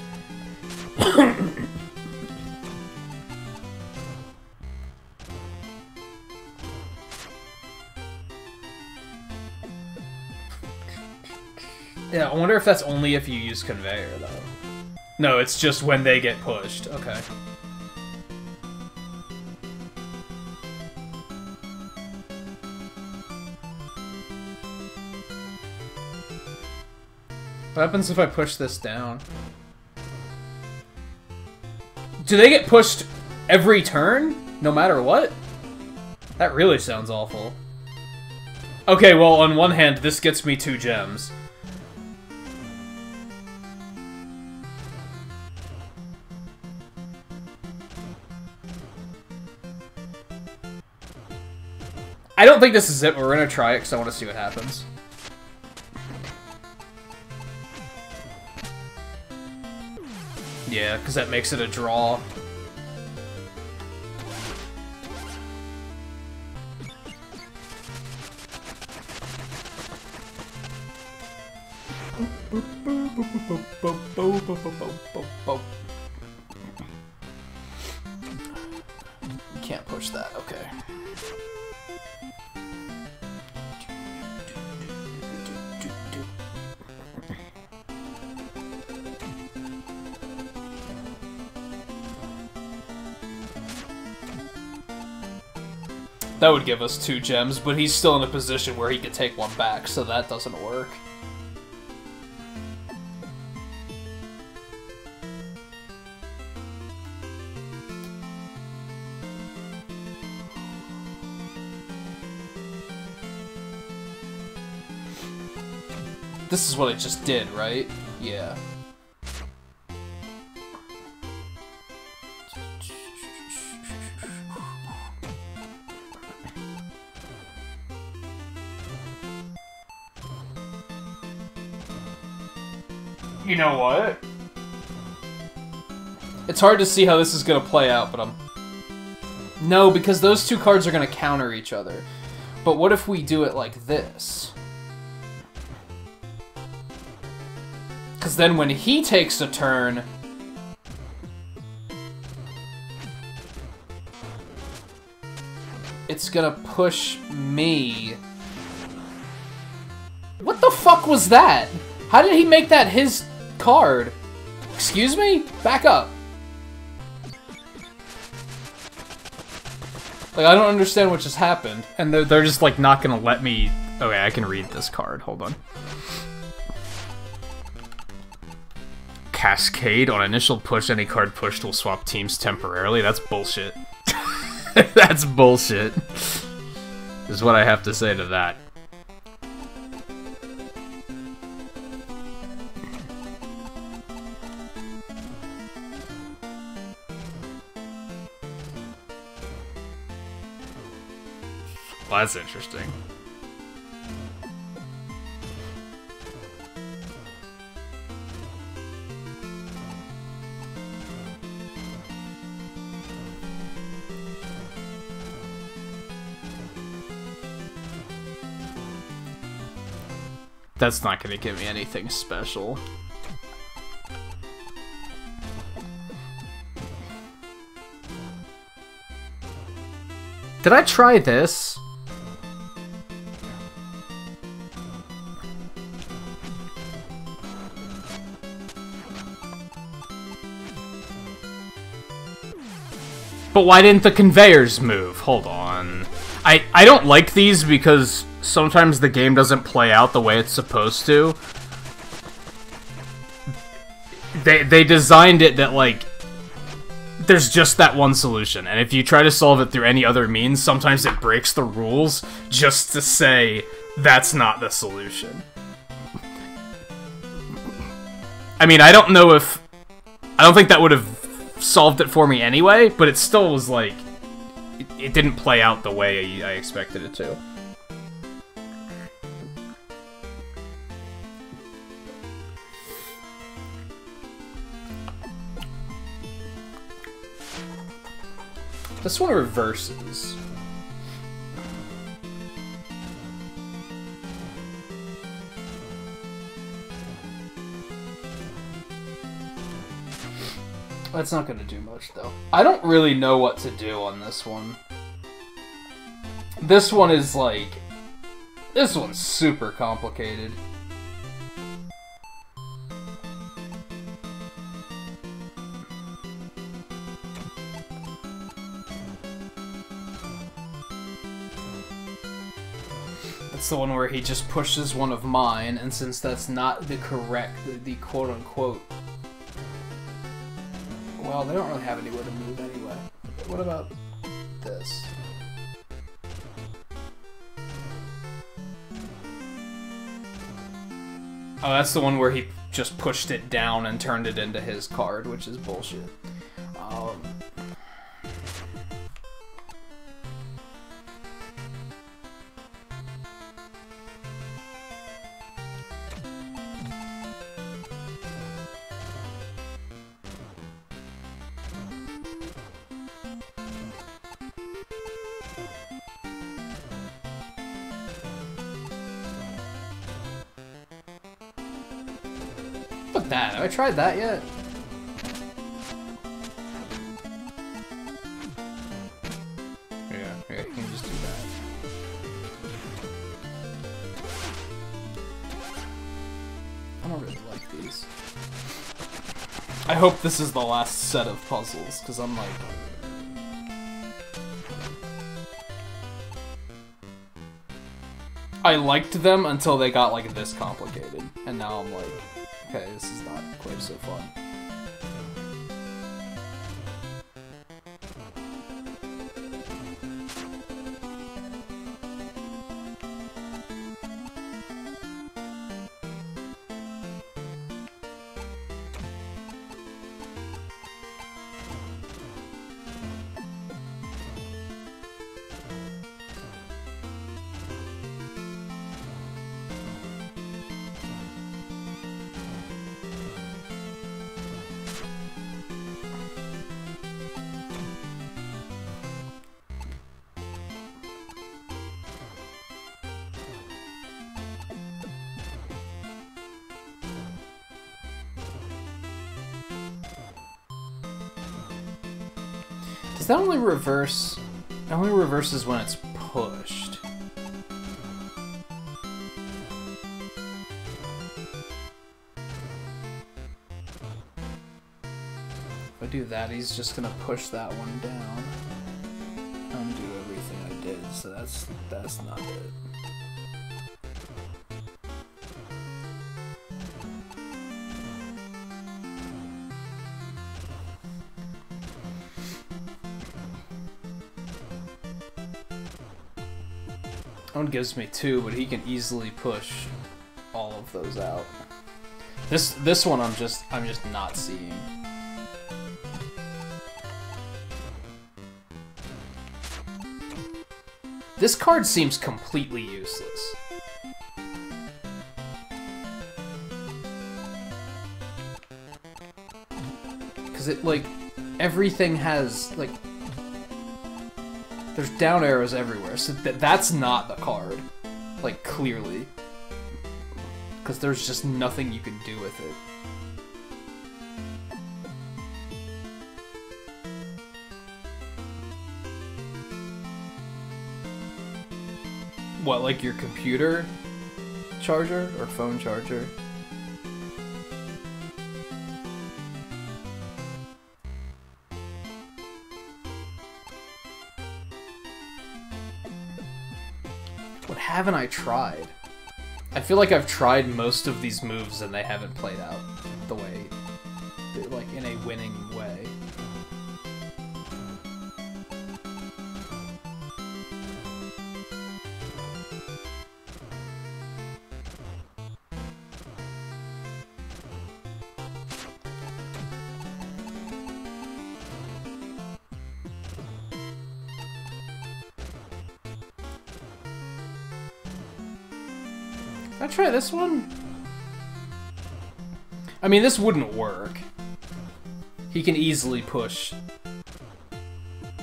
Yeah, I wonder if that's only if you use conveyor, though. No, it's just when they get pushed. Okay. What happens if I push this down? Do they get pushed every turn? No matter what? That really sounds awful. Okay, well, on one hand, this gets me two gems. I don't think this is it, but we're gonna try it because I want to see what happens. Yeah, because that makes it a draw. Can't push that, okay. That would give us two gems, but he's still in a position where he could take one back, so that doesn't work. This is what I just did, right? Yeah. You know what? It's hard to see how this is gonna play out, but I'm... No, because those two cards are gonna counter each other. But what if we do it like this? Because then when he takes a turn... It's gonna push me... What the fuck was that? How did he make that his card? Excuse me? Back up. Like, I don't understand what just happened. And they're, they're just, like, not gonna let me... Okay, I can read this card. Hold on. Cascade. On initial push, any card pushed will swap teams temporarily. That's bullshit. That's bullshit. Is what I have to say to that. That's interesting. That's not gonna give me anything special. Did I try this? But why didn't the conveyors move? Hold on. I, I don't like these because sometimes the game doesn't play out the way it's supposed to. They, they designed it that, like, there's just that one solution, and if you try to solve it through any other means, sometimes it breaks the rules just to say that's not the solution. I mean, I don't know if... I don't think that would have solved it for me anyway, but it still was like... It, it didn't play out the way I, I expected it to. This one reverses. That's not gonna do much, though. I don't really know what to do on this one. This one is like... This one's super complicated. That's the one where he just pushes one of mine, and since that's not the correct, the, the quote-unquote... Well, they don't really have anywhere to move anyway. What about this? Oh, that's the one where he just pushed it down and turned it into his card, which is bullshit. Um, I tried that yet? Yeah, yeah, you can just do that. I don't really like these. I hope this is the last set of puzzles, because I'm like... I liked them until they got like this complicated, and now I'm like, okay, this is not quite so fun. Reverse? It only reverses when it's pushed. If I do that, he's just gonna push that one down. Undo everything I did, so that's that's not it. Gives me two, but he can easily push all of those out. This this one I'm just I'm just not seeing. This card seems completely useless. Cause it like everything has like there's down arrows everywhere, so th that's not the card. Like, clearly. Because there's just nothing you can do with it. What, like your computer charger or phone charger? Haven't I tried? I feel like I've tried most of these moves and they haven't played out the way, like in a winning this one? I mean, this wouldn't work. He can easily push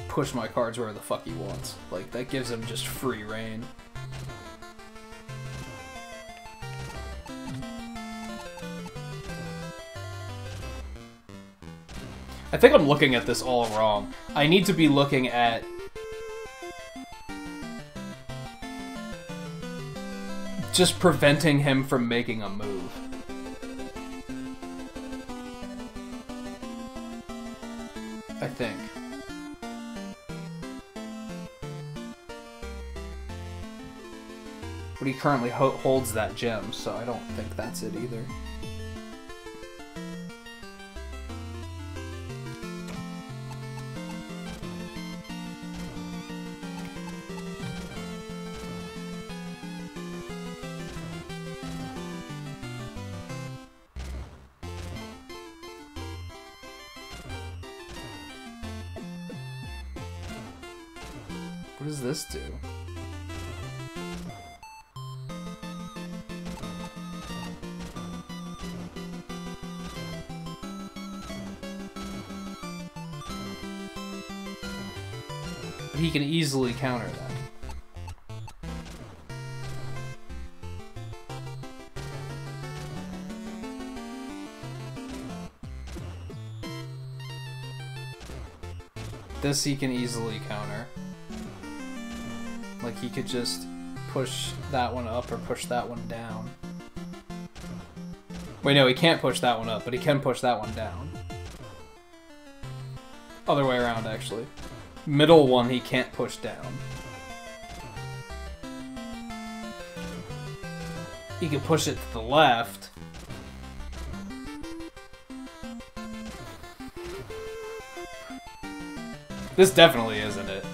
push my cards where the fuck he wants. Like, that gives him just free reign. I think I'm looking at this all wrong. I need to be looking at just preventing him from making a move. I think. But he currently ho holds that gem, so I don't think that's it either. Counter that. This he can easily counter. Like he could just push that one up or push that one down. Wait, no, he can't push that one up, but he can push that one down. Other way around, actually. Middle one he can't push down. He can push it to the left. This definitely isn't it.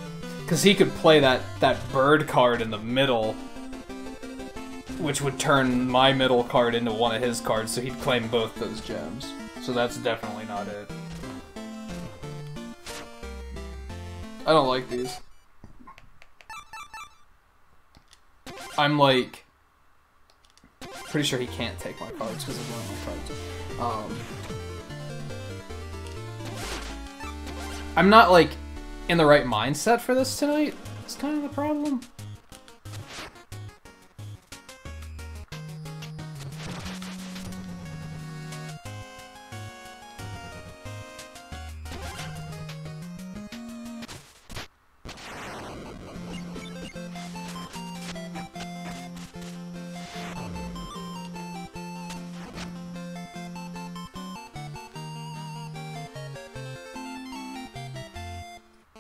Because he could play that, that bird card in the middle, which would turn my middle card into one of his cards, so he'd claim both those gems. So that's definitely not it. I don't like these. I'm like... Pretty sure he can't take my cards because one of my cards. Um, I'm not like in the right mindset for this tonight. It's kind of the problem.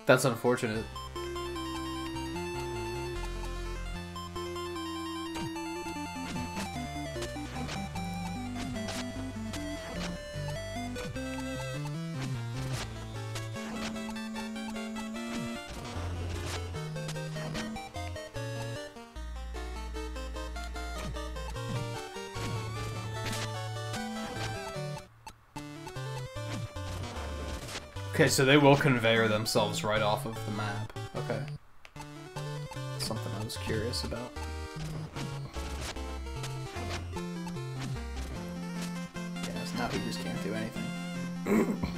That's unfortunate. Okay, so they will conveyor themselves right off of the map. Okay. Something I was curious about. Yes, now he just can't do anything.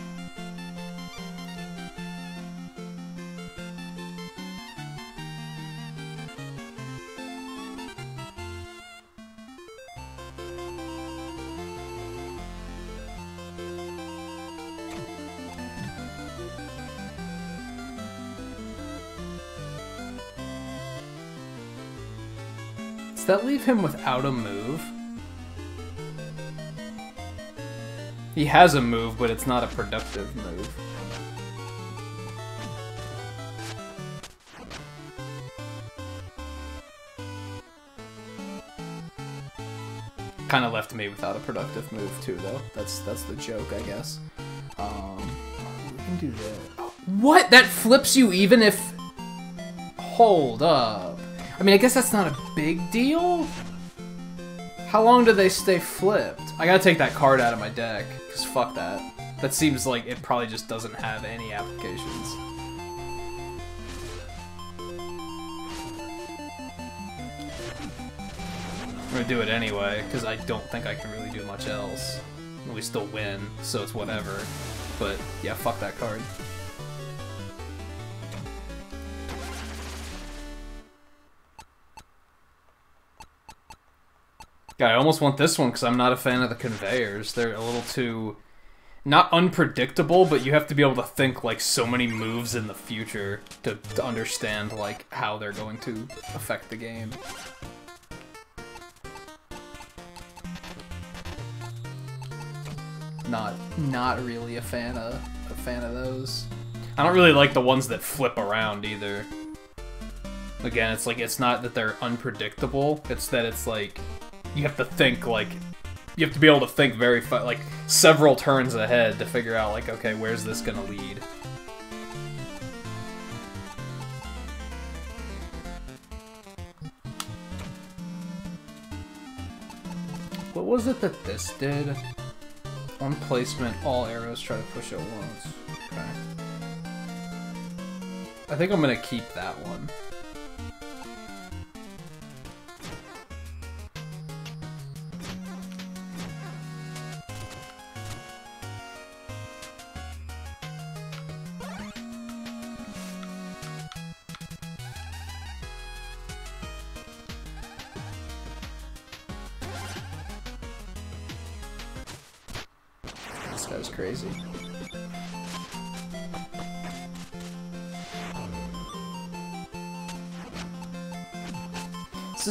That leave him without a move? He has a move, but it's not a productive move. Kind of left me without a productive move too, though. That's that's the joke, I guess. Um, we can do that. What? That flips you even if. Hold up. I mean, I guess that's not a big deal. How long do they stay flipped? I gotta take that card out of my deck, because fuck that. That seems like it probably just doesn't have any applications. I'm gonna do it anyway, because I don't think I can really do much else. We still win, so it's whatever. But yeah, fuck that card. I almost want this one because I'm not a fan of the conveyors. They're a little too not unpredictable, but you have to be able to think like so many moves in the future to, to understand like how they're going to affect the game. Not not really a fan of a fan of those. I don't really like the ones that flip around either. Again, it's like it's not that they're unpredictable, it's that it's like you have to think like you have to be able to think very like several turns ahead to figure out like okay where's this gonna lead? What was it that this did? On placement all arrows try to push at once. Okay. I think I'm gonna keep that one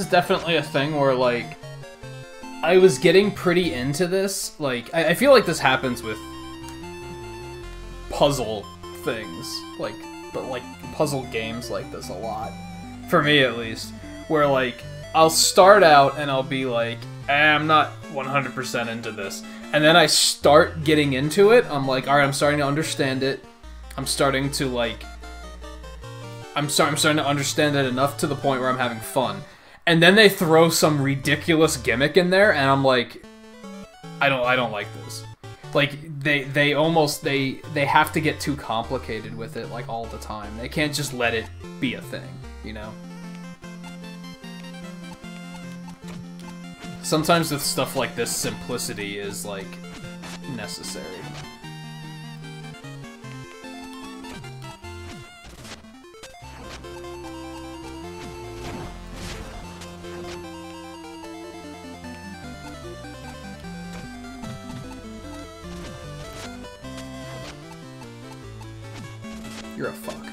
definitely a thing where, like, I was getting pretty into this. Like, I, I feel like this happens with puzzle things. Like, but, like, puzzle games like this a lot. For me, at least. Where, like, I'll start out and I'll be like, eh, I'm not 100% into this. And then I start getting into it. I'm like, all right, I'm starting to understand it. I'm starting to like, I'm sorry, I'm starting to understand it enough to the point where I'm having fun. And then they throw some ridiculous gimmick in there, and I'm like, I don't, I don't like this. Like they, they almost they they have to get too complicated with it like all the time. They can't just let it be a thing, you know. Sometimes with stuff like this, simplicity is, like, necessary. You're a fuck.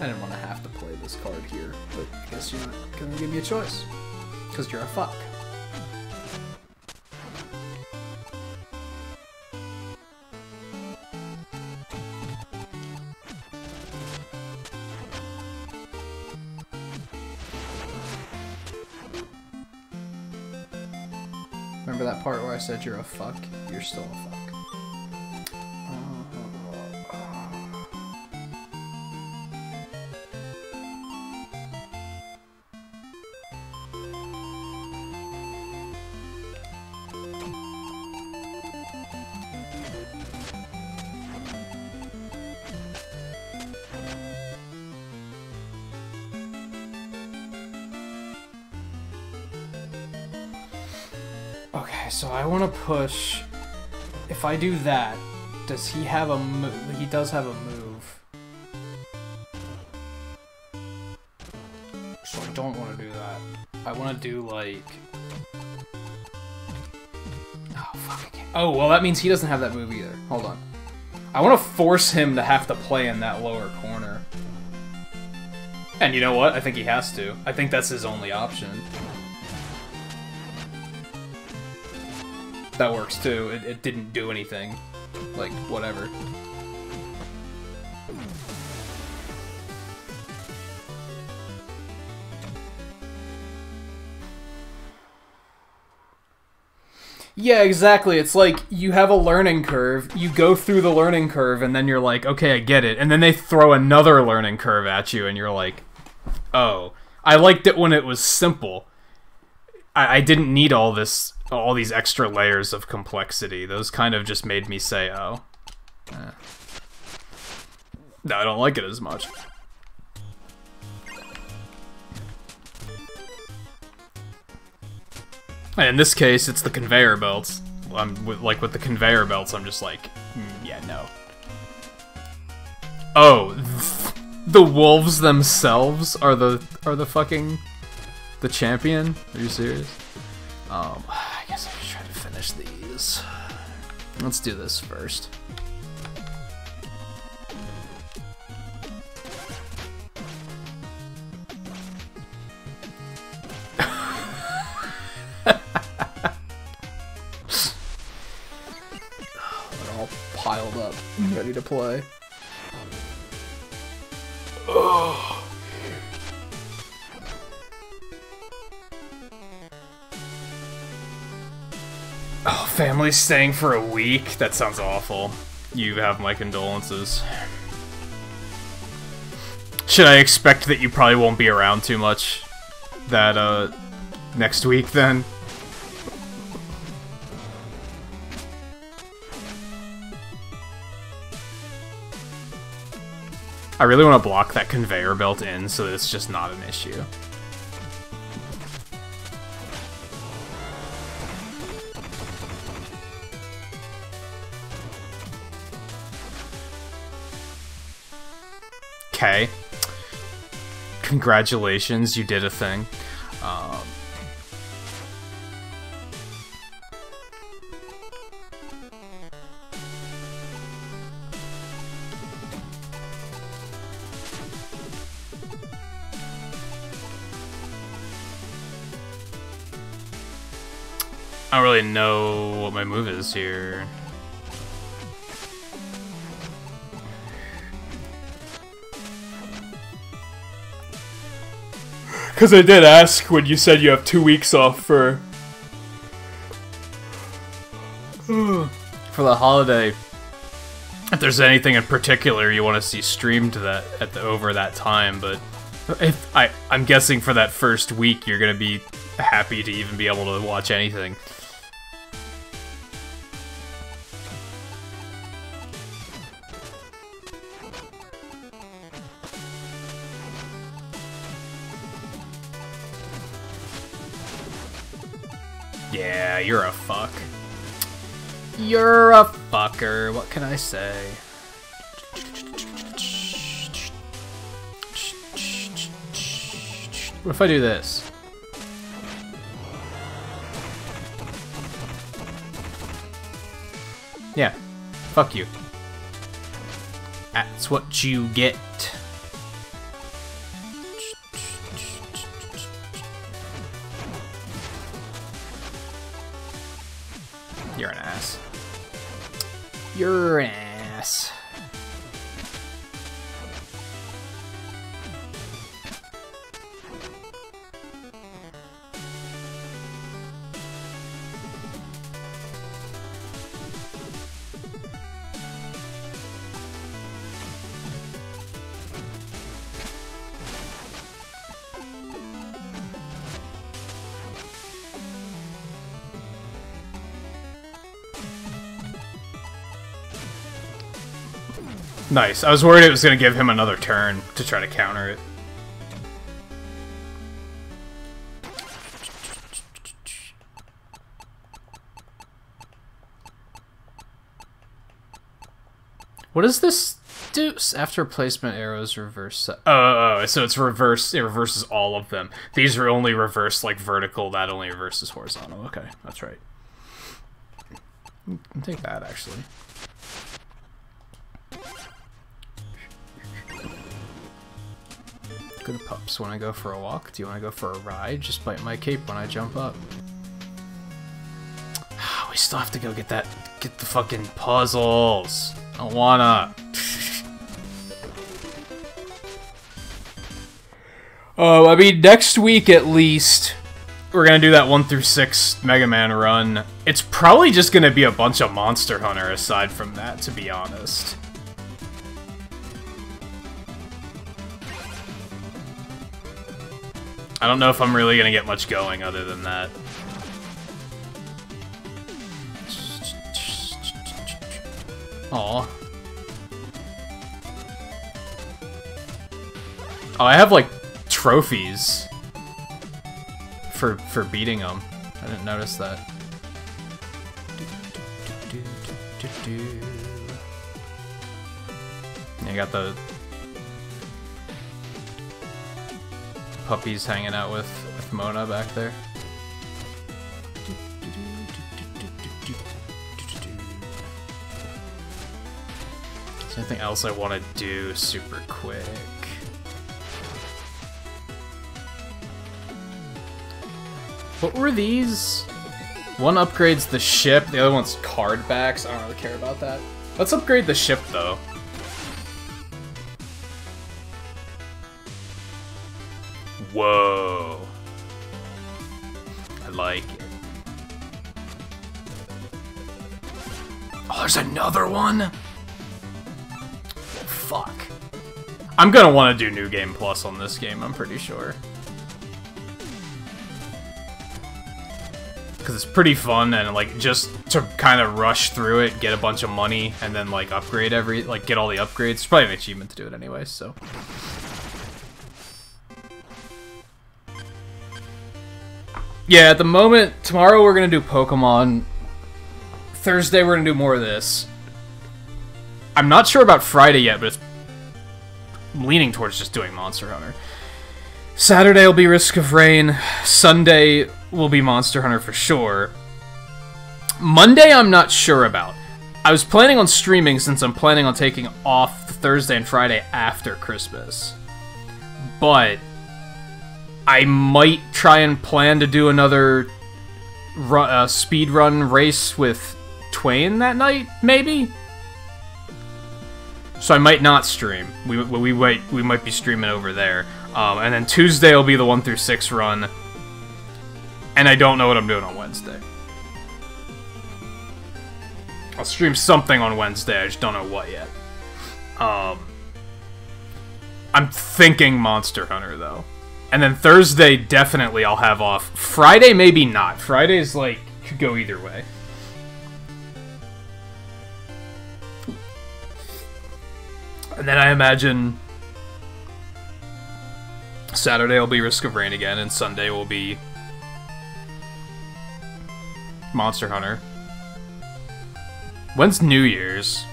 I didn't want to have to play this card here, but I guess you're not going to give me a choice. Because you're a fuck. Remember that part where I said you're a fuck? You're still a fuck. Want to push. If I do that, does he have a move? He does have a move. So I don't want to do that. I want to do like. Oh fuck! Oh well, that means he doesn't have that move either. Hold on. I want to force him to have to play in that lower corner. And you know what? I think he has to. I think that's his only option. That works too. It, it didn't do anything. Like, whatever. Yeah, exactly. It's like you have a learning curve, you go through the learning curve, and then you're like, okay, I get it. And then they throw another learning curve at you, and you're like, oh. I liked it when it was simple. I, I didn't need all this, all these extra layers of complexity. Those kind of just made me say, oh. Eh. No, I don't like it as much. In this case, it's the conveyor belts. I'm with, like with the conveyor belts. I'm just like, mm, yeah, no. Oh, th the wolves themselves are the are the fucking the champion. Are you serious? Um, these. Let's do this first. They're all piled up, ready to play. Family's staying for a week? That sounds awful. You have my condolences. Should I expect that you probably won't be around too much that, uh, next week then? I really want to block that conveyor belt in so that it's just not an issue. Okay. Congratulations, you did a thing. Um, I don't really know what my move is here. Because I did ask when you said you have two weeks off for... for the holiday. If there's anything in particular you want to see streamed that at the over that time, but if I I'm guessing for that first week you're gonna be happy to even be able to watch anything. Yeah, you're a fuck. You're a fucker. What can I say? What if I do this? Yeah. Fuck you. That's what you get. You're an ass. You're an ass. Nice. I was worried it was going to give him another turn to try to counter it. What does this do? After placement arrows reverse. Oh, oh, oh, so it's reverse. It reverses all of them. These are only reversed like vertical. That only reverses horizontal. Okay, that's right. Take that actually. Good pups. Want to go for a walk? Do you want to go for a ride? Just bite my cape when I jump up. Ah, we still have to go get that. Get the fucking puzzles. I wanna. Oh, I mean, next week at least, we're gonna do that 1 through 6 Mega Man run. It's probably just gonna be a bunch of Monster Hunter aside from that, to be honest. I don't know if I'm really gonna get much going other than that. Aw. Oh, I have, like, trophies for for beating them. I didn't notice that. You got the puppies hanging out with, with Mona back there. Is there anything else I want to do super quick? What were these? One upgrades the ship, the other one's card backs. I don't really care about that. Let's upgrade the ship, though. Whoa. I like it. Oh, there's another one? Fuck. I'm gonna want to do New Game Plus on this game, I'm pretty sure. because it's pretty fun and like just to kind of rush through it, get a bunch of money, and then like upgrade every like get all the upgrades. It's probably an achievement to do it anyway. So. Yeah, at the moment, tomorrow we're gonna do Pokemon. Thursday we're gonna do more of this. I'm not sure about Friday yet, but it's I'm leaning towards just doing Monster Hunter. Saturday will be Risk of Rain. Sunday will be Monster Hunter for sure. Monday, I'm not sure about. I was planning on streaming since I'm planning on taking off Thursday and Friday after Christmas. But I might try and plan to do another run, uh, speed run race with Twain that night, maybe. So I might not stream. We we might we might be streaming over there. Um, and then Tuesday will be the one through six run and I don't know what I'm doing on Wednesday. I'll stream something on Wednesday, I just don't know what yet. Um, I'm thinking Monster Hunter, though. And then Thursday, definitely I'll have off. Friday, maybe not. Friday's, like, could go either way. And then I imagine Saturday will be Risk of Rain again, and Sunday will be Monster Hunter. When's New Year's?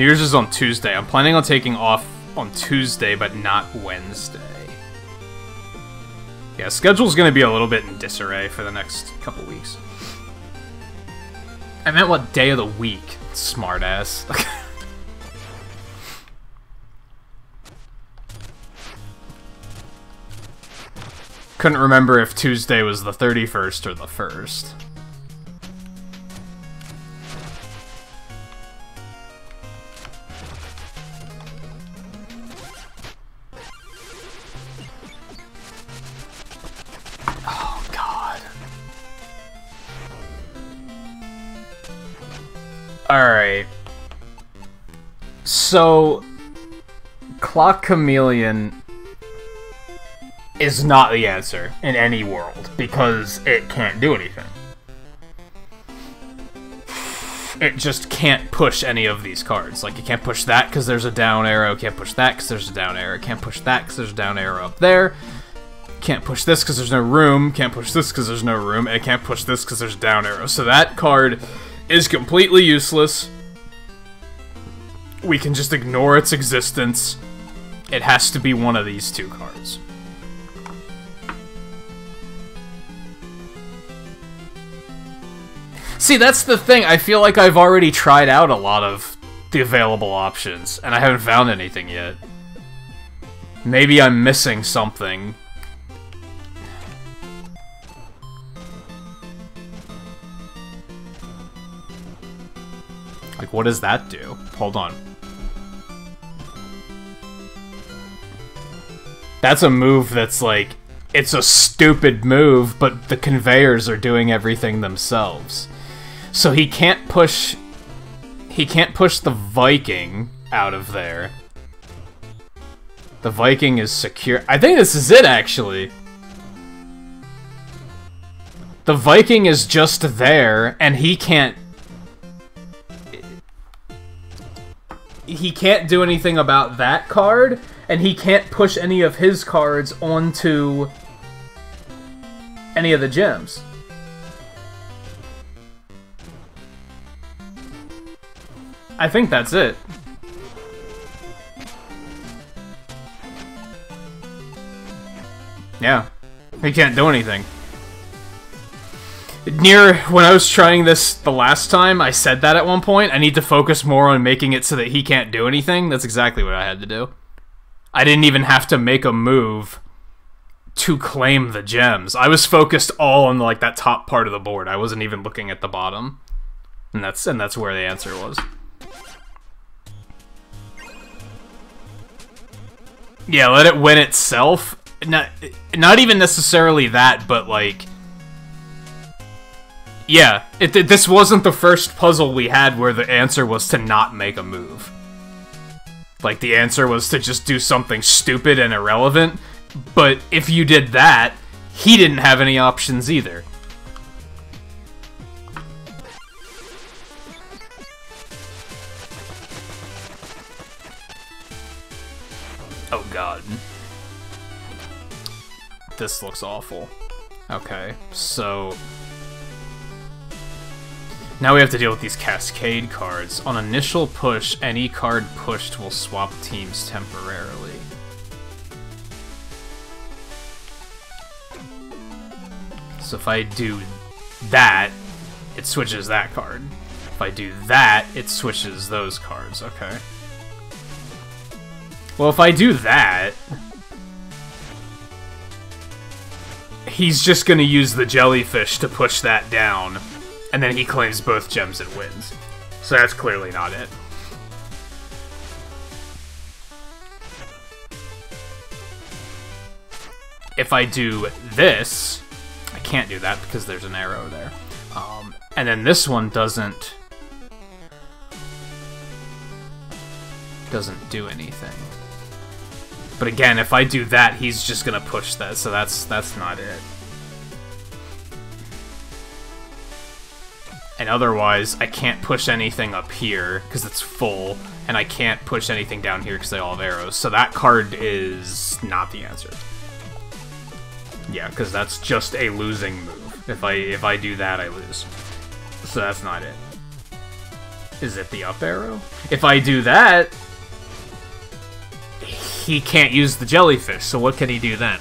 New Year's is on Tuesday. I'm planning on taking off on Tuesday, but not Wednesday. Yeah, schedule's gonna be a little bit in disarray for the next couple weeks. I meant what day of the week. Smartass. Couldn't remember if Tuesday was the 31st or the 1st. Alright. So, Clock Chameleon is not the answer in any world because it can't do anything. It just can't push any of these cards. Like, it can't push that because there's a down arrow, can't push that because there's a down arrow, can't push that because there's a down arrow up there, can't push this because there's no room, can't push this because there's no room, and it can't push this because there's a down arrow. So that card is completely useless. We can just ignore its existence. It has to be one of these two cards. See, that's the thing. I feel like I've already tried out a lot of the available options, and I haven't found anything yet. Maybe I'm missing something. Like, what does that do? Hold on. That's a move that's like, it's a stupid move, but the conveyors are doing everything themselves. So he can't push... He can't push the Viking out of there. The Viking is secure. I think this is it, actually. The Viking is just there, and he can't... He can't do anything about that card, and he can't push any of his cards onto any of the gems. I think that's it. Yeah. He can't do anything. Near when I was trying this the last time, I said that at one point. I need to focus more on making it so that he can't do anything. That's exactly what I had to do. I didn't even have to make a move to claim the gems. I was focused all on like that top part of the board. I wasn't even looking at the bottom. And that's and that's where the answer was. Yeah, let it win itself. Not, not even necessarily that, but like... Yeah, it, this wasn't the first puzzle we had where the answer was to not make a move. Like, the answer was to just do something stupid and irrelevant, but if you did that, he didn't have any options either. Oh god. This looks awful. Okay, so... Now we have to deal with these Cascade cards. On initial push, any card pushed will swap teams temporarily. So if I do that, it switches that card. If I do that, it switches those cards. Okay. Well, if I do that... He's just gonna use the jellyfish to push that down, and then he claims both gems and wins. So that's clearly not it. If I do this, I can't do that because there's an arrow there. Um, and then this one doesn't... doesn't do anything. But again, if I do that, he's just gonna push that, so that's that's not it. And otherwise, I can't push anything up here, because it's full, and I can't push anything down here because they all have arrows. So that card is not the answer. Yeah, because that's just a losing move. If I if I do that, I lose. So that's not it. Is it the up arrow? If I do that, he can't use the jellyfish, so what can he do then?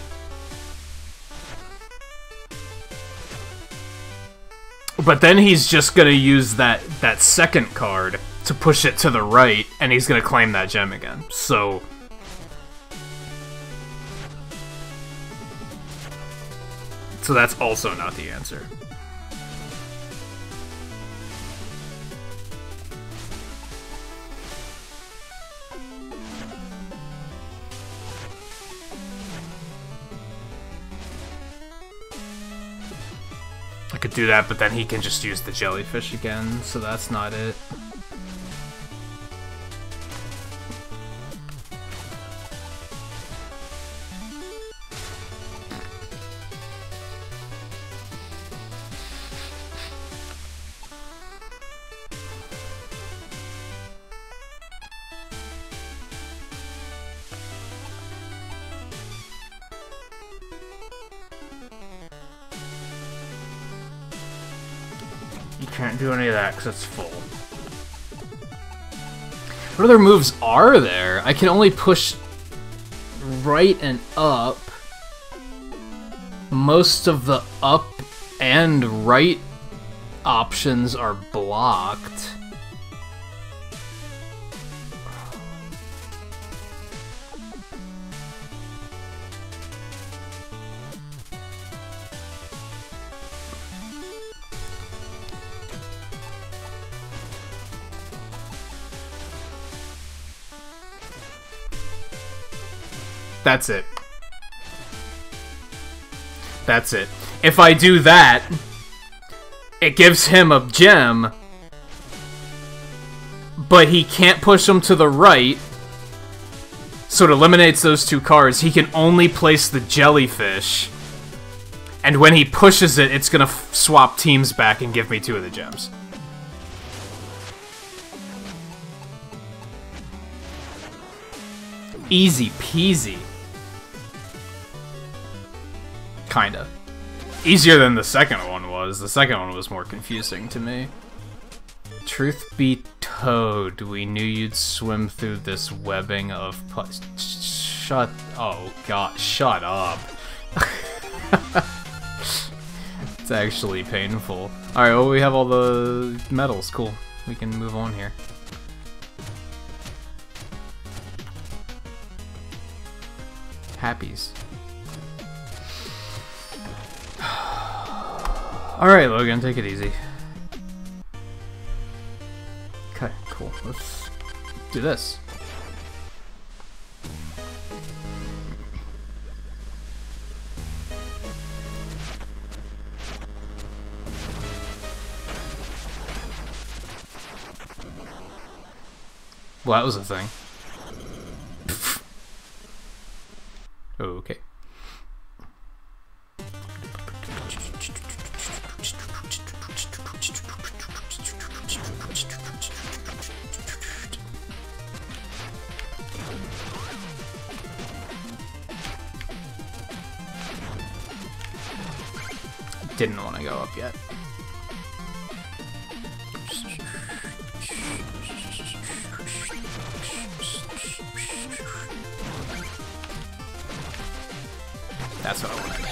But then he's just gonna use that, that second card to push it to the right, and he's gonna claim that gem again. So... So that's also not the answer. I could do that, but then he can just use the jellyfish again, so that's not it. Do any of that because it's full. What other moves are there? I can only push right and up. Most of the up and right options are blocked. That's it. That's it. If I do that, it gives him a gem, but he can't push him to the right, so it eliminates those two cards. He can only place the jellyfish, and when he pushes it, it's gonna swap teams back and give me two of the gems. Easy peasy. Kinda. Easier than the second one was. The second one was more confusing to me. Truth be told, we knew you'd swim through this webbing of... Shut... Oh, God. Shut up. it's actually painful. Alright, well, we have all the medals. Cool. We can move on here. Happies. Alright, Logan, take it easy. Okay, cool. Let's do this. Well, that was a thing. okay. Didn't want to go up yet. That's what I wanted.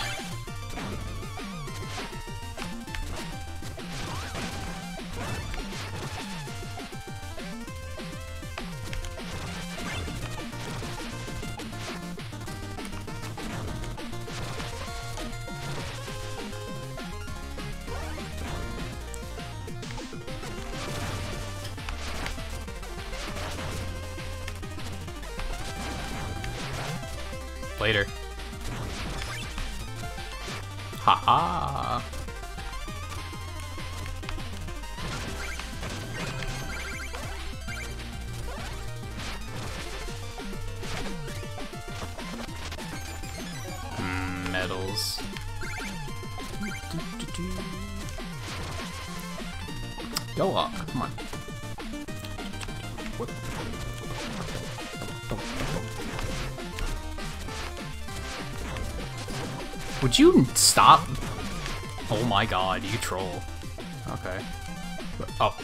You stop? Oh my god, you troll. Okay. Oh.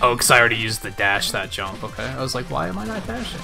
Oh, because I already used the dash that jump, okay. I was like, why am I not dashing?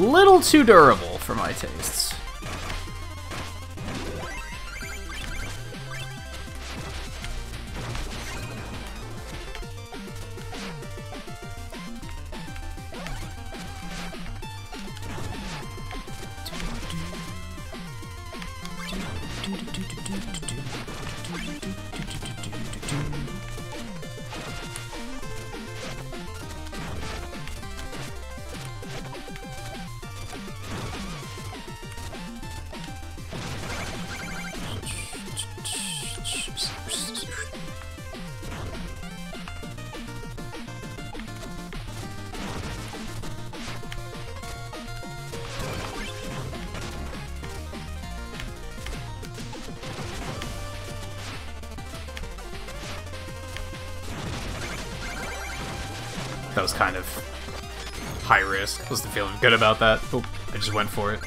Little too durable for my tastes. That was kind of high risk. I Wasn't feeling good about that. Oh, I just went for it.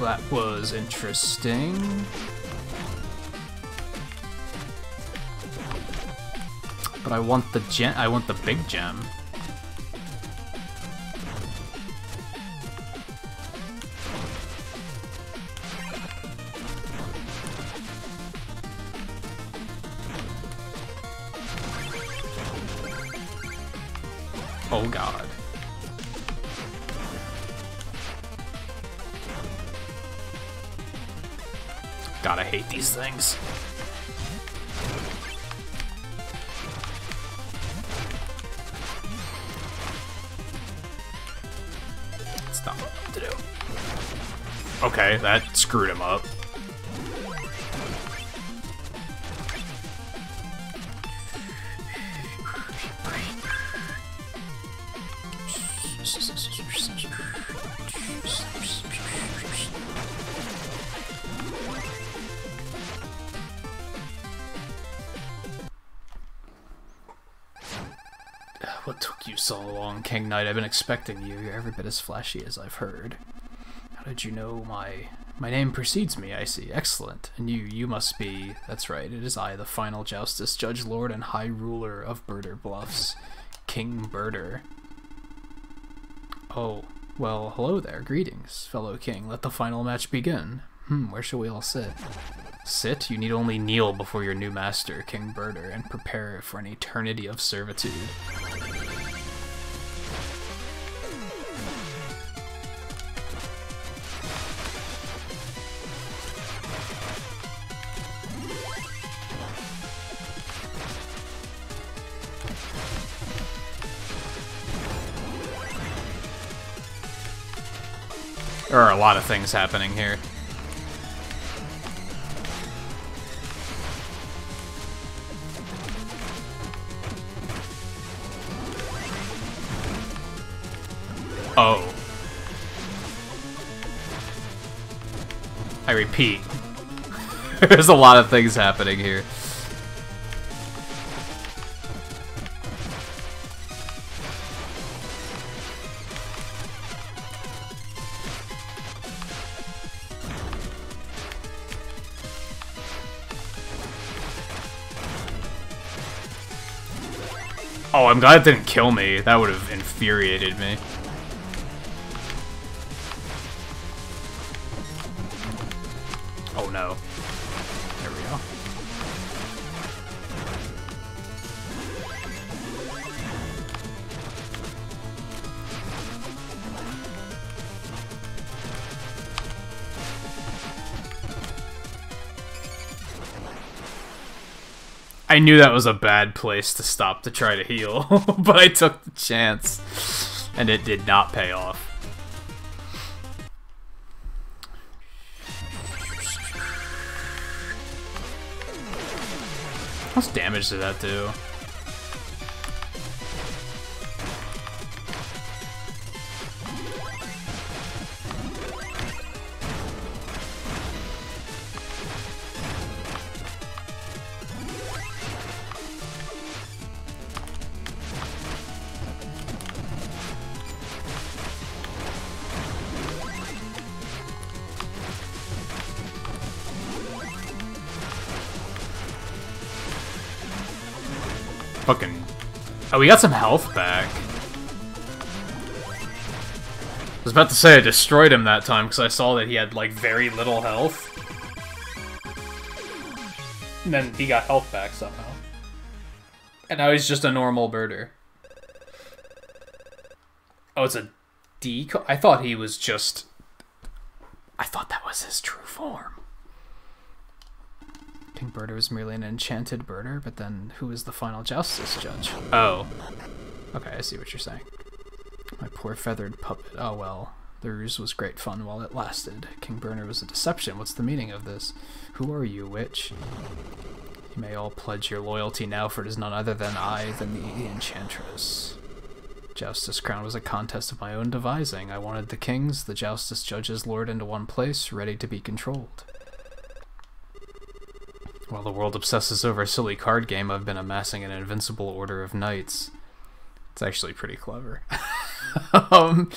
That was interesting. But I want the gem. I want the big gem. Screwed him up. What took you so long, King Knight? I've been expecting you. You're every bit as flashy as I've heard. How did you know my my name precedes me? I see. Excellent. And you you must be. That's right. It is I, the final justice, Judge Lord and High Ruler of Birder Bluffs, King Birder. Oh, well, hello there. Greetings, fellow king. Let the final match begin. Hmm, where shall we all sit? Sit? You need only kneel before your new master, King Birder, and prepare for an eternity of servitude. Lot of things happening here. Oh. I repeat. There's a lot of things happening here. I'm glad it didn't kill me. That would have infuriated me. Knew that was a bad place to stop to try to heal, but I took the chance, and it did not pay off. How much damage did that do? We got some health back. I was about to say I destroyed him that time because I saw that he had, like, very little health. And then he got health back somehow. And now he's just a normal birder. Oh, it's a decoy? I thought he was just... I thought that was his true form. King Birder was merely an enchanted birder, but then who is the final justice judge? Oh. Okay, I see what you're saying. My poor feathered puppet. Oh well. The ruse was great fun while it lasted. King Birder was a deception. What's the meaning of this? Who are you, witch? You may all pledge your loyalty now, for it is none other than I, than the Enchantress. Joustus Crown was a contest of my own devising. I wanted the kings, the Joustus judges lured into one place, ready to be controlled. While the world obsesses over a silly card game, I've been amassing an invincible order of knights. It's actually pretty clever. um,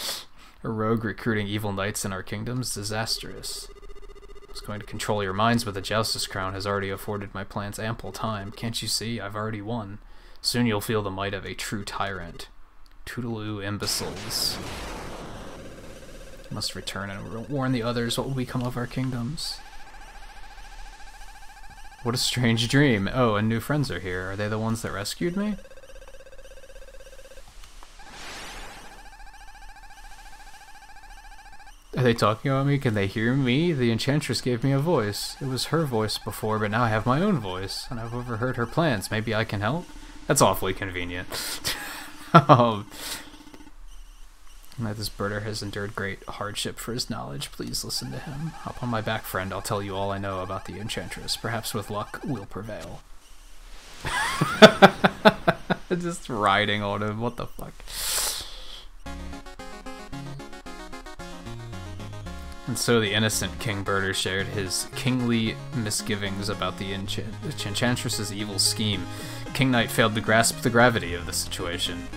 a rogue recruiting evil knights in our kingdoms, disastrous. I was going to control your minds, but the Joustus Crown has already afforded my plans ample time. Can't you see? I've already won. Soon you'll feel the might of a true tyrant. Toodaloo imbeciles. Must return and warn the others what will become of our kingdoms. What a strange dream. Oh, and new friends are here. Are they the ones that rescued me? Are they talking about me? Can they hear me? The Enchantress gave me a voice. It was her voice before, but now I have my own voice, and I've overheard her plans. Maybe I can help? That's awfully convenient. um, that this birder has endured great hardship for his knowledge. Please listen to him. Hop on my back, friend. I'll tell you all I know about the Enchantress. Perhaps with luck, we'll prevail. Just riding on him. What the fuck? And so the innocent King Birder shared his kingly misgivings about the enchant- Enchantress's evil scheme. King Knight failed to grasp the gravity of the situation.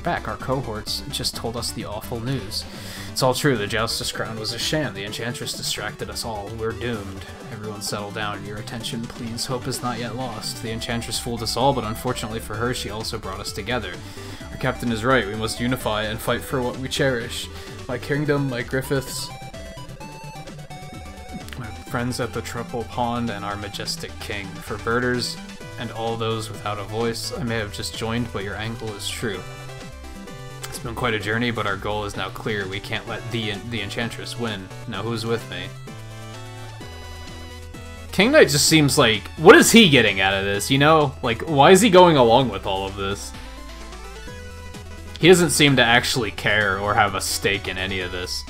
Back. Our cohorts just told us the awful news. It's all true. The Joustus Crown was a sham. The Enchantress distracted us all. We're doomed. Everyone settle down. Your attention, please. Hope is not yet lost. The Enchantress fooled us all, but unfortunately for her, she also brought us together. Our captain is right. We must unify and fight for what we cherish. My kingdom, my Griffiths, my friends at the Troupple Pond, and our majestic king. For birders and all those without a voice, I may have just joined, but your angle is true. It's been quite a journey, but our goal is now clear. We can't let the the Enchantress win. Now who's with me? King Knight just seems like... What is he getting out of this, you know? Like, why is he going along with all of this? He doesn't seem to actually care or have a stake in any of this.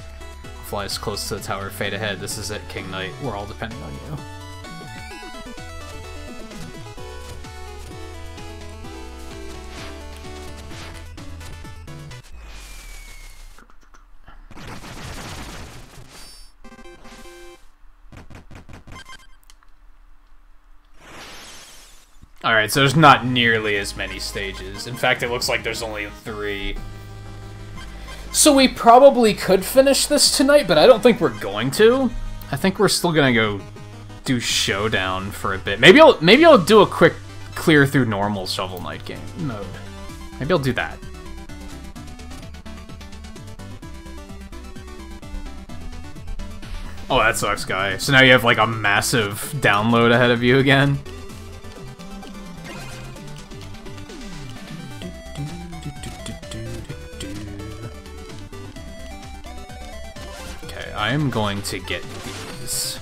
Fly as close to the tower, fade ahead. This is it, King Knight. We're all depending on you. Alright, so there's not nearly as many stages. In fact, it looks like there's only three. So we probably could finish this tonight, but I don't think we're going to. I think we're still gonna go do Showdown for a bit. Maybe I'll maybe I'll do a quick clear through normal Shovel Knight game mode. Maybe I'll do that. Oh, that sucks, guy. So now you have like a massive download ahead of you again. I am going to get these.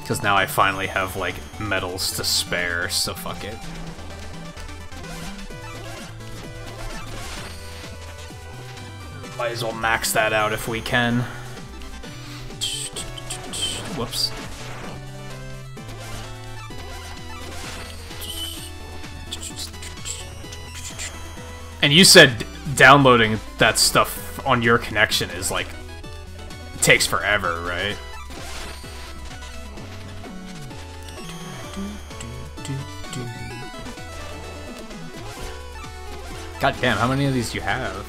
Because now I finally have, like, medals to spare, so fuck it. Might as well max that out if we can. Whoops. And you said downloading that stuff on your connection is like takes forever, right? God damn, how many of these do you have?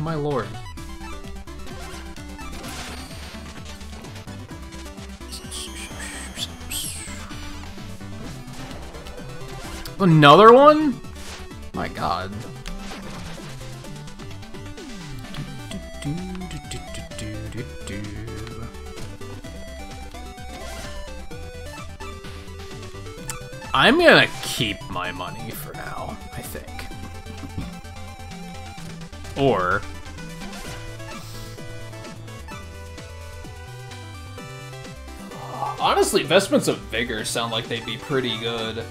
My lord. Another one? My god. I'm gonna keep my money for now, I think. Or... Honestly, Vestments of Vigor sound like they'd be pretty good.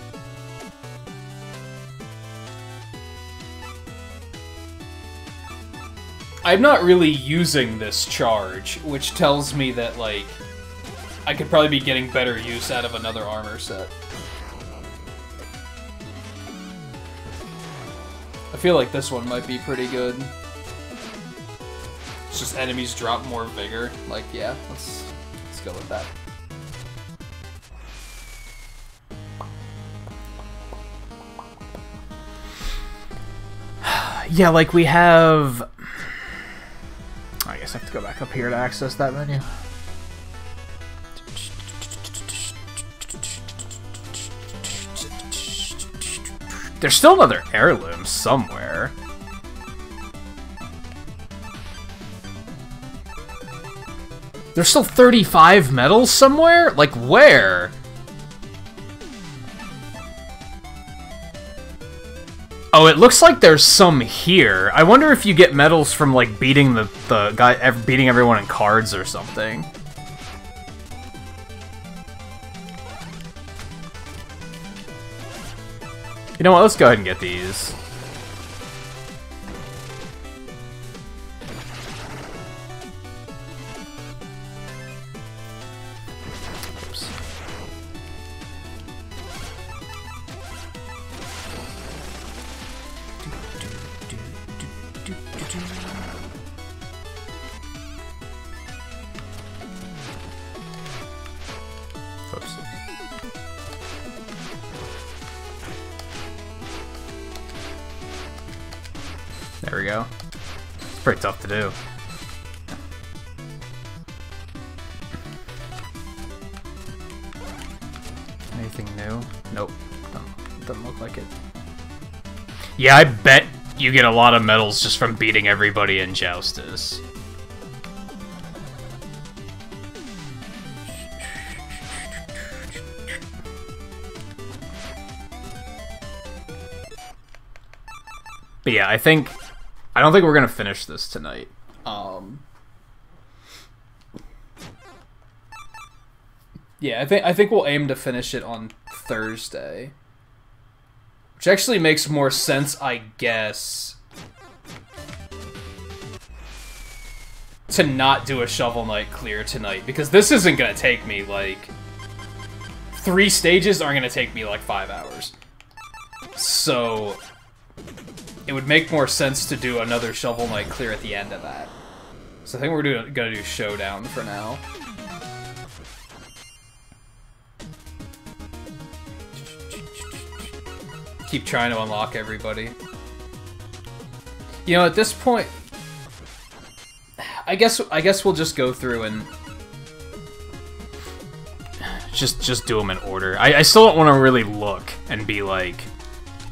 I'm not really using this charge, which tells me that, like, I could probably be getting better use out of another armor set. I feel like this one might be pretty good. It's just enemies drop more vigor. Like, yeah, let's let's go with that. Yeah, like we have... I guess I have to go back up here to access that menu. There's still another heirloom somewhere. There's still 35 medals somewhere? Like, where? Oh, it looks like there's some here. I wonder if you get medals from, like, beating the, the guy, beating everyone in cards or something. You know what, let's go ahead and get these. Yeah, I bet you get a lot of medals just from beating everybody in Joustus. But yeah, I think I don't think we're gonna finish this tonight. Um. Yeah, I think I think we'll aim to finish it on Thursday. Which actually makes more sense, I guess. To not do a Shovel Knight clear tonight, because this isn't gonna take me, like... Three stages aren't gonna take me, like, five hours. So... It would make more sense to do another Shovel Knight clear at the end of that. So I think we're gonna do Showdown for now. Keep trying to unlock everybody. You know, at this point, I guess I guess we'll just go through and Just just do them in order. I, I still don't want to really look and be like,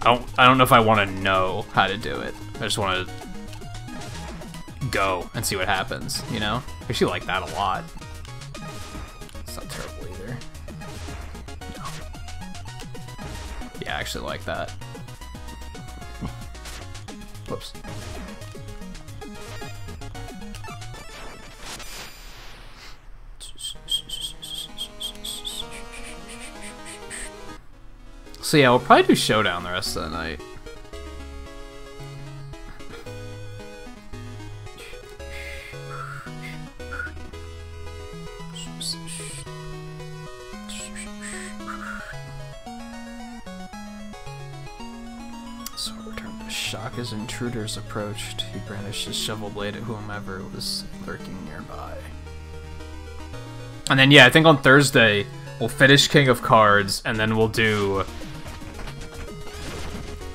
I don't I don't know if I want to know how to do it. I just want to go and see what happens. You know, I actually like that a lot. Yeah, I actually like that. Whoops. So yeah, we'll probably do Showdown the rest of the night. Shock as intruders approached. He brandished his shovel blade at whomever was lurking nearby. And then, yeah, I think on Thursday, we'll finish King of Cards, and then we'll do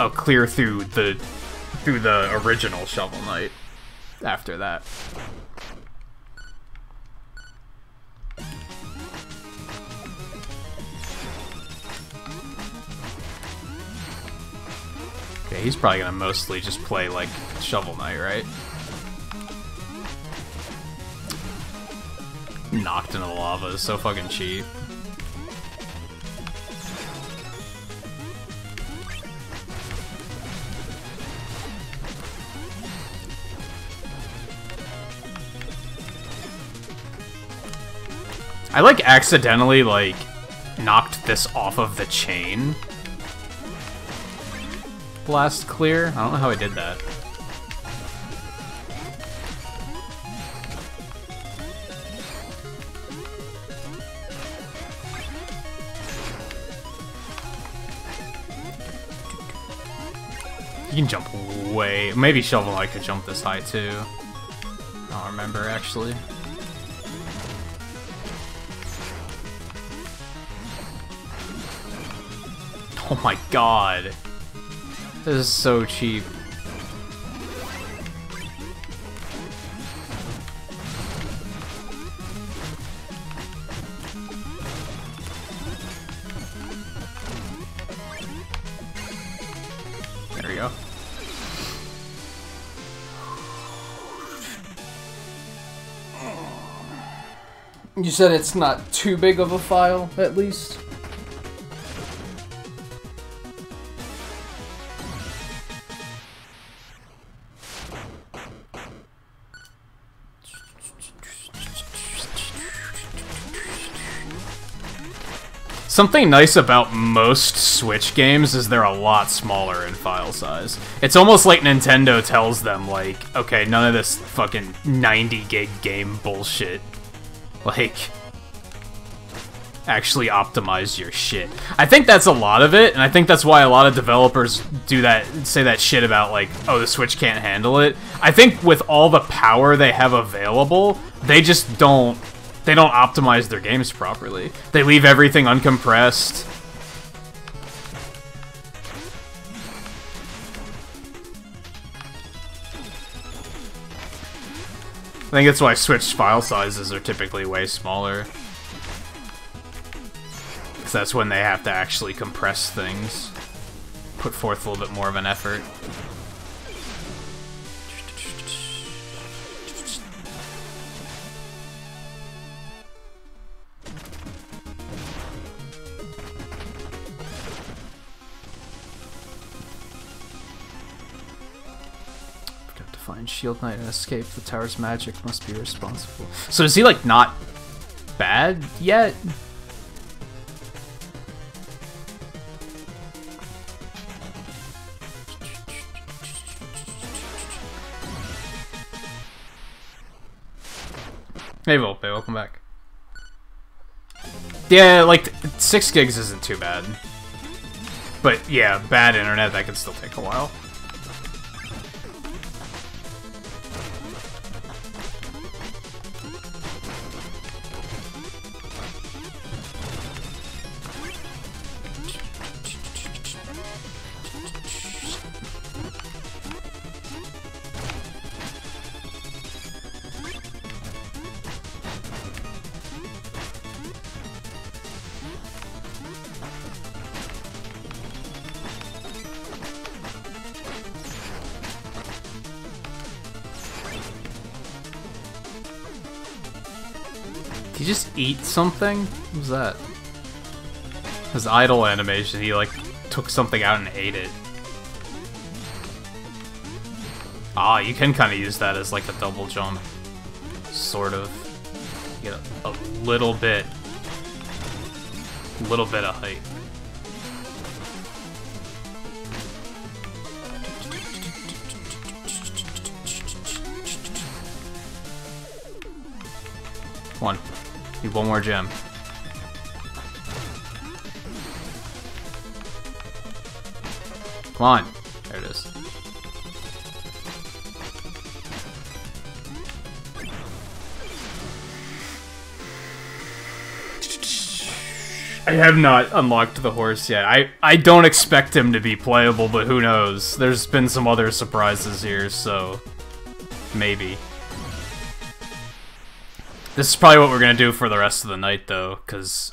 a clear through the through the original Shovel Knight after that. Okay, he's probably gonna mostly just play like Shovel Knight, right? Knocked into the lava is so fucking cheap. I like accidentally like knocked this off of the chain. Blast clear? I don't know how I did that. You can jump way... Maybe Shovel Knight could jump this high too. I don't remember actually. Oh my god. This is so cheap. There we go. You said it's not too big of a file, at least? Something nice about most Switch games is they're a lot smaller in file size. It's almost like Nintendo tells them, like, okay, none of this fucking 90 gig game bullshit. Like, actually optimize your shit. I think that's a lot of it, and I think that's why a lot of developers do that, say that shit about, like, oh, the Switch can't handle it. I think with all the power they have available, they just don't they don't optimize their games properly. They leave everything uncompressed. I think that's why Switch file sizes are typically way smaller. Because that's when they have to actually compress things. Put forth a little bit more of an effort. Find Shield Knight and escape. The tower's magic must be responsible. So is he like not bad yet? Hey Volpe, welcome back. Yeah, like, 6 gigs isn't too bad. But yeah, bad internet, that could still take a while. Eat something? What was that? His idle animation, he like took something out and ate it. Ah, you can kind of use that as like a double jump. Sort of. Get a, a little bit. a little bit of height. One. Need one more gem. Come on. There it is. I have not unlocked the horse yet. I, I don't expect him to be playable, but who knows? There's been some other surprises here, so... Maybe. This is probably what we're gonna do for the rest of the night, though, because...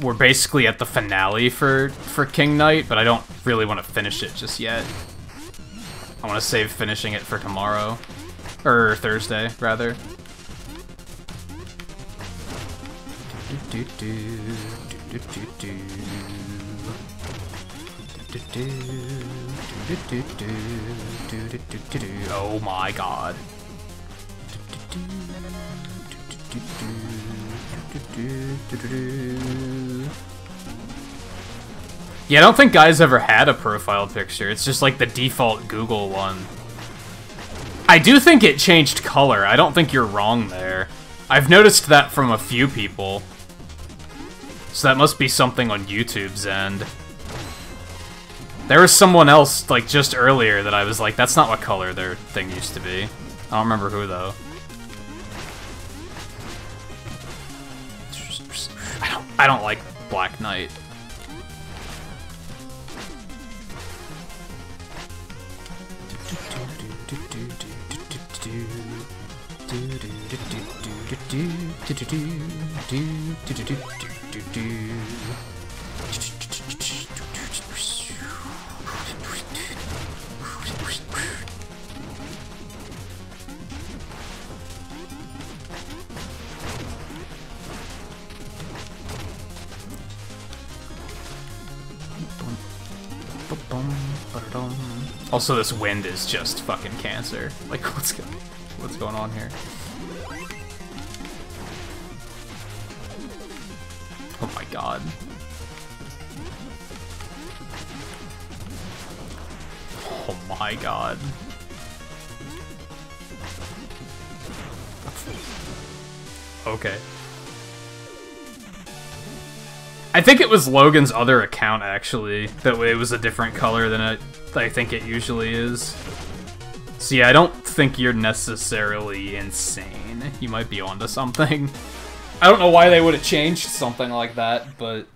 We're basically at the finale for, for King Knight, but I don't really want to finish it just yet. I want to save finishing it for tomorrow. Or Thursday, rather. Oh my god. Yeah, I don't think guys ever had a profile picture. It's just like the default Google one. I do think it changed color. I don't think you're wrong there. I've noticed that from a few people. So that must be something on YouTube's end. There was someone else, like, just earlier that I was like, that's not what color their thing used to be. I don't remember who, though. I don't, like Black Knight. Also, this wind is just fucking cancer. Like, what's going, what's going on here? Oh my god. Oh my god. Okay. I think it was Logan's other account, actually, that way it was a different color than it, I think it usually is. So yeah, I don't think you're necessarily insane. You might be onto something. I don't know why they would have changed something like that, but...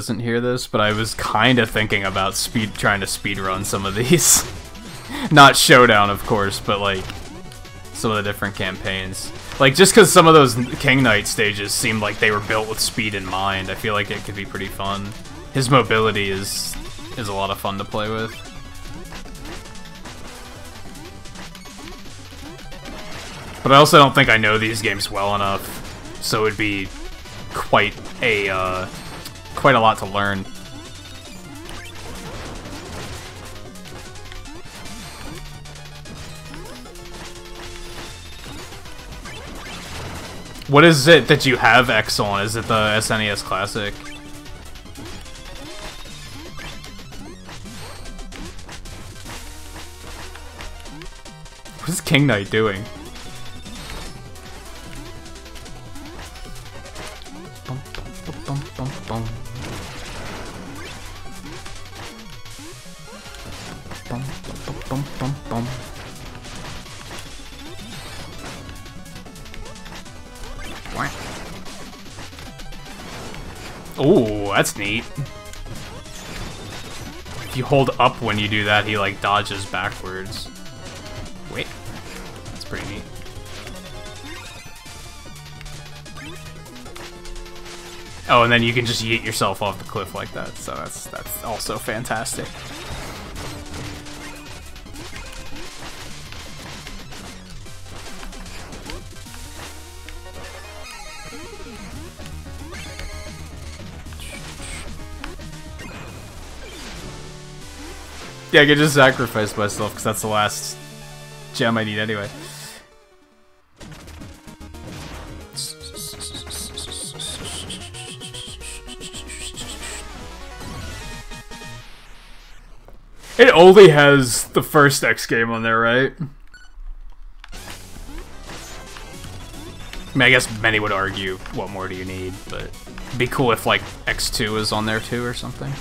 doesn't hear this, but I was kind of thinking about speed trying to speed run some of these. Not Showdown, of course, but like some of the different campaigns. Like, just because some of those King Knight stages seemed like they were built with speed in mind, I feel like it could be pretty fun. His mobility is is a lot of fun to play with. But I also don't think I know these games well enough, so it would be quite a uh, quite a lot to learn. What is it that you have X on? Is it the SNES Classic? What is King Knight doing? That's neat. If you hold up when you do that, he like dodges backwards. Wait. That's pretty neat. Oh, and then you can just yeet yourself off the cliff like that, so that's that's also fantastic. Yeah, I can just sacrifice myself because that's the last gem I need anyway. It only has the first X game on there, right? I mean, I guess many would argue, what more do you need? But it'd be cool if, like, X2 is on there too or something.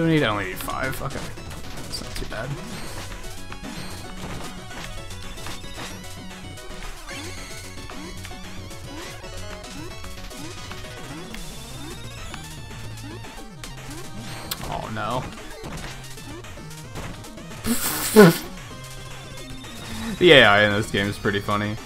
Do I need? I only need five. Okay. That's not too bad. Oh no. the AI in this game is pretty funny.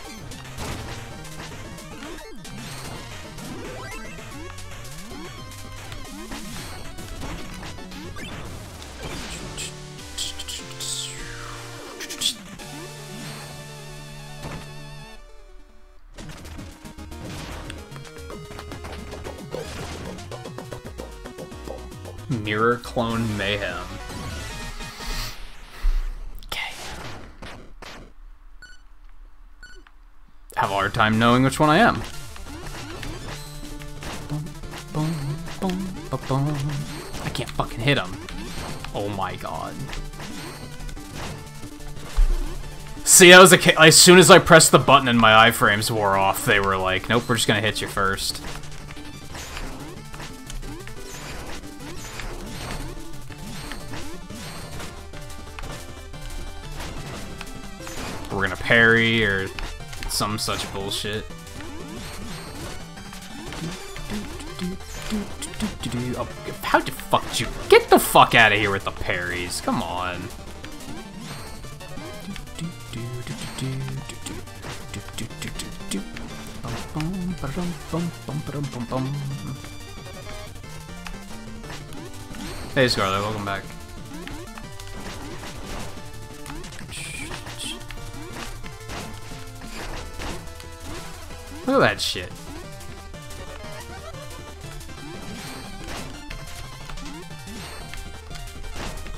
Time knowing which one I am. I can't fucking hit him. Oh my god. See, that was a ca- as soon as I pressed the button and my iframes wore off, they were like, "Nope, we're just gonna hit you first. We're gonna parry or some such bullshit. Oh, how the fuck did you get the fuck out of here with the parries? Come on. Hey Scarlet, welcome back. Look at that shit.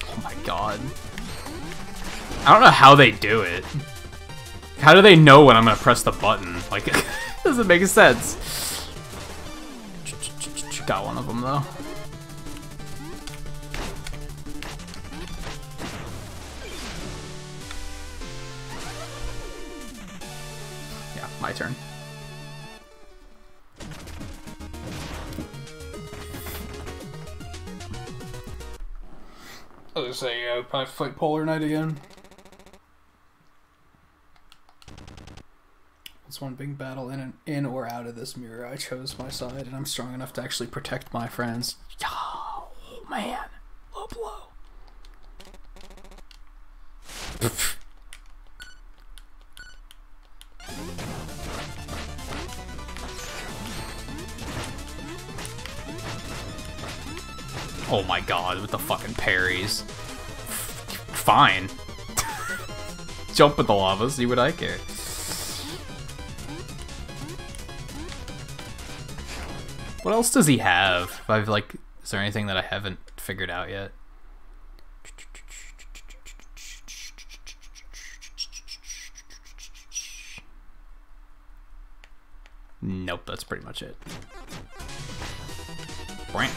Oh my god. I don't know how they do it. How do they know when I'm gonna press the button? Like, doesn't make sense. Got one of them though. Fight Polar Knight again. It's one big battle in an, in or out of this mirror. I chose my side, and I'm strong enough to actually protect my friends. Oh man, low blow. Oh my god, with the fucking parries. Fine. Jump in the lava, see what I care. What else does he have? I've like, is there anything that I haven't figured out yet? Nope, that's pretty much it. Brant.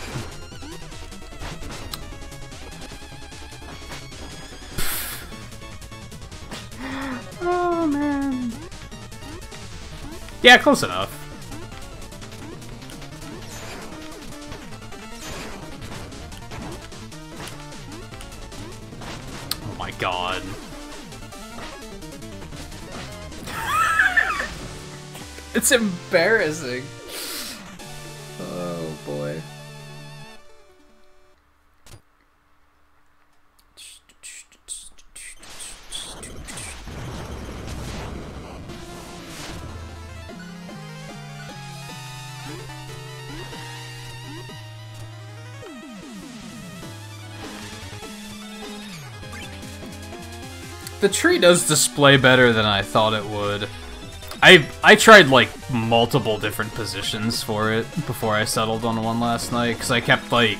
man. Yeah, close enough. Oh my god. it's embarrassing. The tree does display better than I thought it would. I I tried like multiple different positions for it before I settled on one last night because I kept like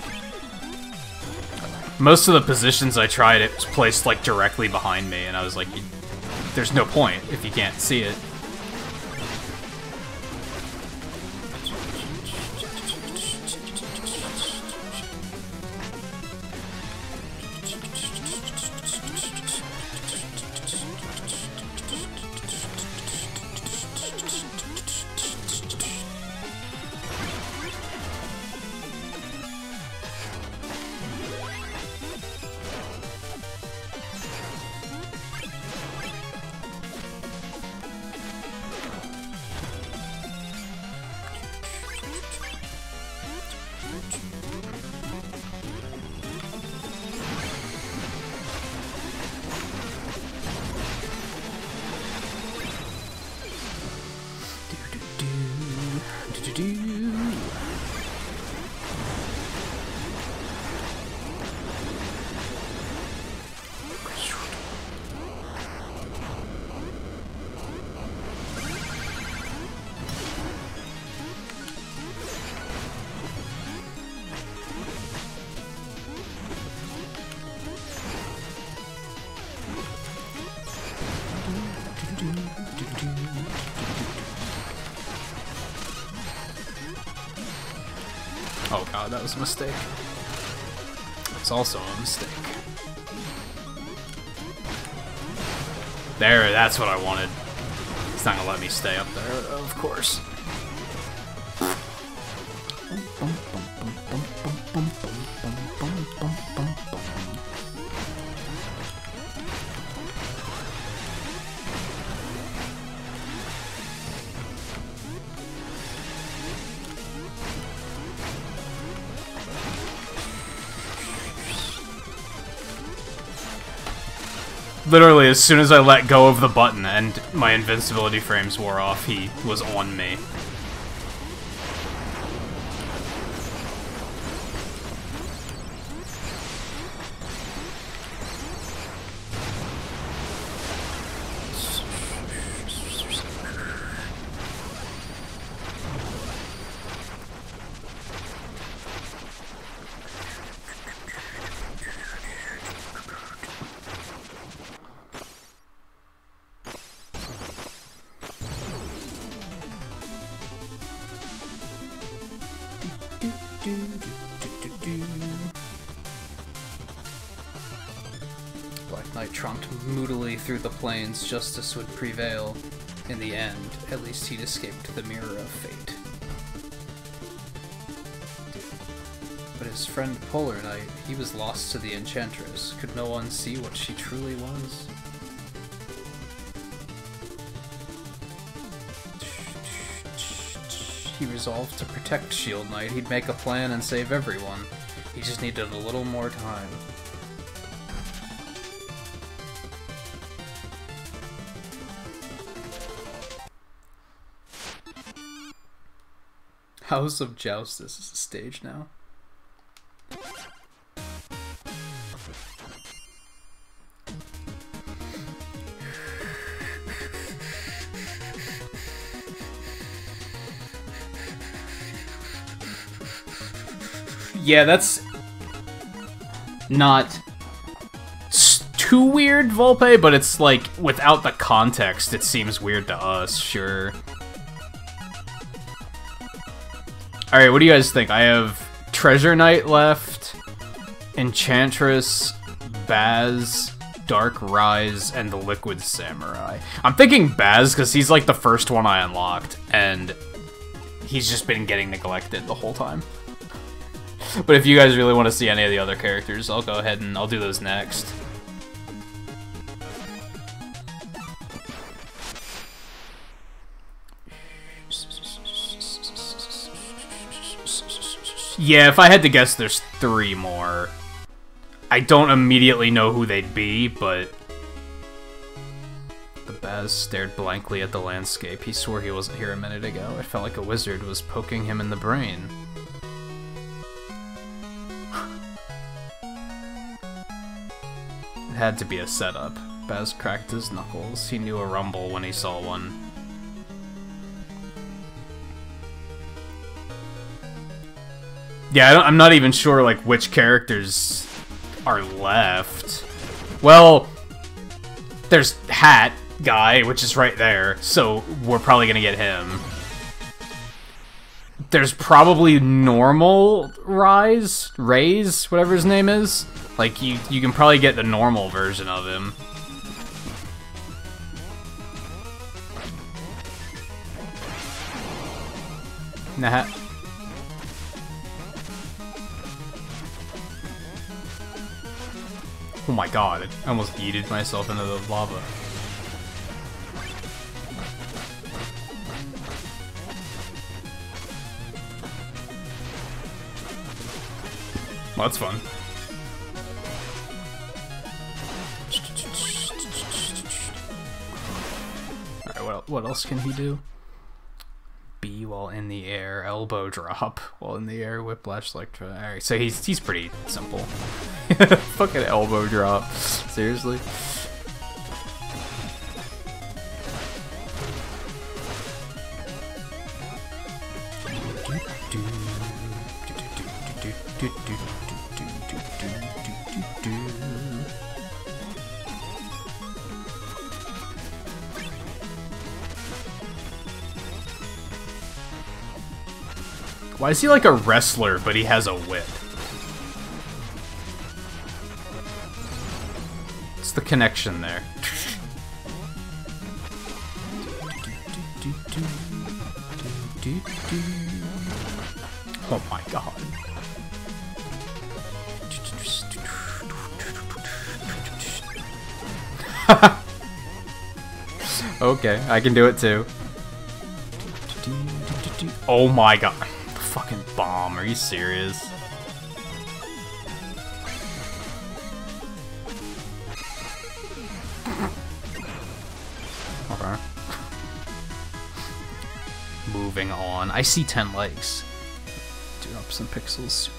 most of the positions I tried it was placed like directly behind me and I was like there's no point if you can't see it. That was a mistake. It's also a mistake. There, that's what I wanted. It's not gonna let me stay up there, of course. Literally, as soon as I let go of the button and my invincibility frames wore off, he was on me. Plains. Justice would prevail. In the end, at least he'd escaped the mirror of fate. But his friend Polar Knight, he was lost to the Enchantress. Could no one see what she truly was? He resolved to protect Shield Knight. He'd make a plan and save everyone. He just needed a little more time. House of Joustus is a stage now. Yeah, that's not too weird, Volpe, but it's like, without the context, it seems weird to us, sure. Alright, what do you guys think? I have Treasure Knight left, Enchantress, Baz, Dark Reize, and the Liquid Samurai. I'm thinking Baz because he's like the first one I unlocked, and he's just been getting neglected the whole time. But if you guys really want to see any of the other characters, I'll go ahead and I'll do those next. Yeah, if I had to guess, there's three more. I don't immediately know who they'd be, but... The Baz stared blankly at the landscape. He swore he wasn't here a minute ago. It felt like a wizard was poking him in the brain. it had to be a setup. Baz cracked his knuckles. He knew a rumble when he saw one. Yeah, I'm not even sure like which characters are left. Well, there's Hat guy, which is right there, so we're probably gonna get him. There's probably normal Rise, Raise, whatever his name is. Like you, you can probably get the normal version of him. Nah. Oh my god, I almost yeeted myself into the lava. Well, that's fun. Alright, what, what else can he do? B while in the air, elbow drop while in the air, whiplash electro. Alright, so he's he's pretty simple. Fucking elbow drop. Seriously. Why is he like a wrestler, but he has a whip? What's the connection there? Oh my god. okay, I can do it too. Oh my god fucking bomb. Are you serious? Okay. Moving on. I see 10 legs. Do up some pixels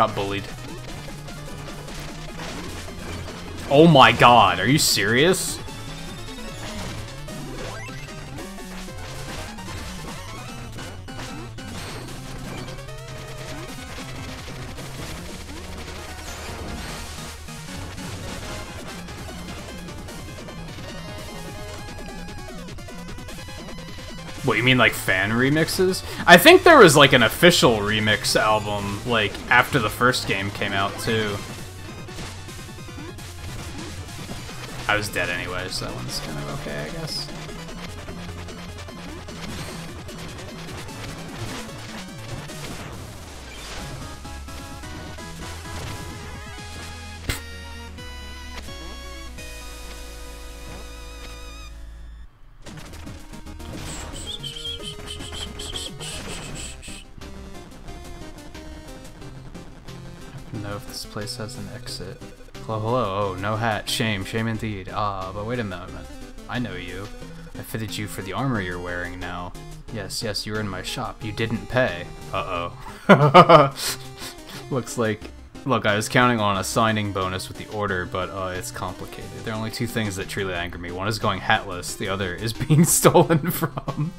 Got bullied. Oh my god, are you serious? What, you mean like fan remixes? I think there was like an official remix album, like, after the first game came out, too. I was dead anyway, so that one's kind of okay, I guess. Place has an exit. Hello, hello, oh, no hat, shame, shame indeed. Ah, but wait a moment. I know you. I fitted you for the armor you're wearing now. Yes, yes, you were in my shop. You didn't pay. Uh-oh. Looks like Look, I was counting on a signing bonus with the order, but uh, it's complicated. There are only two things that truly anger me. One is going hatless, the other is being stolen from.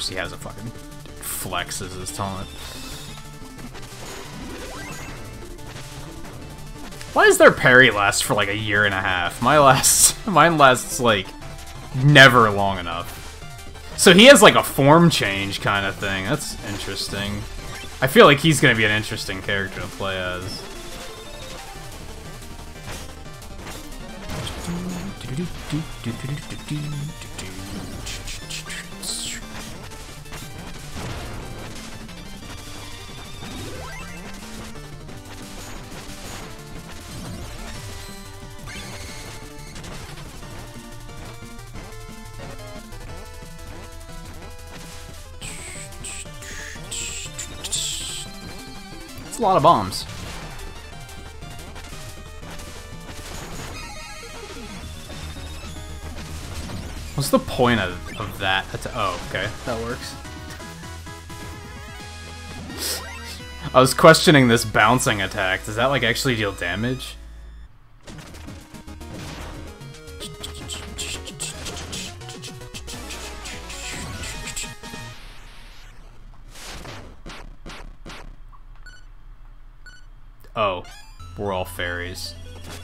Course he has a fucking flex as his taunt. Why does their parry last for like a year and a half? My last, mine lasts like never long enough. So he has like a form change kind of thing. That's interesting. I feel like he's gonna be an interesting character to play as. A lot of bombs. What's the point of, of that? That's, oh, okay, that works. I was questioning this bouncing attack. Does that, like, actually deal damage? Oh, we're all fairies.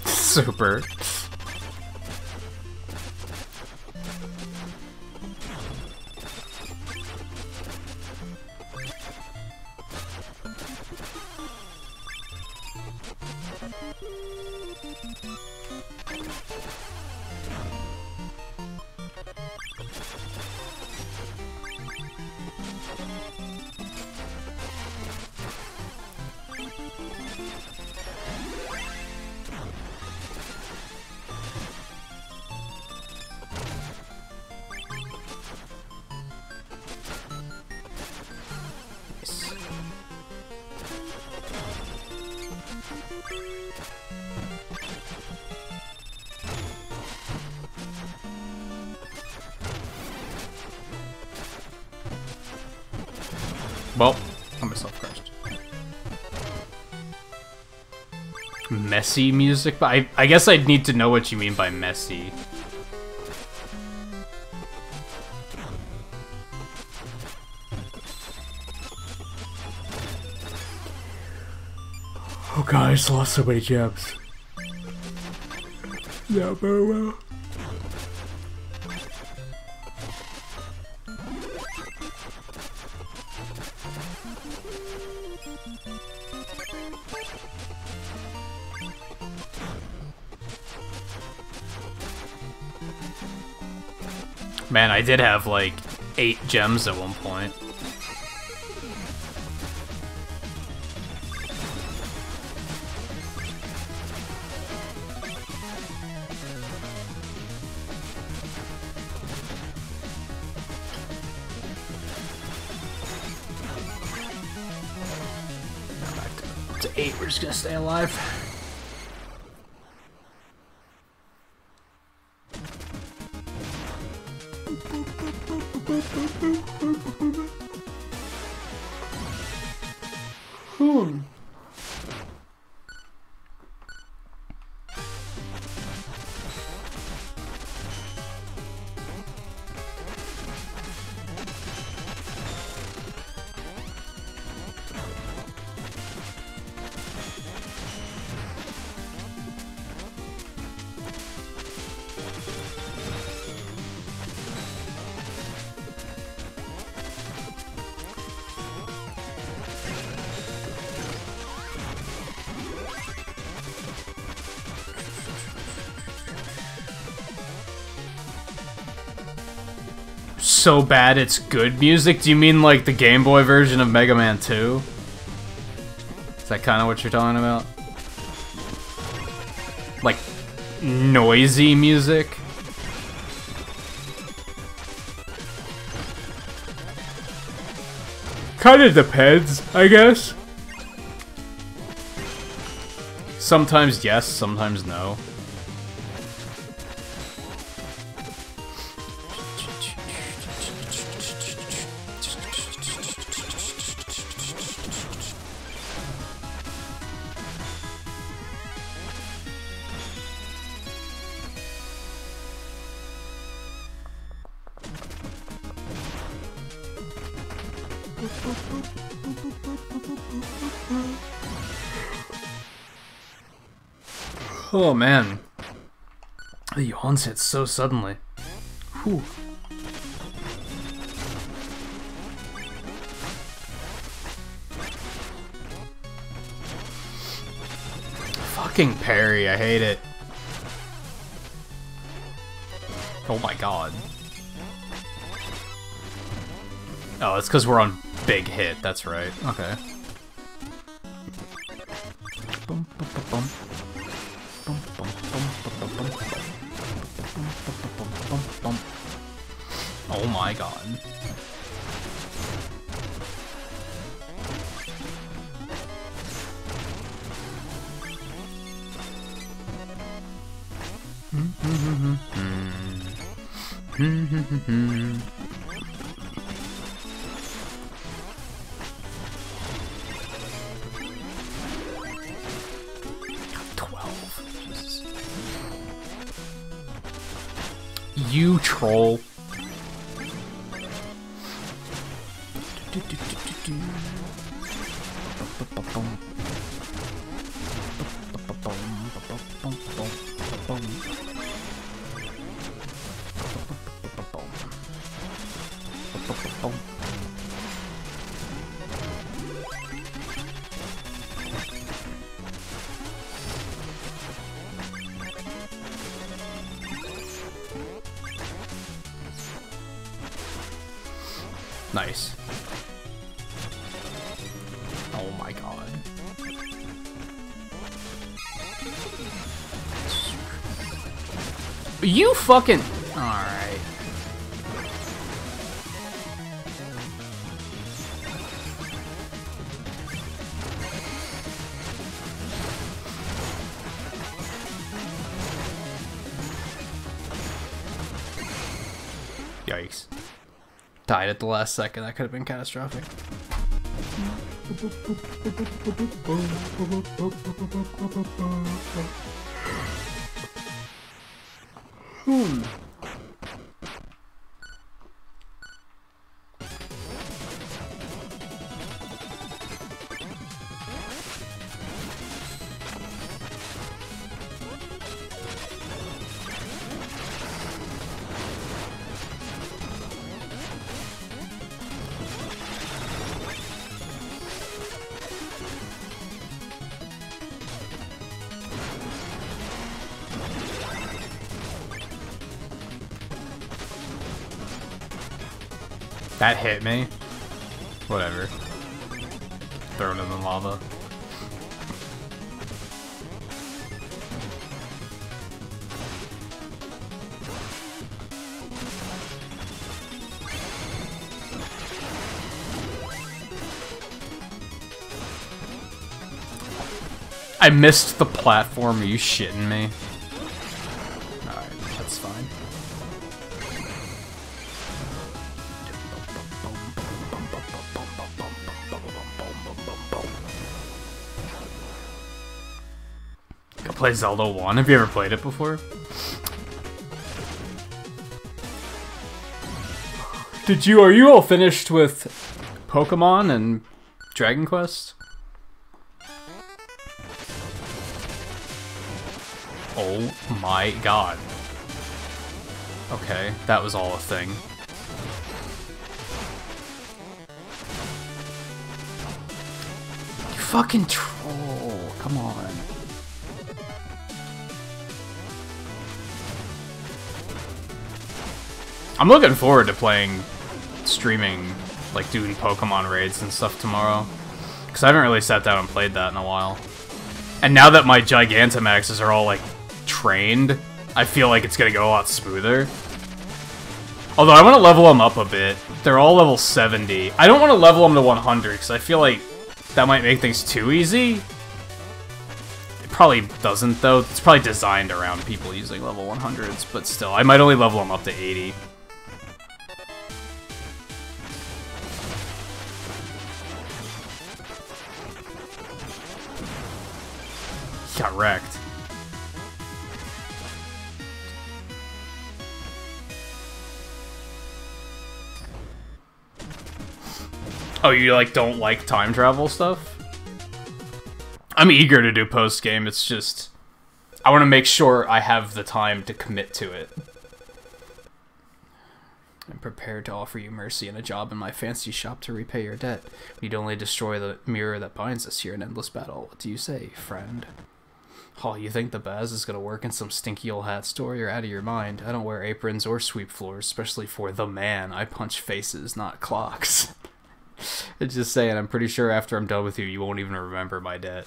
Super. Messy music? But I, I guess I'd need to know what you mean by messy. Oh just lost so many gems. Yeah, very well. Man, I did have like eight gems at one point. To eight, we're just gonna stay alive. so bad it's good music? Do you mean like the Game Boy version of Mega Man 2? Is that kind of what you're talking about? Like, noisy music? Kind of depends, I guess. Sometimes yes, sometimes no. Yawn hit so suddenly. Whew. Fucking parry, I hate it. Oh my god. Oh, it's because we're on big hit, that's right. Okay. Oh fucking... Alright. Yikes. Died at the last second. That could have been catastrophic. hit me. Whatever. Throw it in the lava. I missed the platform. Are you shitting me? Play Zelda 1. Have you ever played it before? Did you, are you all finished with Pokemon and Dragon Quest? Oh my god. Okay, that was all a thing. You fucking I'm looking forward to playing, streaming, like doing Pokemon raids and stuff tomorrow. Because I haven't really sat down and played that in a while. And now that my Gigantamaxes are all, like, trained, I feel like it's gonna go a lot smoother. Although I want to level them up a bit. They're all level 70. I don't want to level them to 100 because I feel like that might make things too easy. It probably doesn't though. It's probably designed around people using level 100s, but still, I might only level them up to 80. Oh, you like don't like time travel stuff? I'm eager to do post game. It's just I want to make sure I have the time to commit to it. I'm prepared to offer you mercy and a job in my fancy shop to repay your debt. We'd only destroy the mirror that binds us here in endless battle. What do you say, friend? Oh, you think the Baz is gonna work in some stinky old hat store? You're out of your mind. I don't wear aprons or sweep floors, especially for the man. I punch faces, not clocks. it's just saying, I'm pretty sure after I'm done with you, you won't even remember my debt.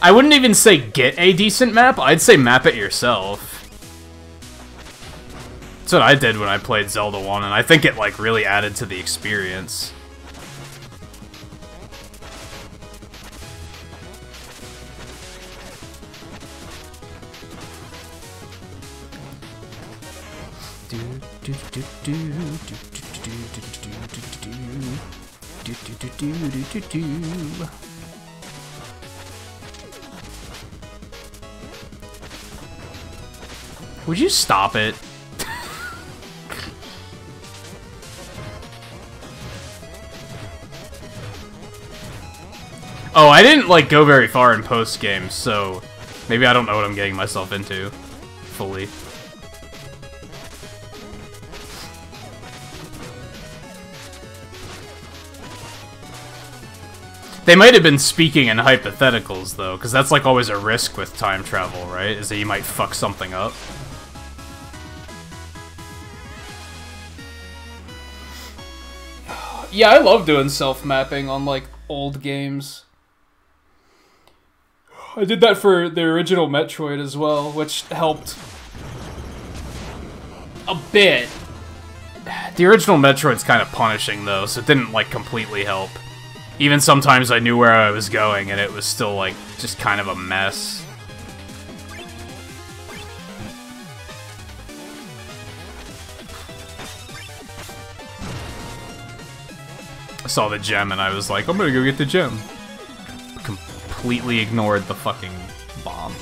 I wouldn't even say get a decent map, I'd say map it yourself. That's what I did when I played Zelda 1, and I think it, like, really added to the experience. Would you stop it? oh, I didn't, like, go very far in post-game, so maybe I don't know what I'm getting myself into fully. They might have been speaking in hypotheticals, though, because that's like always a risk with time travel, right? Is that you might fuck something up. Yeah, I love doing self-mapping on, like, old games. I did that for the original Metroid as well, which helped a bit. The original Metroid's kind of punishing, though, so it didn't, like, completely help. Even sometimes I knew where I was going and it was still like just kind of a mess. I saw the gem and I was like, I'm gonna go get the gem. Completely ignored the fucking bomb.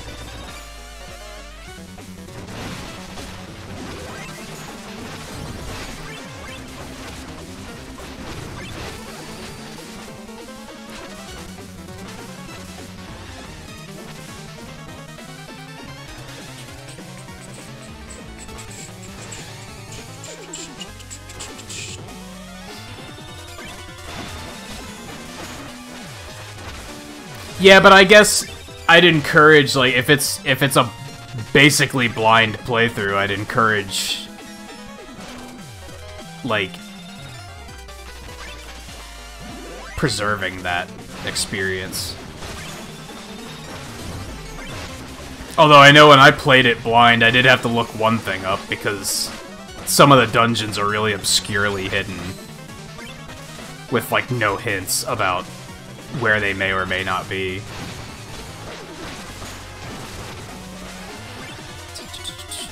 Yeah, but I guess I'd encourage like if it's if it's a basically blind playthrough, I'd encourage like preserving that experience. Although I know when I played it blind, I did have to look one thing up because some of the dungeons are really obscurely hidden with like no hints about where they may or may not be.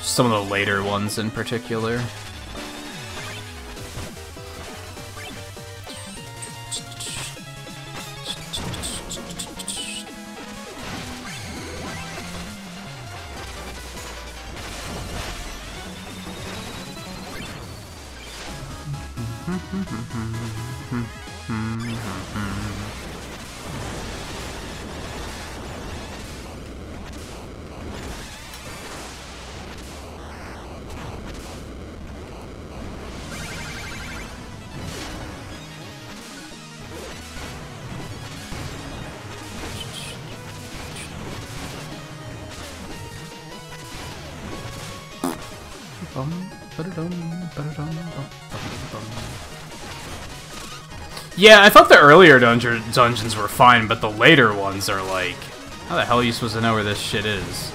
Some of the later ones in particular. Yeah, I thought the earlier dungeon dungeons were fine, but the later ones are like How the hell are you supposed to know where this shit is?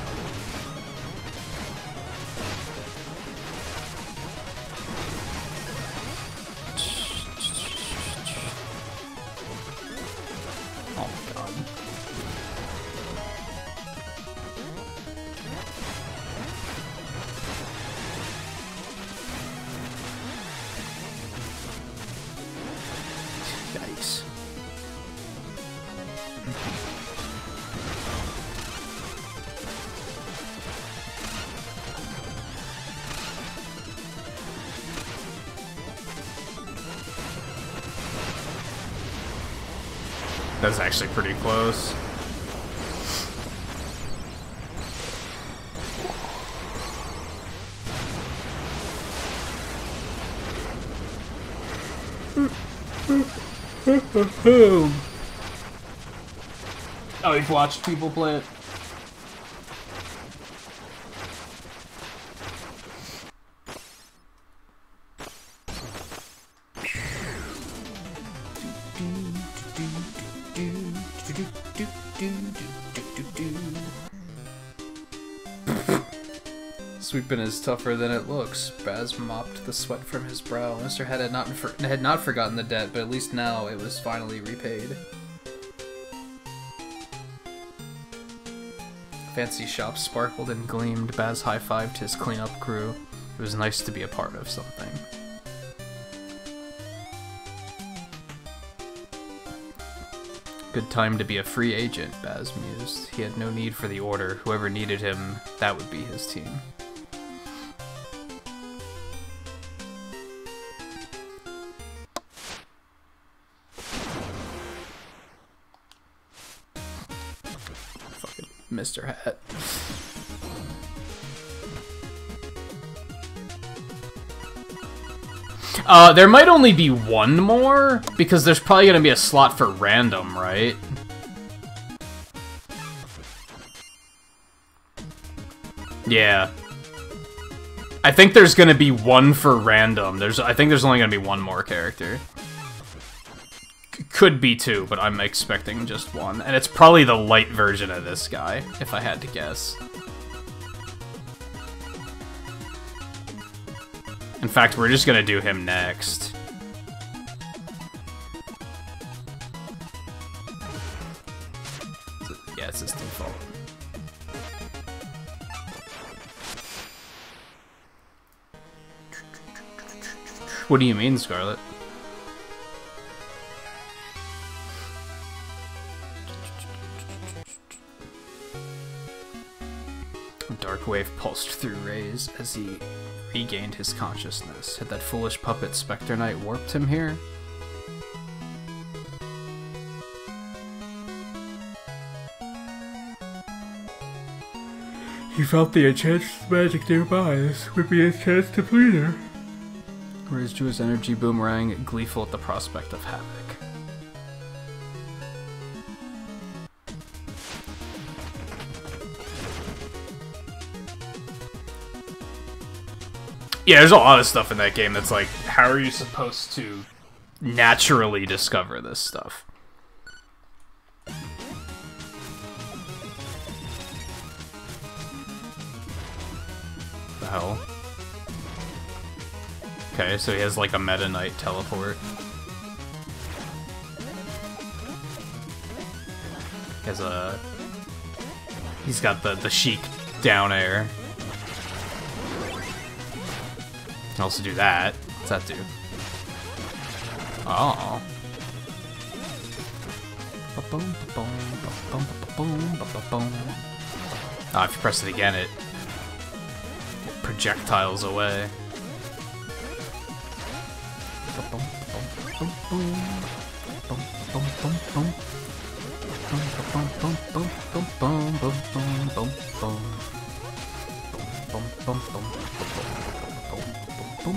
Actually pretty close. Oh, you've watched people play it? Tougher than it looks. Baz mopped the sweat from his brow. Mr. Hat had not had not forgotten the debt, but at least now it was finally repaid. Fancy shops sparkled and gleamed. Baz high-fived his cleanup crew. It was nice to be a part of something. Good time to be a free agent, Baz mused. He had no need for the order. Whoever needed him, that would be his team. Mr. Hat. Uh, there might only be one more, because there's probably gonna be a slot for random, right? Yeah. I think there's gonna be one for random. There's, I think there's only gonna be one more character. Could be two, but I'm expecting just one. And it's probably the light version of this guy, if I had to guess. In fact, we're just gonna do him next. Yeah, it's his default. What do you mean, Scarlet? Dark wave pulsed through Reize as he regained his consciousness. Had that foolish puppet Spectre Knight warped him here? He felt the enchanted magic nearby. This would be his chance to plead her. Reize drew his energy boomerang, gleeful at the prospect of havoc. Yeah, there's a lot of stuff in that game that's like, how are you supposed to naturally discover this stuff? The hell? Okay, so he has like a Meta Knight teleport. He has a... He's got the, the Sheik down air. Can also do that. What's that do? Oh. Ah, if you press it again, it, it projectiles away. Shit.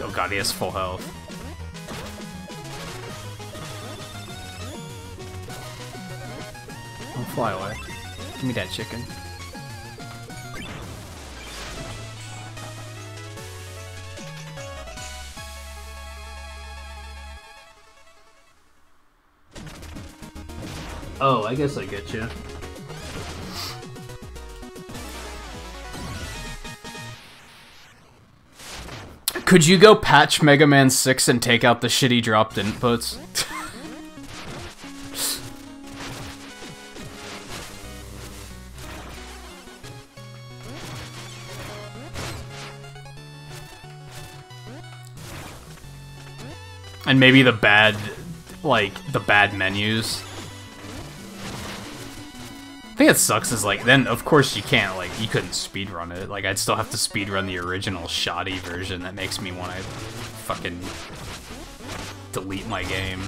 Oh god, he has full health. Fly away. Give me that chicken. Oh, I guess I get you. Could you go patch Mega Man 6 and take out the shitty dropped inputs? and maybe the bad, like, the bad menus. I think it sucks is like then of course you can't like you couldn't speedrun it. Like I'd still have to speedrun the original shoddy version that makes me want to fucking delete my game.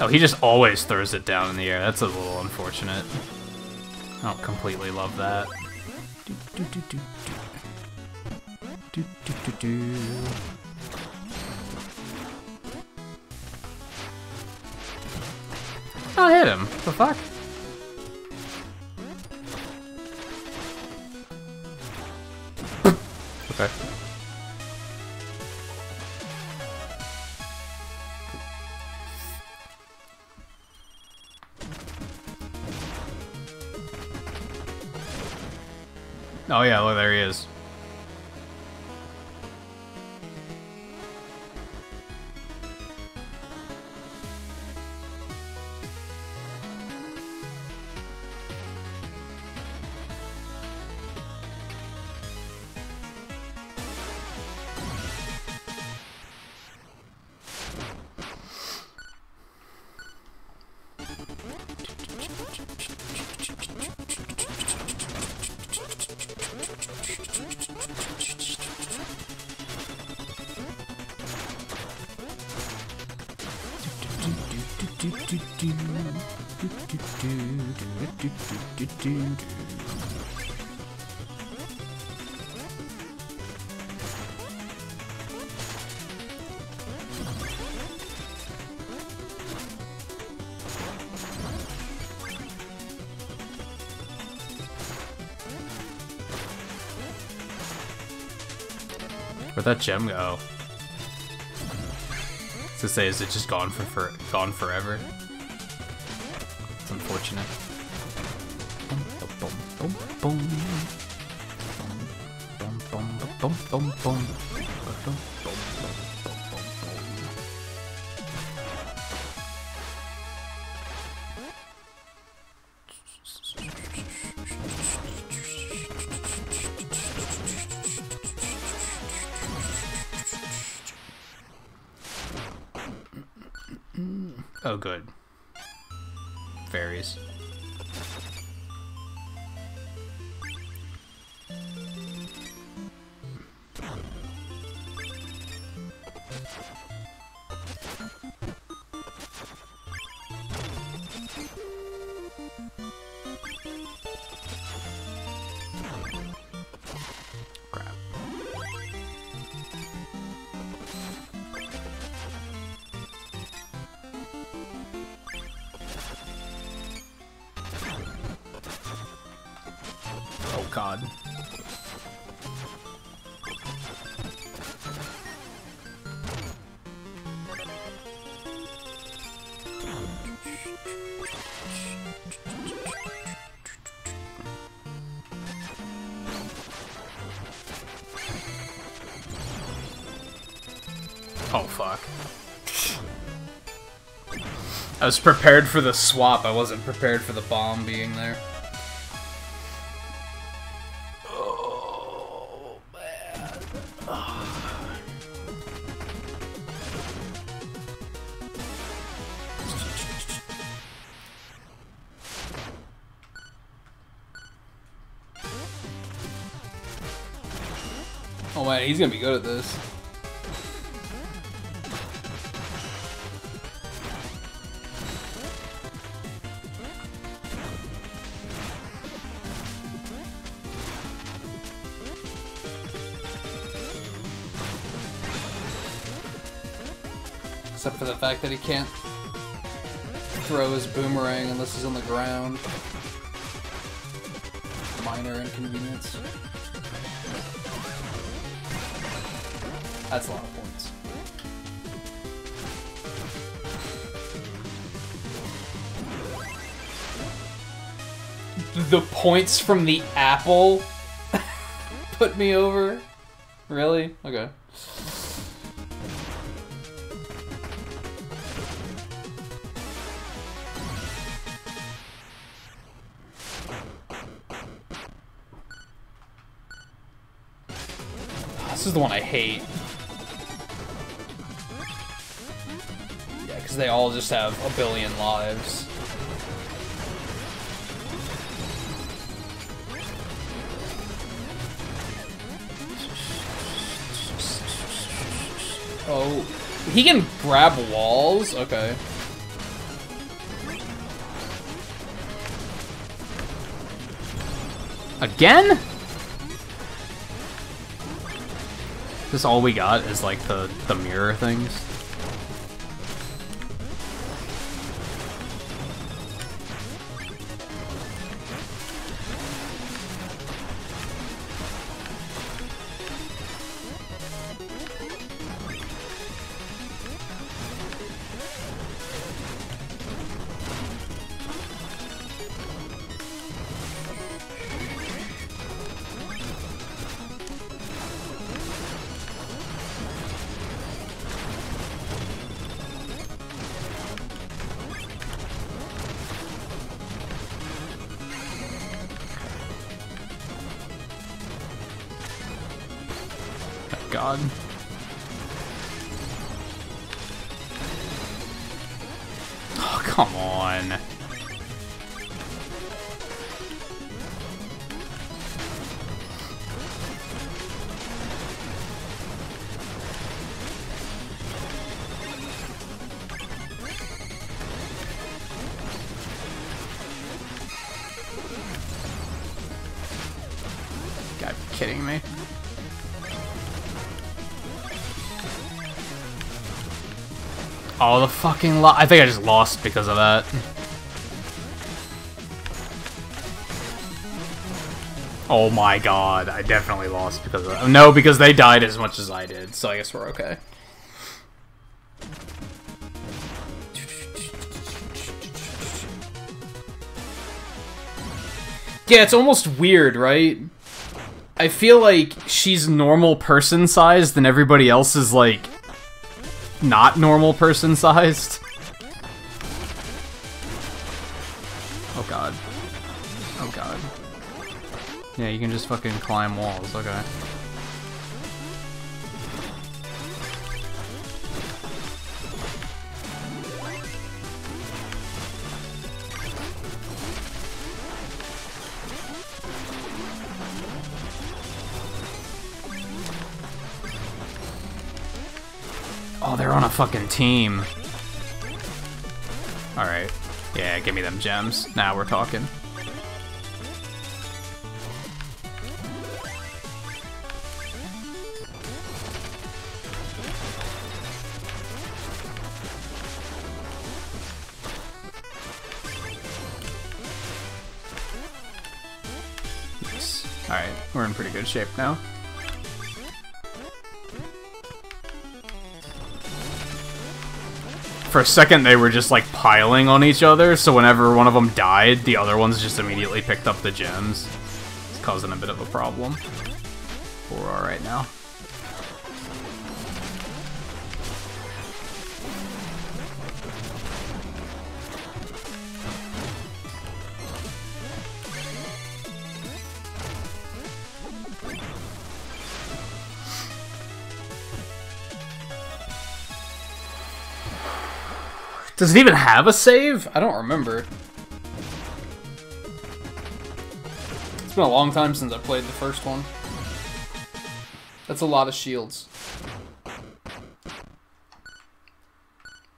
Oh, he just always throws it down in the air. That's a little unfortunate. I don't completely love that. Do, do, do, do, do. Do, do. Oh, I hit him. The fuck? okay. Oh yeah, look, there he is. Where'd that gem go? To say, is it just gone for, for gone forever? It's unfortunate. Oh, good. Fairies. Was prepared for the swap, I wasn't prepared for the bomb being there. Oh, man. Oh man, he's gonna be good at this. Fact that he can't throw his boomerang unless he's on the ground. Minor inconvenience. That's a lot of points. The points from the apple put me over? Really? Okay. Is the one I hate. Yeah, because they all just have a billion lives. Oh, he can grab walls? Okay. Again? This all we got is like the the mirror things. Fucking lo- I think I just lost because of that. Oh my god, I definitely lost because of that. No, because they died as much as I did, so I guess we're okay. Yeah, it's almost weird, right? I feel like she's normal person sized and everybody else is like not normal person sized. Oh god. Oh god. Yeah, you can just fucking climb walls, okay. Fucking team. Alright. Yeah, give me them gems. Now we're talking. Yes. Alright, we're in pretty good shape now. For a second, they were just like piling on each other, so whenever one of them died, the other ones just immediately picked up the gems. It's causing a bit of a problem. We're alright now. Does it even have a save? I don't remember. It's been a long time since I played the first one. That's a lot of shields.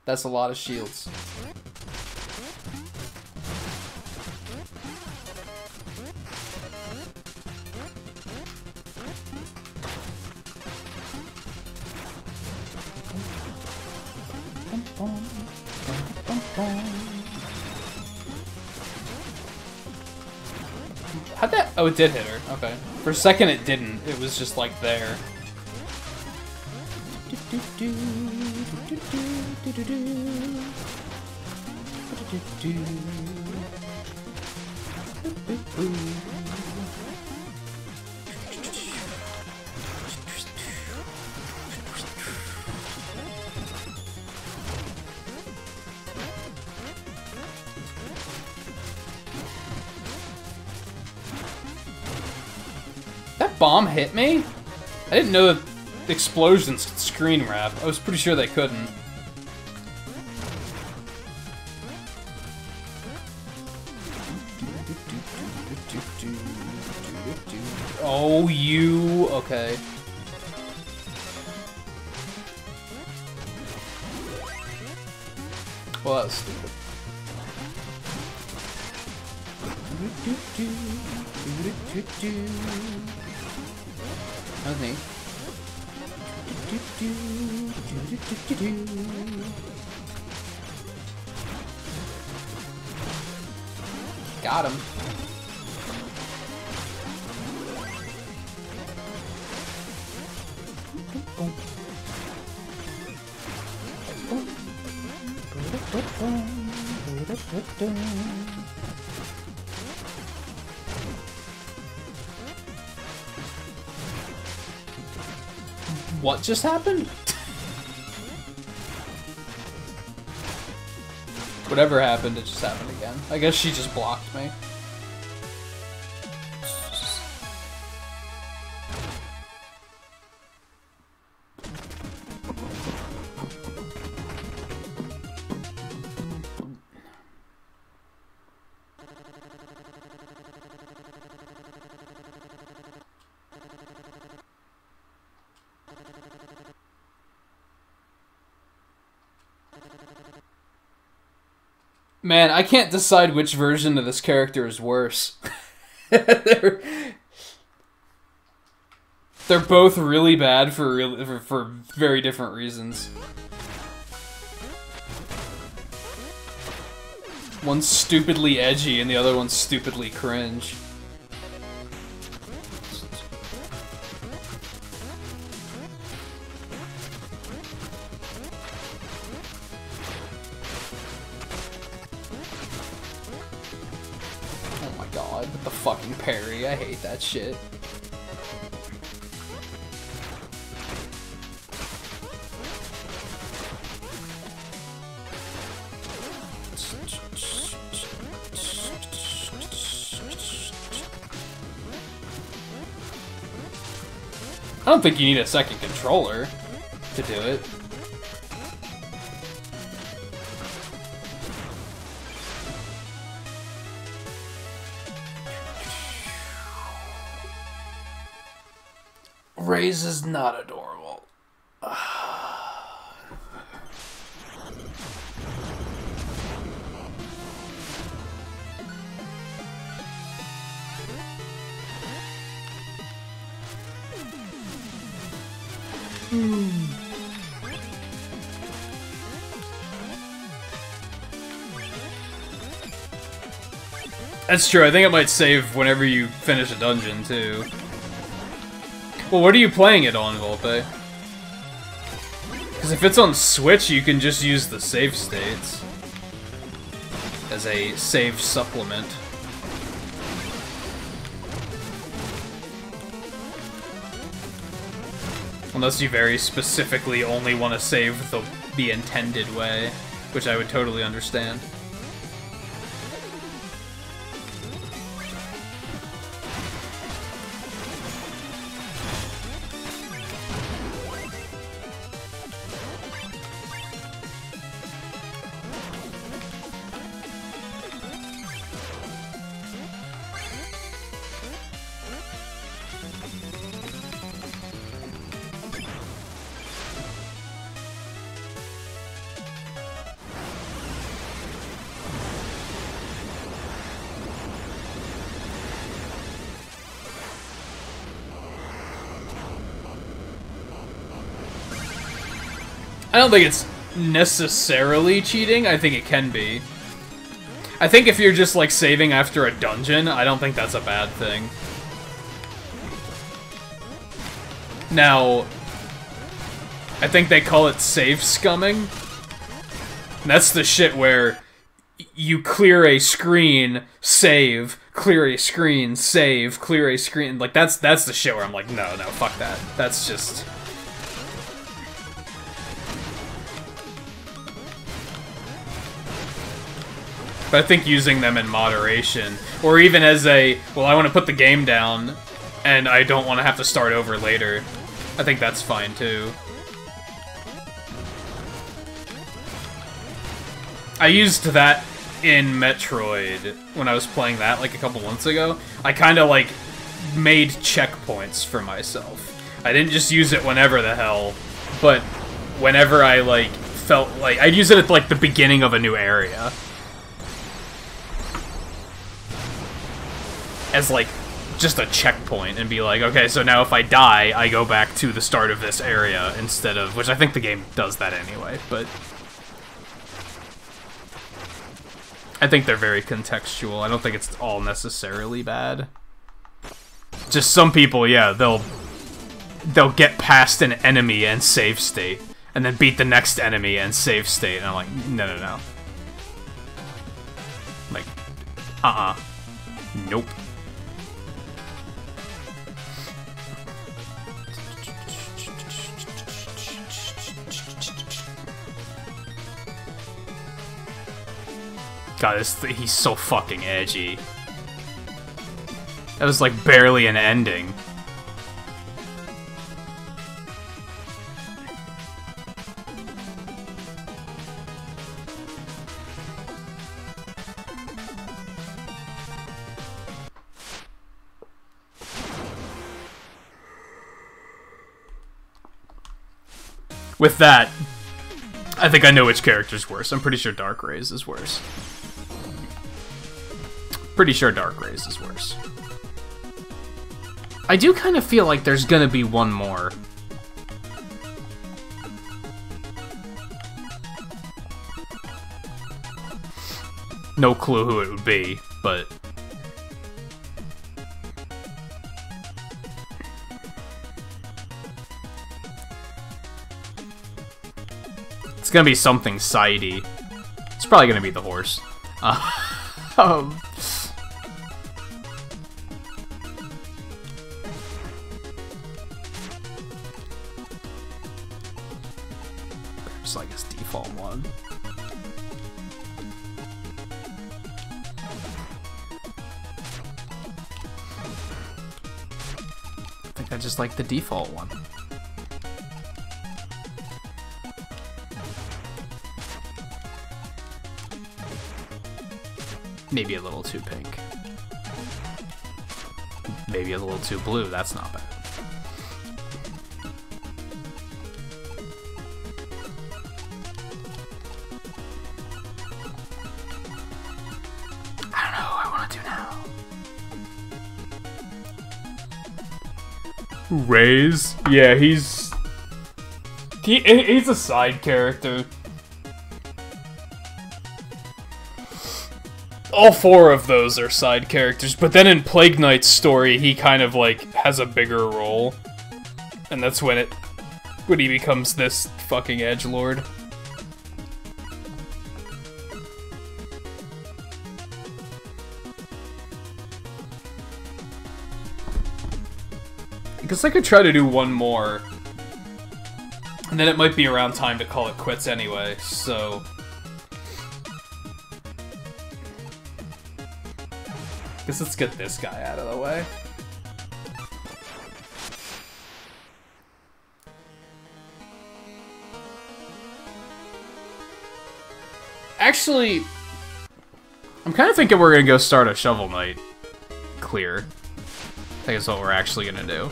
That's a lot of shields. Oh, it did hit her. Okay. For a second, it didn't. It was just like there. Bomb hit me? I didn't know that explosions could screen wrap. I was pretty sure they couldn't. Just happened? Whatever happened, it just happened again. I guess she just blocked me. I can't decide which version of this character is worse. they're, they're both really bad for, for for very different reasons. One's stupidly edgy and the other one's stupidly cringe. Shit. I don't think you need a second controller to do it. Reize is not adorable. That's true. I think it might save whenever you finish a dungeon, too. Well, what are you playing it on, Volpe? Because if it's on Switch, you can just use the save states as a save supplement. Unless you very specifically only want to save the, the intended way, which I would totally understand. Don't think it's necessarily cheating. I think it can be. I think if you're just like saving after a dungeon, I don't think that's a bad thing. Now, I think they call it save scumming. that's the shit where you clear a screen, save, clear a screen, save, clear a screen. Like that's that's the shit where I'm like, no, no, fuck that. That's just But I think using them in moderation, or even as a, well, I want to put the game down, and I don't want to have to start over later, I think that's fine too. I used that in Metroid when I was playing that like a couple months ago. I kind of like made checkpoints for myself. I didn't just use it whenever the hell, but whenever I like felt like I'd use it at like the beginning of a new area. As like just a checkpoint and be like, okay, so now if I die, I go back to the start of this area instead of, which I think the game does that anyway, but I think they're very contextual. I don't think it's all necessarily bad. Just some people, yeah, they'll they'll get past an enemy and save state, and then beat the next enemy and save state, and I'm like, no, no, no. Like, uh-uh. Nope. God, this th he's so fucking edgy. That was like barely an ending. With that, I think I know which character's worse. I'm pretty sure Dark Reize is worse. Pretty sure Dark Reize is worse. I do kind of feel like there's gonna be one more. No clue who it would be, but... gonna be something sidey. It's probably gonna be the horse. Uh, um... just like his default one. I think that's just like the default one. Maybe a little too pink. Maybe a little too blue, that's not bad. I don't know I wanna do now. Reize? Yeah, he's... He, he's a side character. All four of those are side characters, but then in Plague Knight's story, he kind of, like, has a bigger role. And that's when it... when he becomes this fucking edge lord. guess I could try to do one more. And then it might be around time to call it quits anyway, so... Guess let's get this guy out of the way. Actually, I'm kind of thinking we're going to go start a Shovel Knight clear. I think that's what we're actually going to do.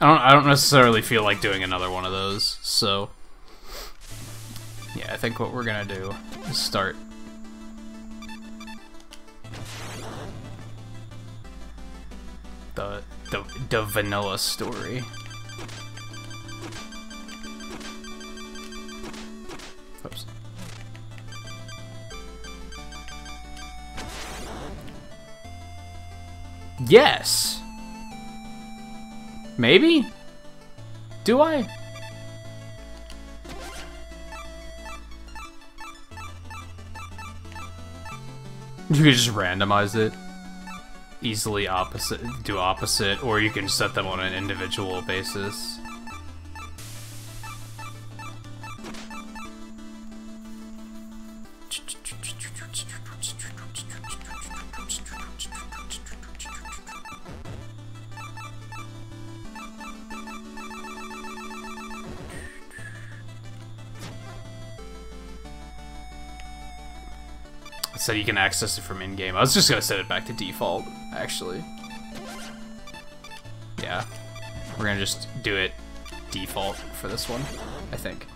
I don't I don't necessarily feel like doing another one of those, so Yeah, I think what we're gonna do is start the the the vanilla story. Oops. Yes. Maybe? Do I? You can just randomize it. Easily opposite, do opposite, or you can set them on an individual basis. Said you can access it from in-game. I was just gonna set it back to default, actually. Yeah. We're gonna just do it default for this one, I think.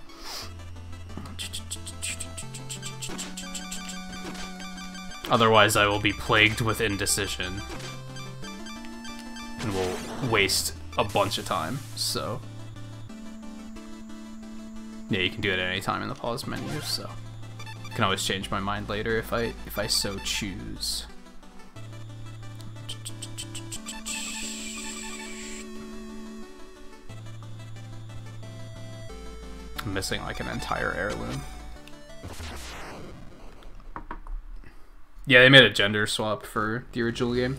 Otherwise, I will be plagued with indecision. And will waste a bunch of time, so... Yeah, you can do it at any time in the pause menu, so... Can always change my mind later if I if I so choose. I'm missing like an entire heirloom. Yeah, they made a gender swap for the original game.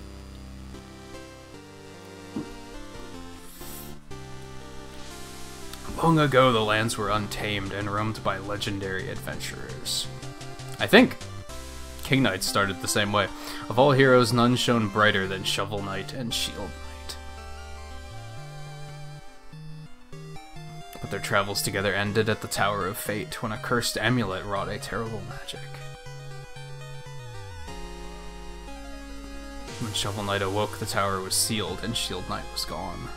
Long ago, the lands were untamed and roamed by legendary adventurers. I think King Knight started the same way. Of all heroes, none shone brighter than Shovel Knight and Shield Knight. But their travels together ended at the Tower of Fate when a cursed amulet wrought a terrible magic. When Shovel Knight awoke, the tower was sealed and Shield Knight was gone.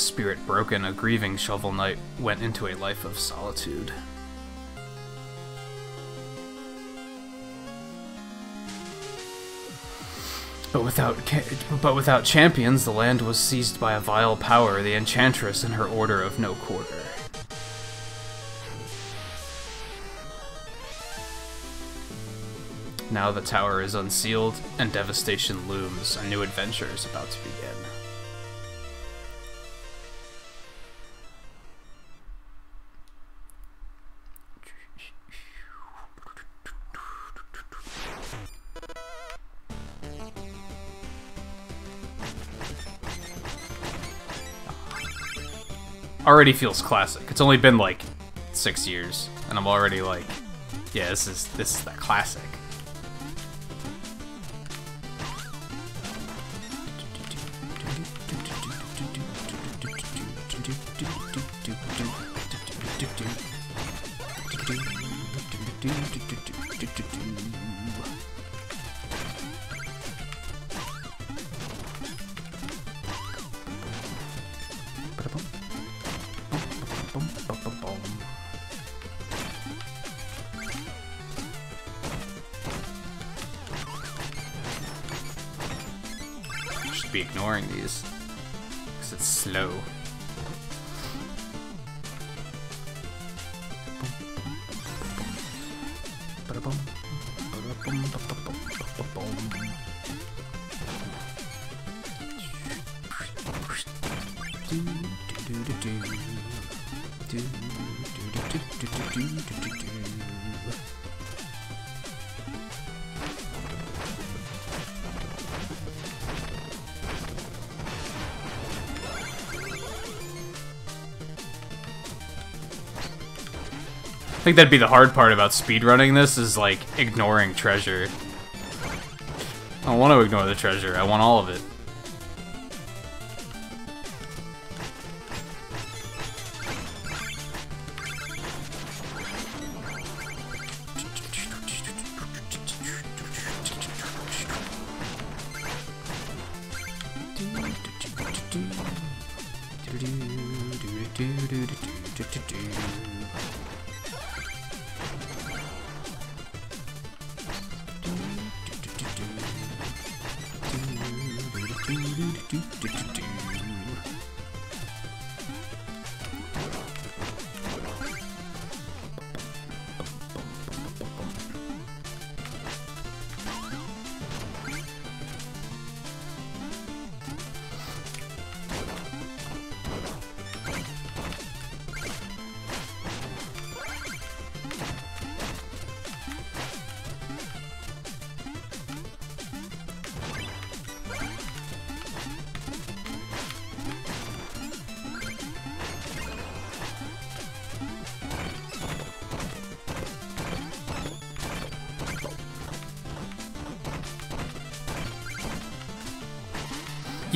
Spirit broken, a grieving Shovel Knight went into a life of solitude. But without but without champions, the land was seized by a vile power, the Enchantress and her Order of No Quarter. Now the tower is unsealed, and devastation looms. A new adventure is about to begin. Already feels classic. It's only been like six years, and I'm already like, yeah, this is this is that classic. Should be ignoring these because it's slow. Think that'd be the hard part about speedrunning this, is like ignoring treasure. I don't want to ignore the treasure, I want all of it.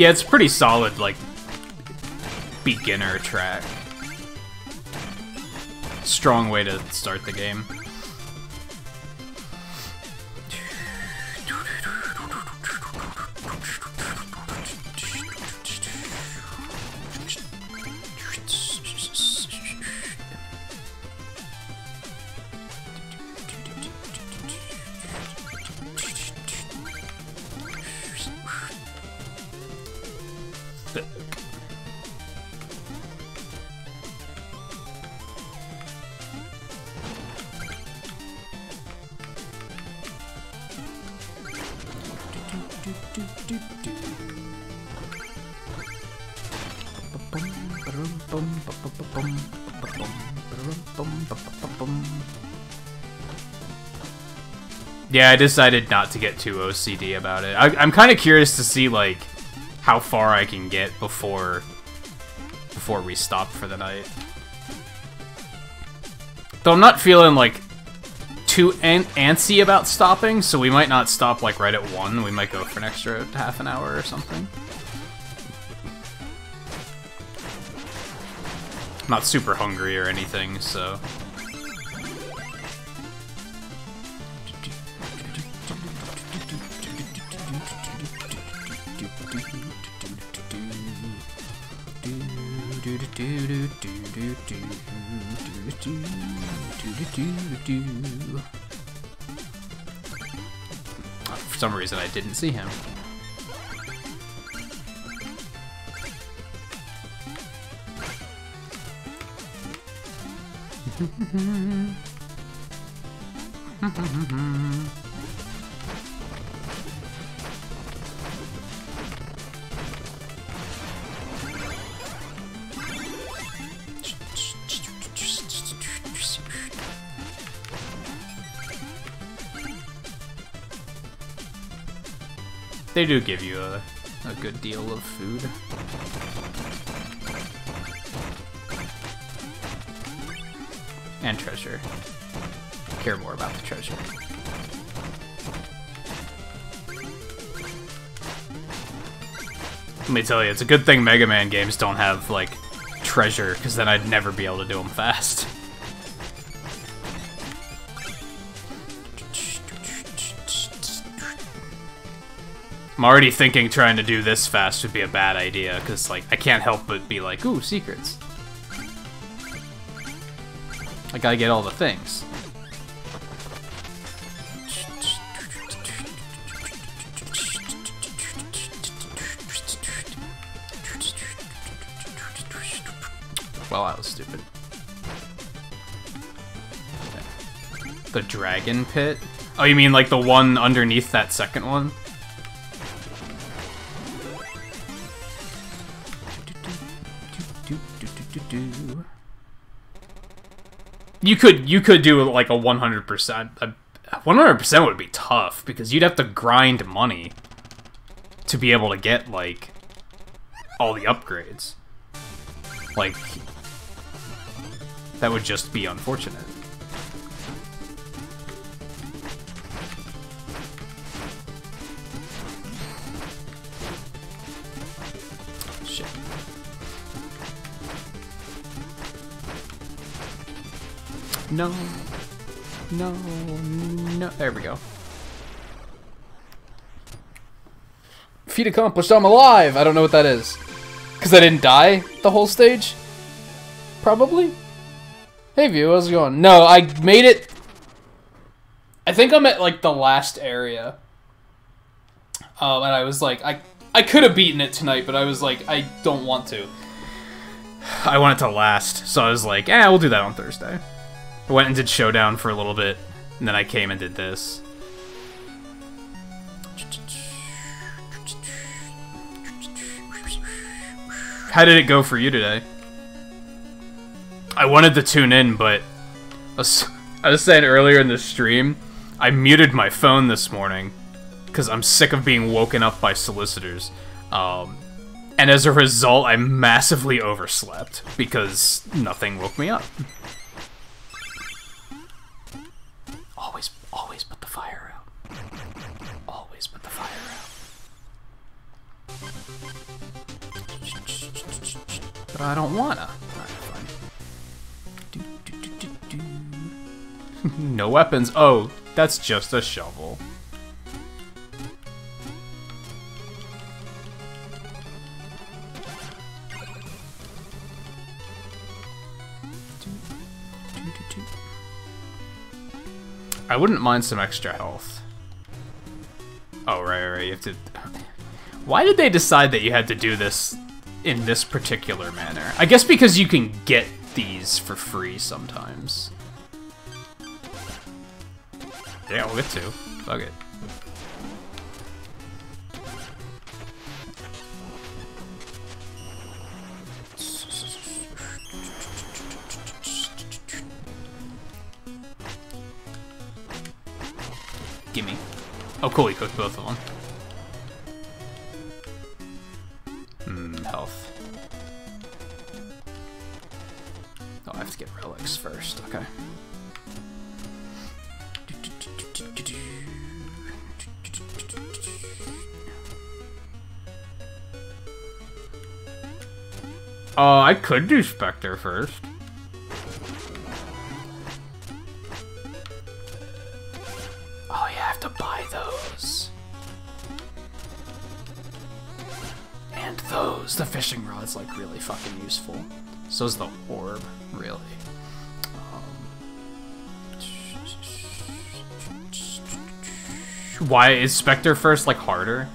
Yeah, it's pretty solid, like, beginner track. Strong way to start the game. Yeah, I decided not to get too OCD about it. I, am kind of curious to see like how far I can get before before we stop for the night. Though I'm not feeling like too an antsy about stopping, so we might not stop like right at one. We might go for an extra half an hour or something. I'm not super hungry or anything, so. Some reason, I didn't see him. They do give you a, a good deal of food. And treasure. Care more about the treasure. Let me tell you, it's a good thing Mega Man games don't have, like, treasure, because then I'd never be able to do them fast. I'm already thinking trying to do this fast would be a bad idea, because, like, I can't help but be like, ooh, secrets. I gotta get all the things. Well, that was stupid. The dragon pit? Oh, you mean like the one underneath that second one? You could you could do like a 100%. 100% would be tough because you'd have to grind money to be able to get like all the upgrades. Like that would just be unfortunate. No. No. No. There we go. Feat accomplished. I'm alive. I don't know what that is. Because I didn't die the whole stage? probably. Hey, View, how's it going? No, I made it... I think I'm at, like, the last area. Um, and I was like, I, I could have beaten it tonight, but I was like, I don't want to. I want it to last, so I was like, eh, we'll do that on Thursday. I went and did Showdown for a little bit, and then I came and did this. How did it go for you today? I wanted to tune in, but I was, I was saying earlier in the stream, I muted my phone this morning because I'm sick of being woken up by solicitors. Um, and as a result, I massively overslept because nothing woke me up. I don't wanna. Do, do, do. no weapons. Oh, that's just a shovel. I wouldn't mind some extra health. Oh, right, right, you have to... Why did they decide that you had to do this in this particular manner? I guess because you can get these for free sometimes. Yeah, we'll get two. Fuck it. Gimme. Oh, cool, he cooked both of them. Hmm, health. Oh, I have to get relics first, okay. Oh, I could do Spectre first. Those. The fishing rod's like really fucking useful. So is the orb, really. Um, why is Spectre first like harder?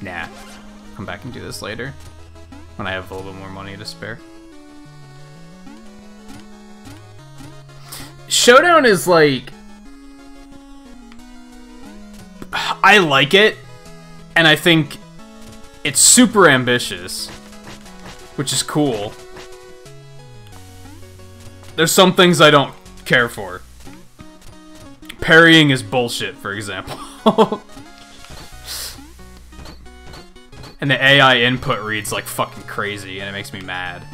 Nah. Come back and do this later. When I have a little bit more money to spare. Showdown is like... I like it, and I think it's super ambitious, which is cool. There's some things I don't care for. Parrying is bullshit, for example. and the AI input reads like fucking crazy, and it makes me mad.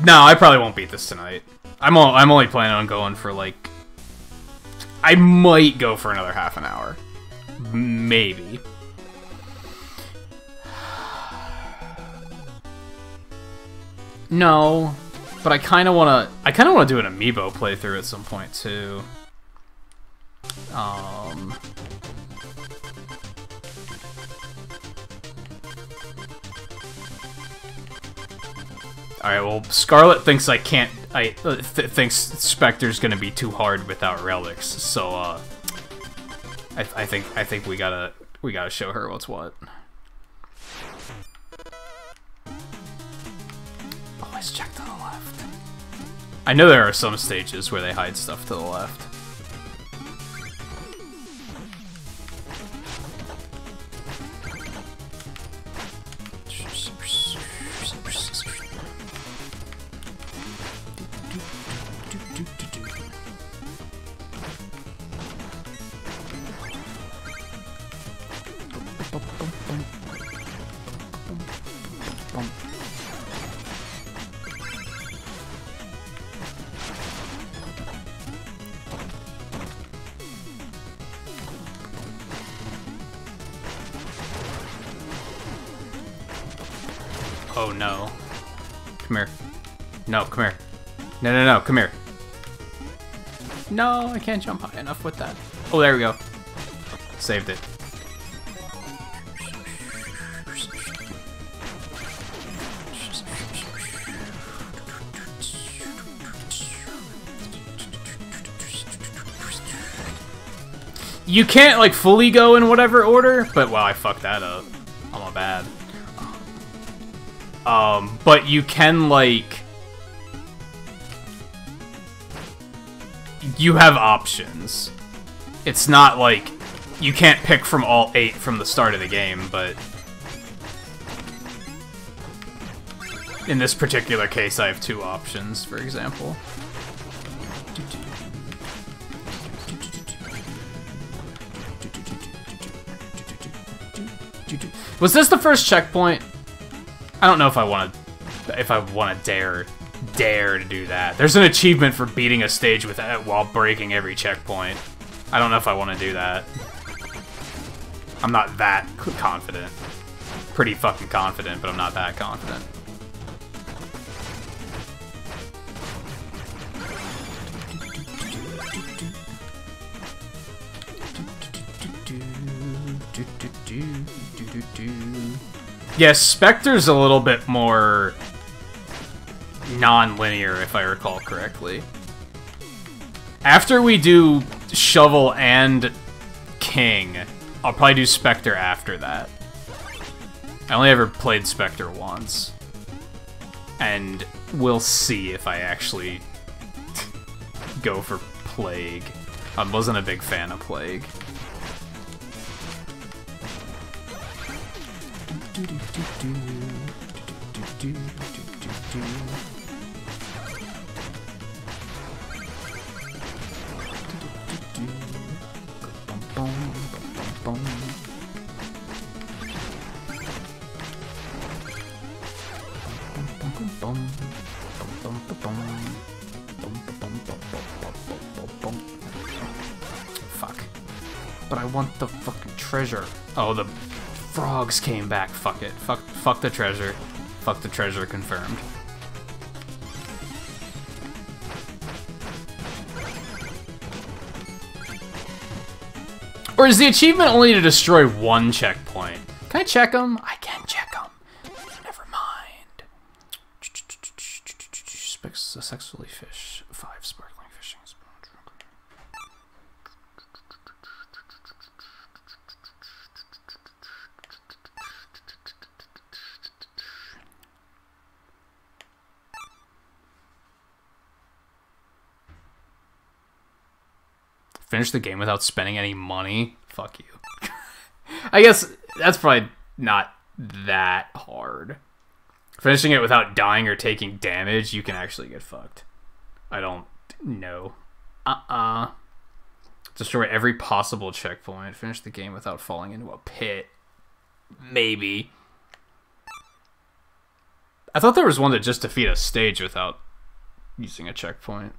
No, I probably won't beat this tonight. I'm all, I'm only planning on going for like I might go for another half an hour. Maybe. No, but I kind of want to I kind of want to do an amiibo playthrough at some point too. Um Alright, well, Scarlet thinks I can't... I uh, th thinks Spectre's gonna be too hard without relics, so, uh... I, I think I think we gotta we gotta show her what's what. Always check to the left. I know there are some stages where they hide stuff to the left. Can't jump high enough with that. Oh, there we go. Saved it. You can't, like, fully go in whatever order, but, wow, I fucked that up. I'm a bad. Um, but you can, like... You have options. It's not like you can't pick from all eight from the start of the game, but... In this particular case, I have two options, for example. Was this the first checkpoint? I don't know if I want to, if I want to dare, dare to do that. There's an achievement for beating a stage with uh, while breaking every checkpoint. I don't know if I want to do that. I'm not that confident. Pretty fucking confident, but I'm not that confident. Yes, Spectre's a little bit more non-linear, if I recall correctly. After we do Shovel and King, I'll probably do Spectre after that. I only ever played Spectre once. And we'll see if I actually go for Plague. I wasn't a big fan of Plague. Fuck. The fucking treasure. Oh, the frogs came back. Fuck it. Fuck, fuck the treasure. Fuck the treasure confirmed. Or is the achievement only to destroy one checkpoint? Can I check them can check them. Never mind. Sexually fish. Five sparkling fishing spoons. Finish the game without spending any money? Fuck you. I guess that's probably not that hard. Finishing it without dying or taking damage, you can actually get fucked. I don't know. Uh-uh. Destroy every possible checkpoint. Finish the game without falling into a pit. Maybe. I thought there was one that just defeat a stage without using a checkpoint.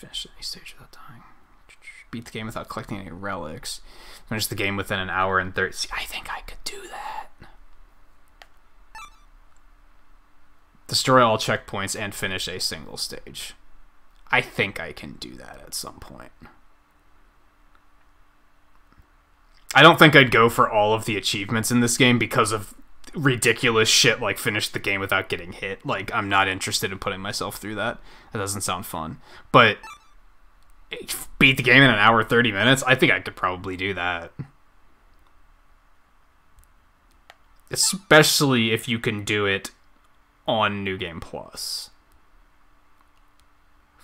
Finish any stage without dying. Beat the game without collecting any relics. Finish the game within an hour and 30. See, I think I could do that. Destroy all checkpoints and finish a single stage. I think I can do that at some point. I don't think I'd go for all of the achievements in this game because of ridiculous shit like finish the game without getting hit. Like I'm not interested in putting myself through that. That doesn't sound fun. But beat the game in an hour 30 minutes, I think I could probably do that. Especially if you can do it on New Game Plus.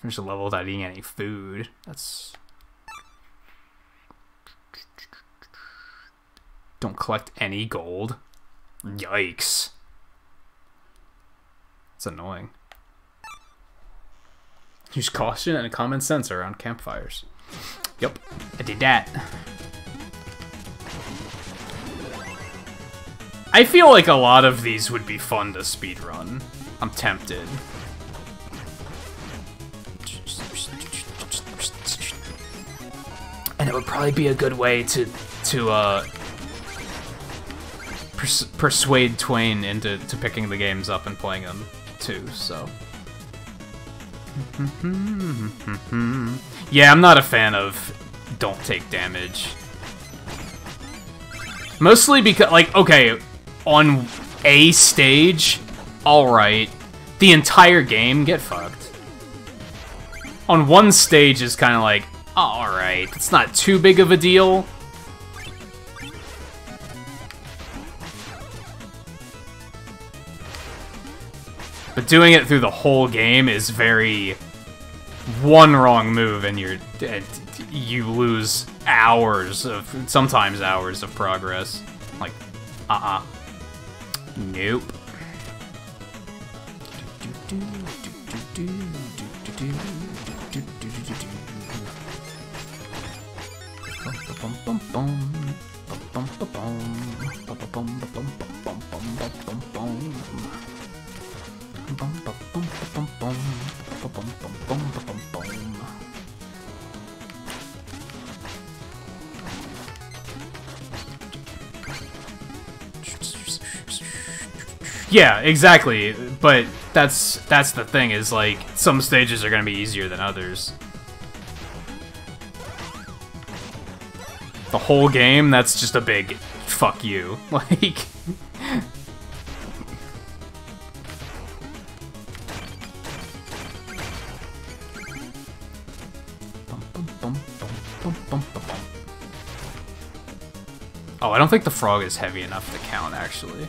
Finish a level without eating any food. That's Don't collect any gold. Yikes. It's annoying. Use caution and common sense around campfires. Yep, I did that. I feel like a lot of these would be fun to speedrun. I'm tempted. and it would probably be a good way to to uh, pers persuade Twain into to picking the games up and playing them too. So. Yeah, I'm not a fan of don't take damage. Mostly because, like, okay, on a stage, alright. The entire game, get fucked. On one stage is kind of like, alright, it's not too big of a deal. Doing it through the whole game is very... One wrong move and you're... You lose hours of... Sometimes hours of progress. Like, uh-uh. Nope. Yeah, exactly. But that's that's the thing is like some stages are gonna be easier than others. The whole game, that's just a big fuck you. Like Oh, I don't think the frog is heavy enough to count, actually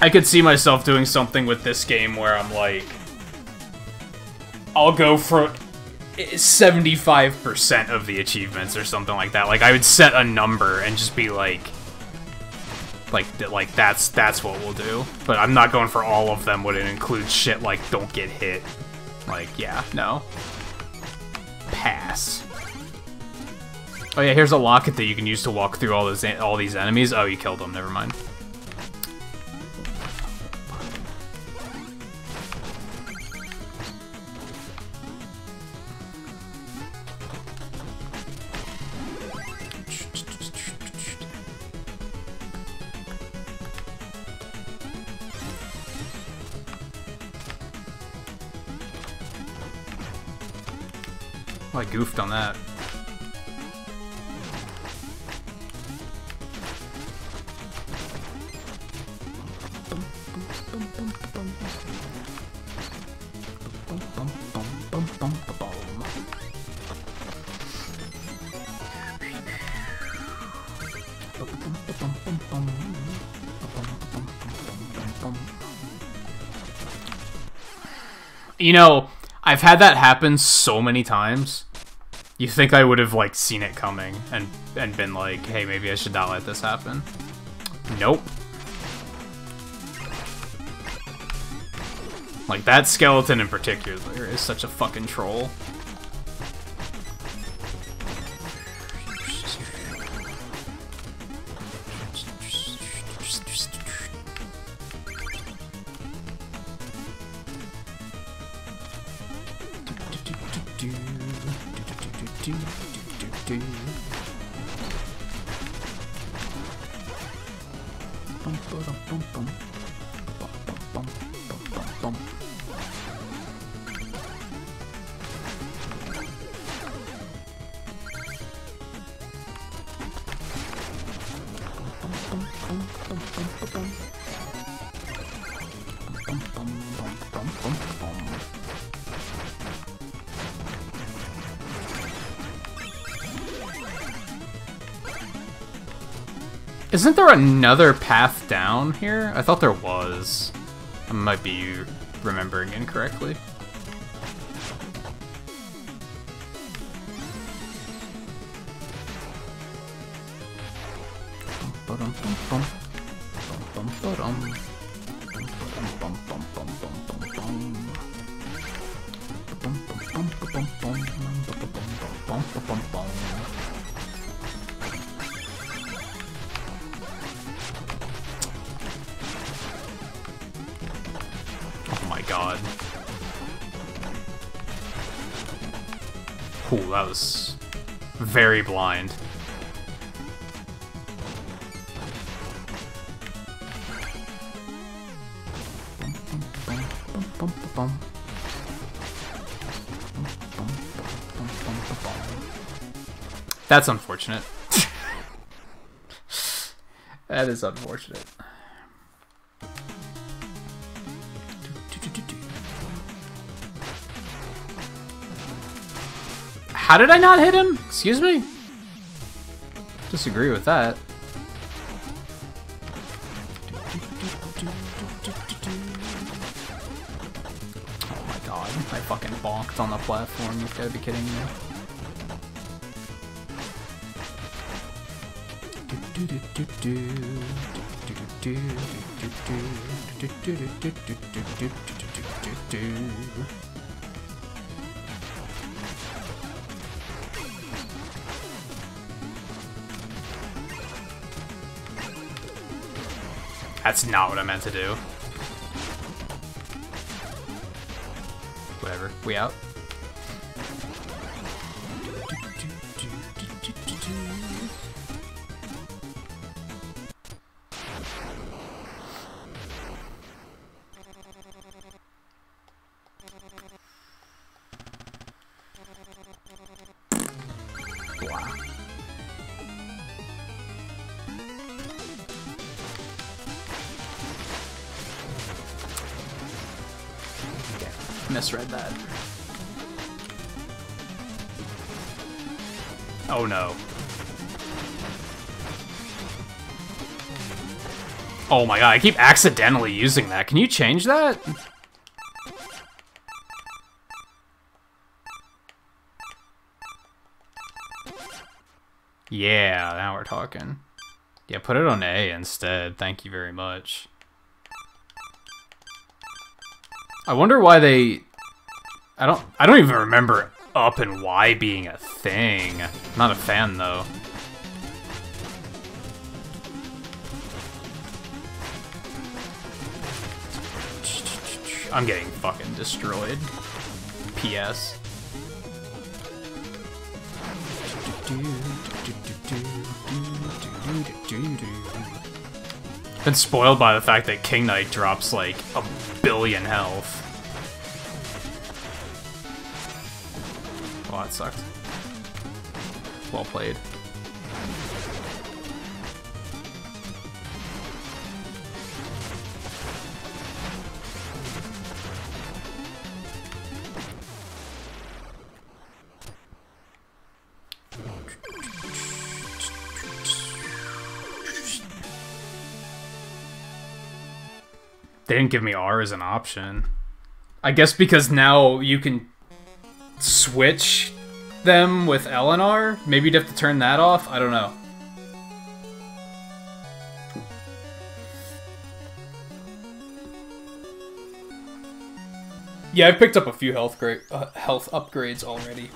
I could see myself doing something with this game where I'm like, I'll go for 75% of the achievements or something like that. Like I would set a number and just be like, like like that's that's what we'll do. But I'm not going for all of them. Would it include shit like don't get hit? Like yeah, no. Pass. Oh yeah, here's a locket that you can use to walk through all those all these enemies. Oh, you killed them. Never mind. Goofed on that. You know, I've had that happen so many times. You think I would have like seen it coming and and been like, hey, maybe I should not let this happen. Nope. Like that skeleton in particular is such a fucking troll. Isn't there another path down here? I thought there was. I might be remembering incorrectly. Very blind. That's unfortunate. that is unfortunate. How did I not hit him? Excuse me? Disagree with that. Oh my god, I fucking bonked on the platform. You've gotta be kidding me. That's not what I meant to do. Whatever. We out? Oh my god, I keep accidentally using that. Can you change that? Yeah, now we're talking. Yeah, put it on A instead. Thank you very much. I wonder why they I don't I don't even remember up and Y being a thing. Not a fan though. I'm getting fucking destroyed. PS. Been spoiled by the fact that King Knight drops like a billion health. Well, that sucked. Well played. They didn't give me R as an option. I guess because now you can switch them with L and R. Maybe you'd have to turn that off. I don't know. Yeah, I've picked up a few health great uh, health upgrades already.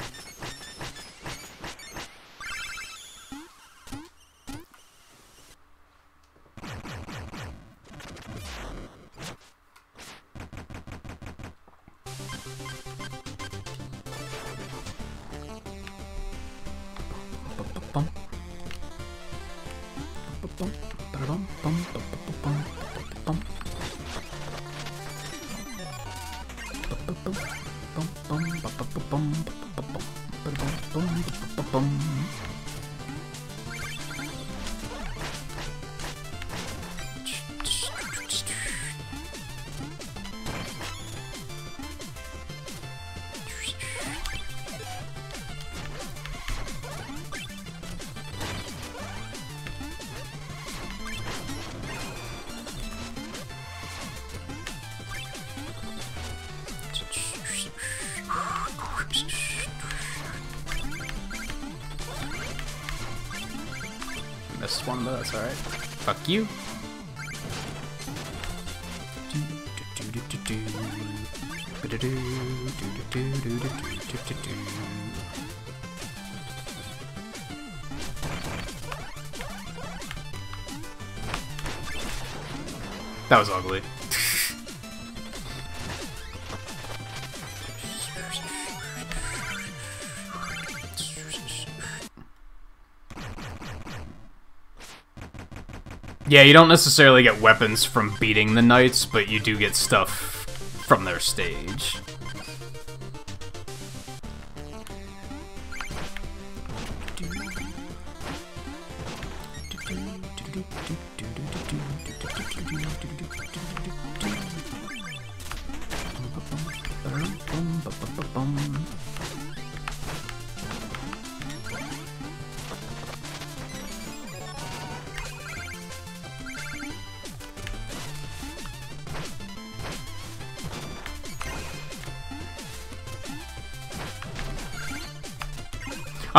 Yeah, you don't necessarily get weapons from beating the knights, but you do get stuff from their stage.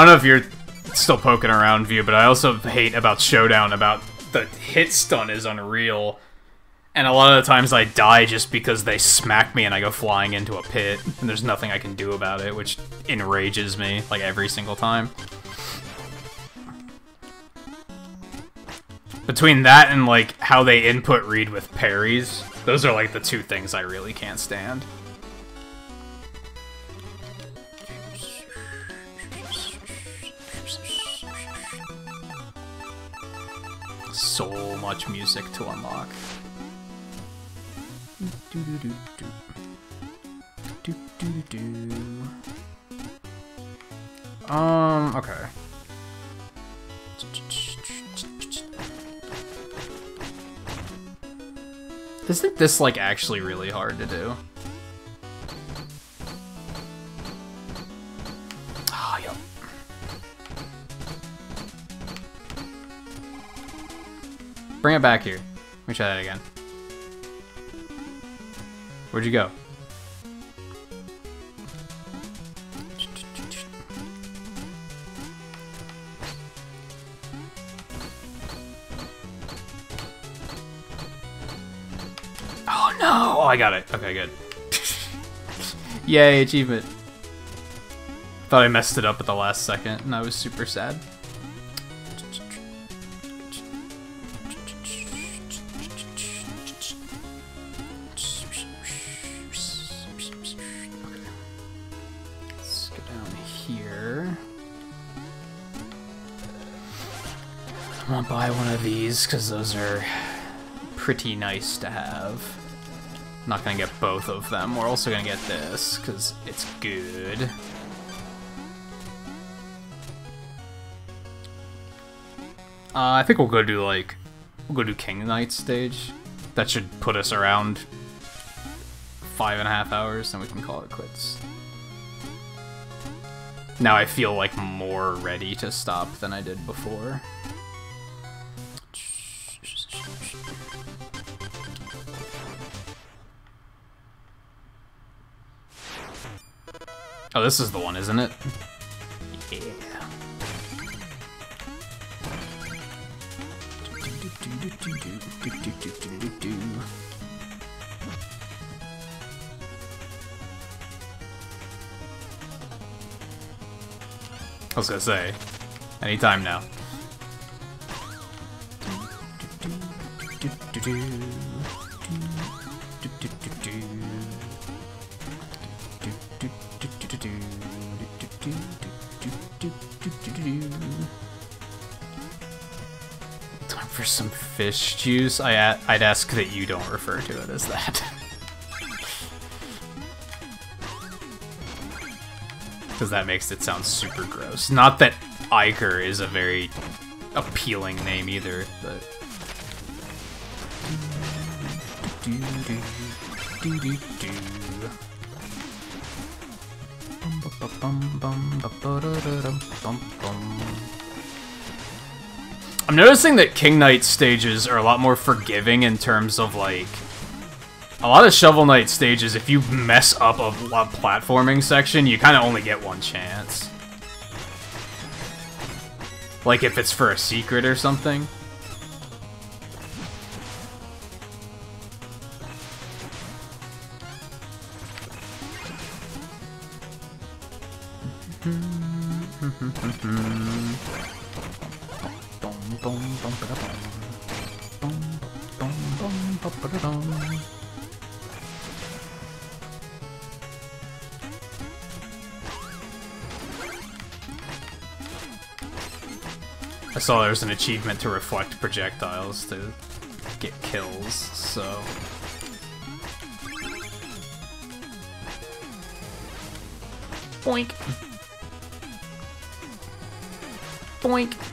Don't know if you're still poking around view, but I also hate about Showdown about the hit stun is unreal. And a lot of the times I die just because they smack me and I go flying into a pit, and there's nothing I can do about it, which enrages me, like, every single time. Between that and, like, how they input read with parries, those are, like, the two things I really can't stand. Much music to unlock. Um, okay. Isn't this, like, actually really hard to do? Bring it back here. Let me try that again. Where'd you go? Oh no! Oh, I got it. Okay, good. Yay, achievement. Thought I messed it up at the last second, and I was super sad. These because those are pretty nice to have. Not gonna get both of them. We're also gonna get this because it's good. Uh, I think we'll go do like we'll go do King Knight stage. That should put us around five and a half hours, and we can call it quits. Now I feel like more ready to stop than I did before. This is the one, isn't it? Yeah. I was gonna say, anytime now. Fish juice. I I'd ask that you don't refer to it as that. Because that makes it sound super gross. Not that Ichor is a very appealing name either, but... I'm noticing that King Knight stages are a lot more forgiving in terms of, like... A lot of Shovel Knight stages, if you mess up a, platforming section, you kind of only get one chance. Like if it's for a secret or something. I saw there was an achievement to reflect projectiles to get kills, so... Boink. Boink.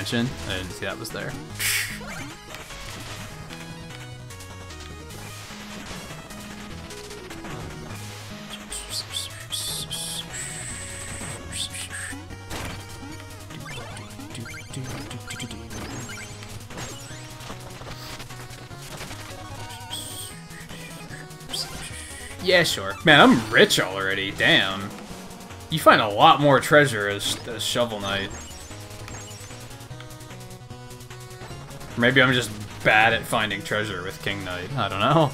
attention. I didn't see that was there. Yeah, sure. Man, I'm rich already. Damn. You find a lot more treasure as, as Shovel Knight. Maybe I'm just bad at finding treasure with King Knight. I don't know.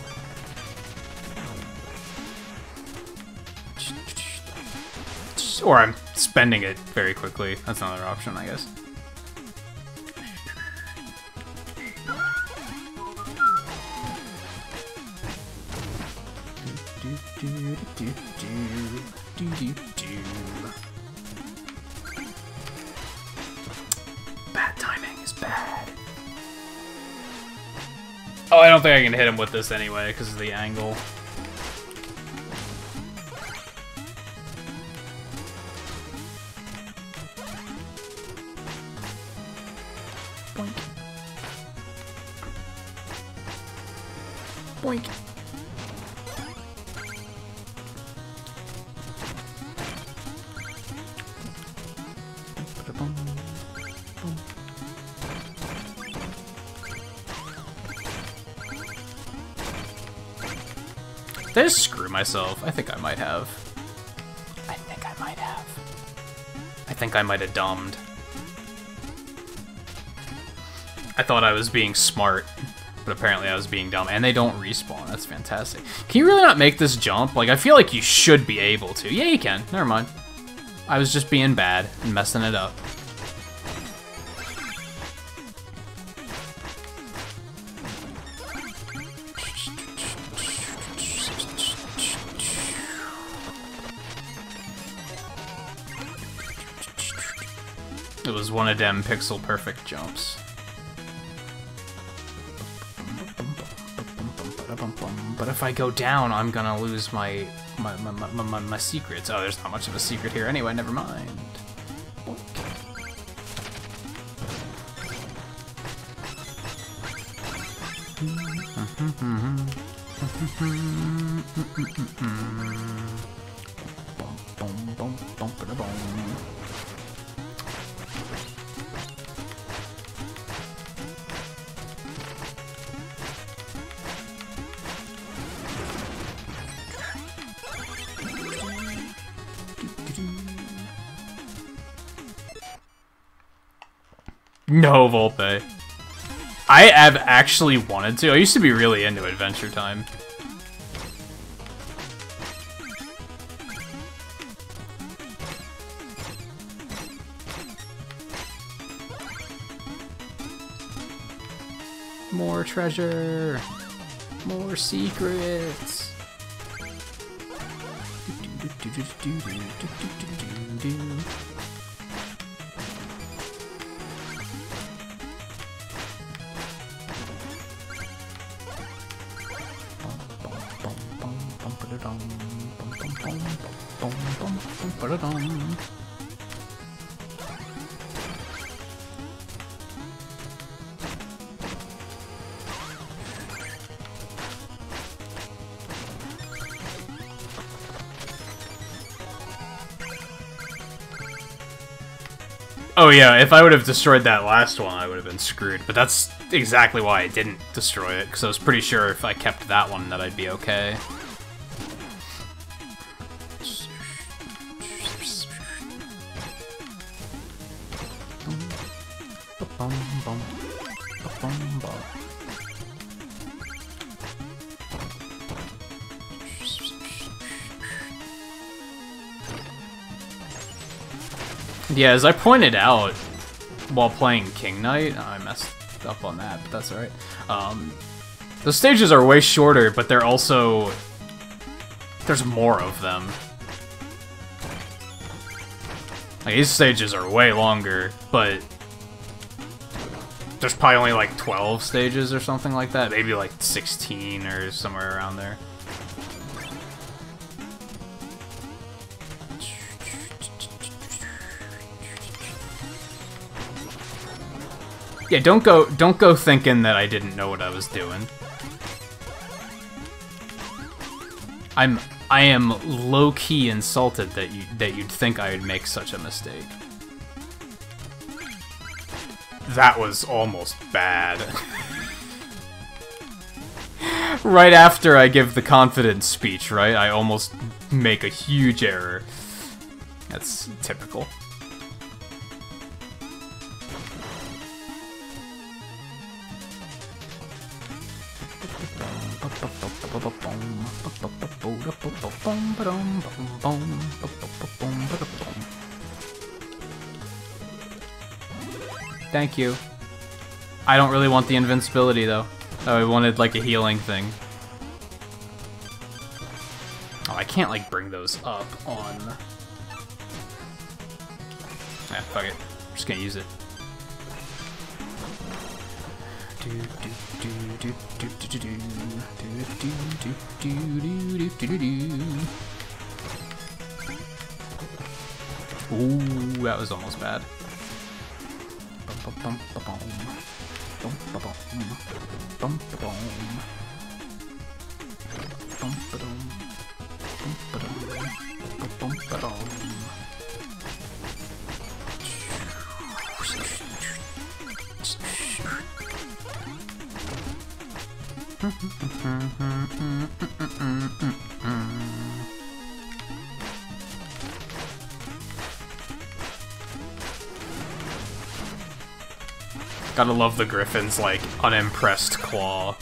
Or I'm spending it very quickly. That's another option, I guess. I can hit him with this anyway, because of the angle. Myself? I think I might have. I think I might have. I think I might have dumbed. I thought I was being smart, but apparently I was being dumb. And they don't respawn. That's fantastic. Can you really not make this jump? Like, I feel like you should be able to. Yeah, you can. Never mind. I was just being bad and messing it up. One of them pixel perfect jumps. But if I go down, I'm gonna lose my my, my, my, my, my secrets. Oh, there's not much of a secret here anyway, never mind. No, Volpe. I have actually wanted to. I used to be really into Adventure Time. More treasure. More secrets. Oh yeah, if I would have destroyed that last one, I would have been screwed. But that's exactly why I didn't destroy it, because I was pretty sure if I kept that one that I'd be okay. Yeah, as I pointed out while playing King Knight, I messed up on that, but that's alright. Um, the stages are way shorter, but they're also... There's more of them. Like, these stages are way longer, but... There's probably only like 12 stages or something like that. Maybe like 16 or somewhere around there. Yeah, don't go don't go thinking that I didn't know what I was doing. I'm I am low-key insulted that you that you'd think I would make such a mistake. That was almost bad. right after I give the confidence speech, right? I almost make a huge error. That's typical. Thank you. I don't really want the invincibility, though. I wanted, like, a healing thing. Oh, I can't, like, bring those up on... Yeah, fuck it. I'm just gonna use it. Ooh, that was almost bad. Gotta love the Griffin's, like, unimpressed claw.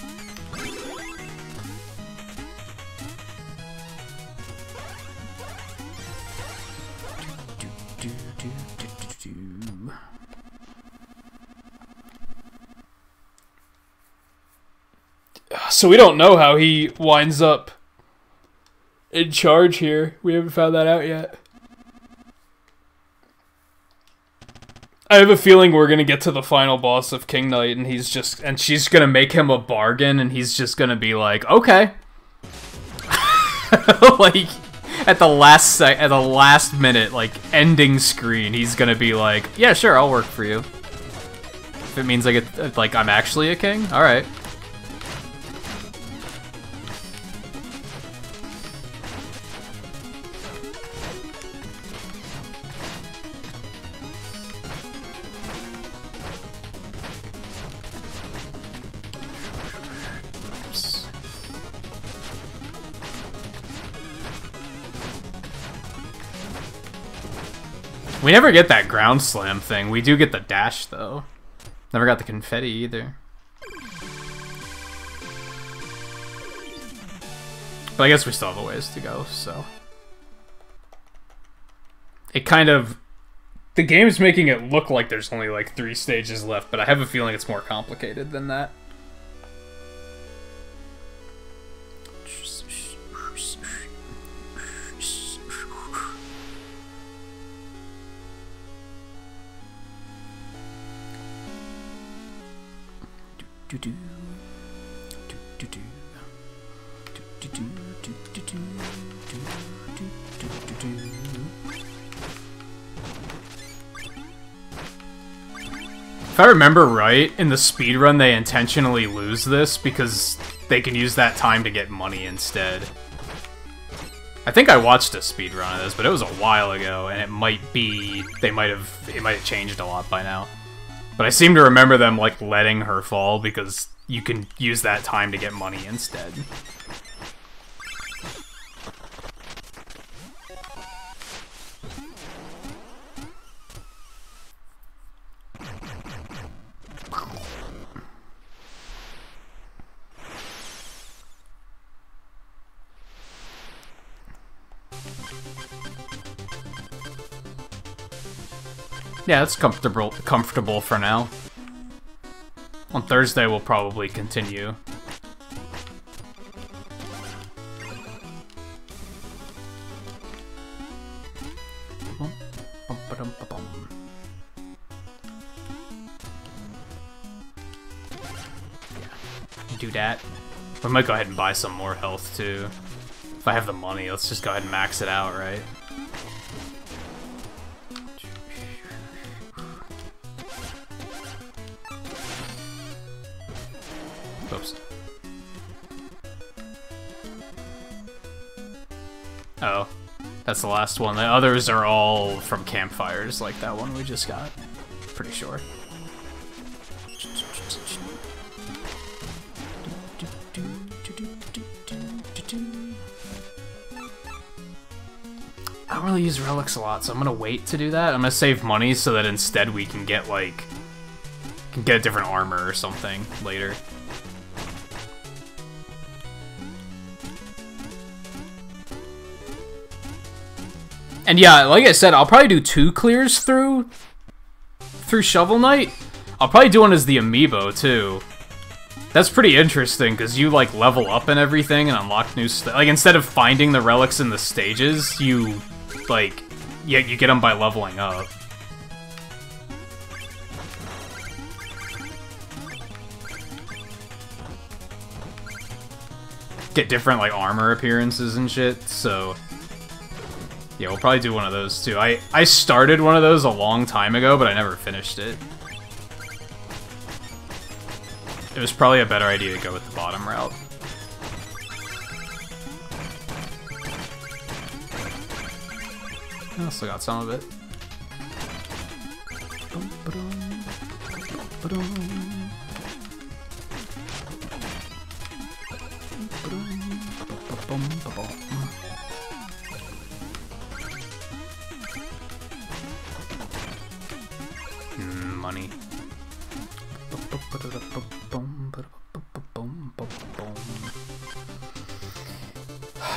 So we don't know how he winds up in charge here. We haven't found that out yet. I have a feeling we're gonna get to the final boss of King Knight, and he's just and she's gonna make him a bargain, and he's just gonna be like, okay, like at the last sec at the last minute, like ending screen, he's gonna be like, yeah, sure, I'll work for you. If it means I get like I'm actually a king, all right. Never get that ground slam thing. We do get the dash, though. Never got the confetti, either. But I guess we still have a ways to go, so... It kind of... The game's making it look like there's only, like, three stages left, but I have a feeling it's more complicated than that. Do do. Do do do. If I remember right, in the speedrun they intentionally lose this because they can use that time to get money instead. I think I watched a speedrun of this, but it was a while ago, and it might be... They might have... It might have changed a lot by now. But I seem to remember them, like, letting her fall because you can use that time to get money instead. Yeah, it's comfortable comfortable for now. On Thursday we'll probably continue. Yeah, do that. I might go ahead and buy some more health too. If I have the money, let's just go ahead and max it out, right? That's the last one. The others are all from campfires, like that one we just got. Pretty sure. I don't really use relics a lot, so I'm gonna wait to do that. I'm gonna save money so that instead we can get like can get a different armor or something later. And yeah, like I said, I'll probably do two clears through through Shovel Knight. I'll probably do one as the amiibo too. That's pretty interesting because you like level up and everything and unlock new stuff. Like instead of finding the relics in the stages, you like yeah you get them by leveling up. Get different like armor appearances and shit. So yeah, we'll probably do one of those too. I, I started one of those a long time ago, but I never finished it. It was probably a better idea to go with the bottom route. I still got some of it.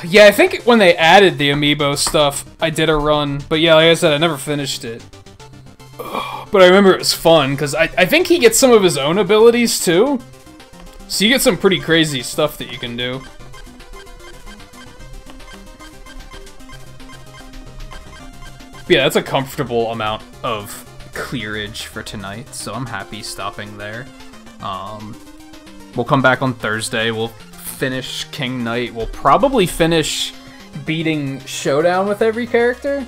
Yeah, I think when they added the amiibo stuff, I did a run. But yeah, like I said, I never finished it. But I remember it was fun, because I, I think he gets some of his own abilities, too. So you get some pretty crazy stuff that you can do. But yeah, that's a comfortable amount of clearage for tonight, so I'm happy stopping there. Um, we'll come back on Thursday. We'll finish King Knight. We'll probably finish beating Showdown with every character.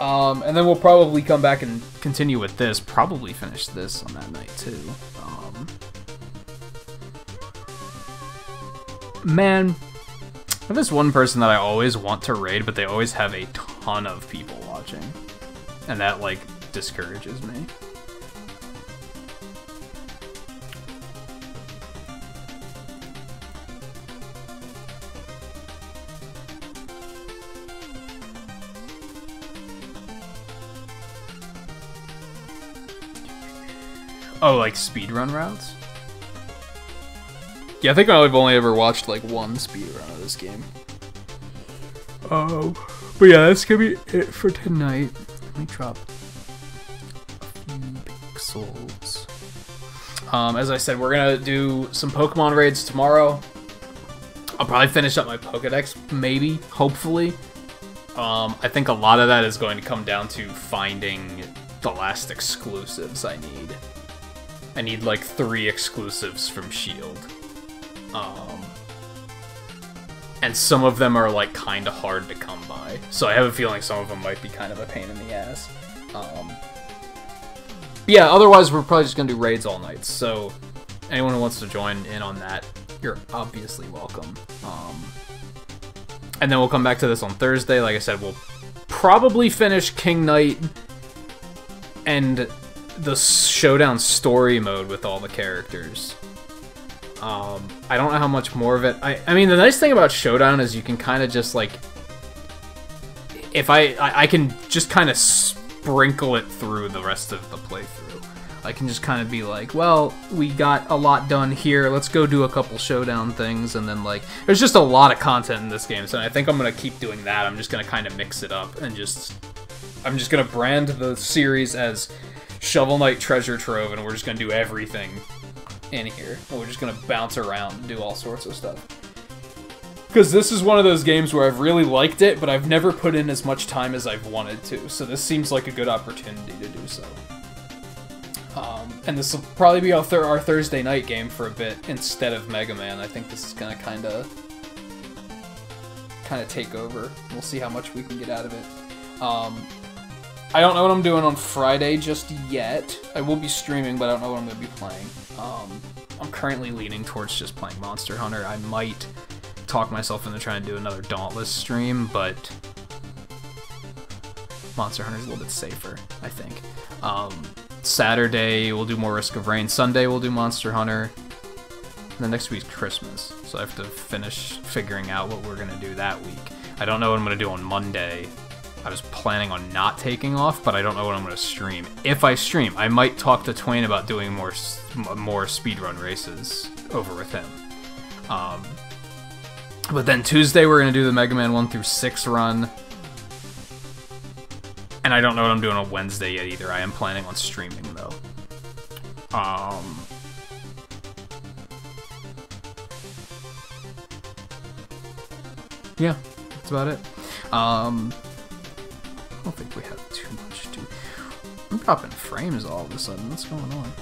Um, and then we'll probably come back and continue with this. Probably finish this on that night too. Um, man, this one person that I always want to raid, but they always have a ton of people watching. And that, like, discourages me. Oh, like speedrun routes? Yeah, I think I've only ever watched like one speedrun of this game. Oh, but yeah, that's gonna be it for tonight. Let me drop a few pixels. Um, as I said, we're gonna do some Pokemon raids tomorrow. I'll probably finish up my Pokedex, maybe, hopefully. Um, I think a lot of that is going to come down to finding the last exclusives I need. I need like three exclusives from Shield. Um, and some of them are like kind of hard to come by. So I have a feeling some of them might be kind of a pain in the ass. Um, yeah, otherwise we're probably just gonna do raids all night. So anyone who wants to join in on that, you're obviously welcome. Um, and then we'll come back to this on Thursday. Like I said, we'll probably finish King Knight and the showdown story mode with all the characters. Um, I don't know how much more of it. I, I mean, the nice thing about Showdown is you can kind of just like, if I, I, I can just kind of sprinkle it through the rest of the playthrough. I can just kind of be like, well, we got a lot done here. Let's go do a couple Showdown things, and then like, there's just a lot of content in this game, so I think I'm gonna keep doing that. I'm just gonna kind of mix it up and just, I'm just gonna brand the series as Shovel Knight Treasure Trove, and we're just gonna do everything in here. And we're just gonna bounce around and do all sorts of stuff. Because this is one of those games where I've really liked it, but I've never put in as much time as I've wanted to, so this seems like a good opportunity to do so. Um, and this will probably be our, th our Thursday night game for a bit instead of Mega Man. I think this is gonna kind of kind of take over. We'll see how much we can get out of it. Um, I don't know what I'm doing on Friday just yet. I will be streaming, but I don't know what I'm going to be playing. Um, I'm currently leaning towards just playing Monster Hunter. I might talk myself into trying to do another Dauntless stream, but Monster Hunter is a little bit safer, I think. Um, Saturday we'll do more Risk of Rain. Sunday we'll do Monster Hunter. And then next week's Christmas, so I have to finish figuring out what we're gonna do that week. I don't know what I'm gonna do on Monday. I was planning on not taking off, but I don't know what I'm gonna stream. If I stream, I might talk to Twain about doing more more speedrun races over with him. Um, but then Tuesday we're gonna do the Mega Man 1 through 6 run. And I don't know what I'm doing on Wednesday yet either. I am planning on streaming though. Um Yeah, that's about it. Um don't think we have too much to I'm dropping frames all of a sudden. What's going on?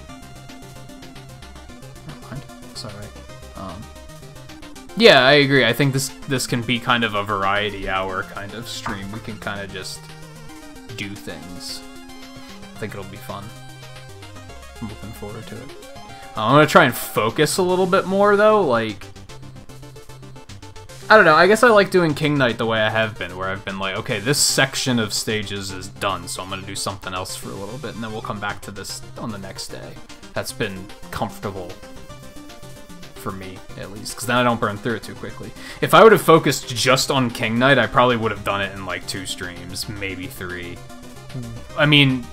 Never mind. It's alright. Um yeah, I agree. I think this this can be kind of a variety hour kind of stream. We can kind of just do things. I think it'll be fun. I'm looking forward to it. Uh, I'm gonna try and focus a little bit more though, like I don't know, I guess I like doing King Knight the way I have been, where I've been like, okay, this section of stages is done, so I'm gonna do something else for a little bit, and then we'll come back to this on the next day. That's been comfortable for me, at least, because then I don't burn through it too quickly. If I would have focused just on King Knight, I probably would have done it in like two streams, maybe three. I mean,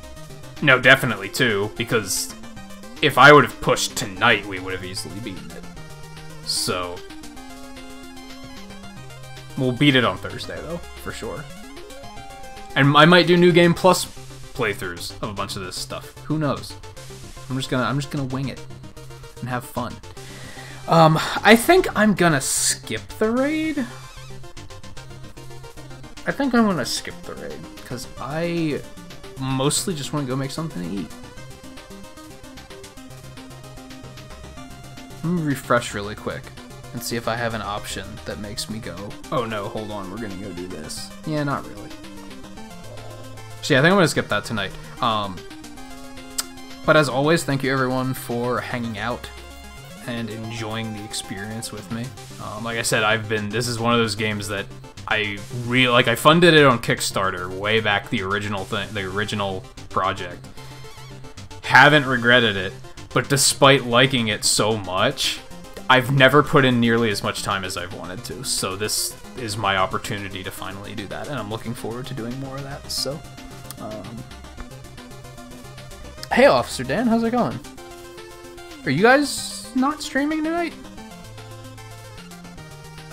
no, definitely two, because if I would have pushed tonight, we would have easily beaten it. So, we'll beat it on Thursday, though, for sure. And I might do New Game Plus playthroughs of a bunch of this stuff. Who knows? I'm just gonna I'm just gonna wing it and have fun. Um, I think I'm gonna skip the raid. I think I'm gonna skip the raid because I mostly just want to go make something to eat. Let me refresh really quick and see if I have an option that makes me go, oh no, hold on, we're gonna go do this. Yeah, not really. So yeah, I think I'm gonna skip that tonight. Um, but as always, thank you everyone for hanging out and enjoying the experience with me. Um, like I said, I've been. This is one of those games that I really like. I funded it on Kickstarter way back, the original thing, the original project. Haven't regretted it, but despite liking it so much, I've never put in nearly as much time as I've wanted to. So this is my opportunity to finally do that, and I'm looking forward to doing more of that. So, um, hey, Officer Dan, how's it going? Are you guys not streaming tonight?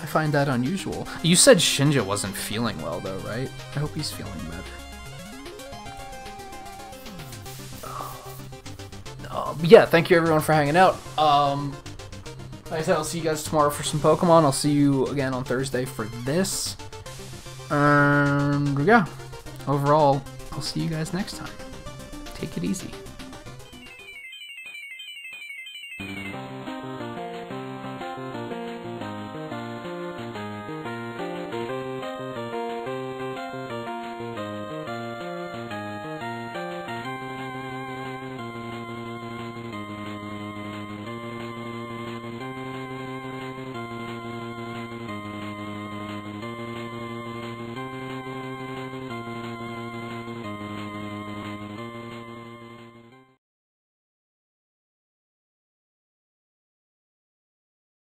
I find that unusual. You said Shinja wasn't feeling well, though, right? I hope he's feeling better. Uh, yeah, thank you everyone for hanging out. Um, like I said, I'll see you guys tomorrow for some Pokemon. I'll see you again on Thursday for this. And yeah, overall, I'll see you guys next time. Take it easy.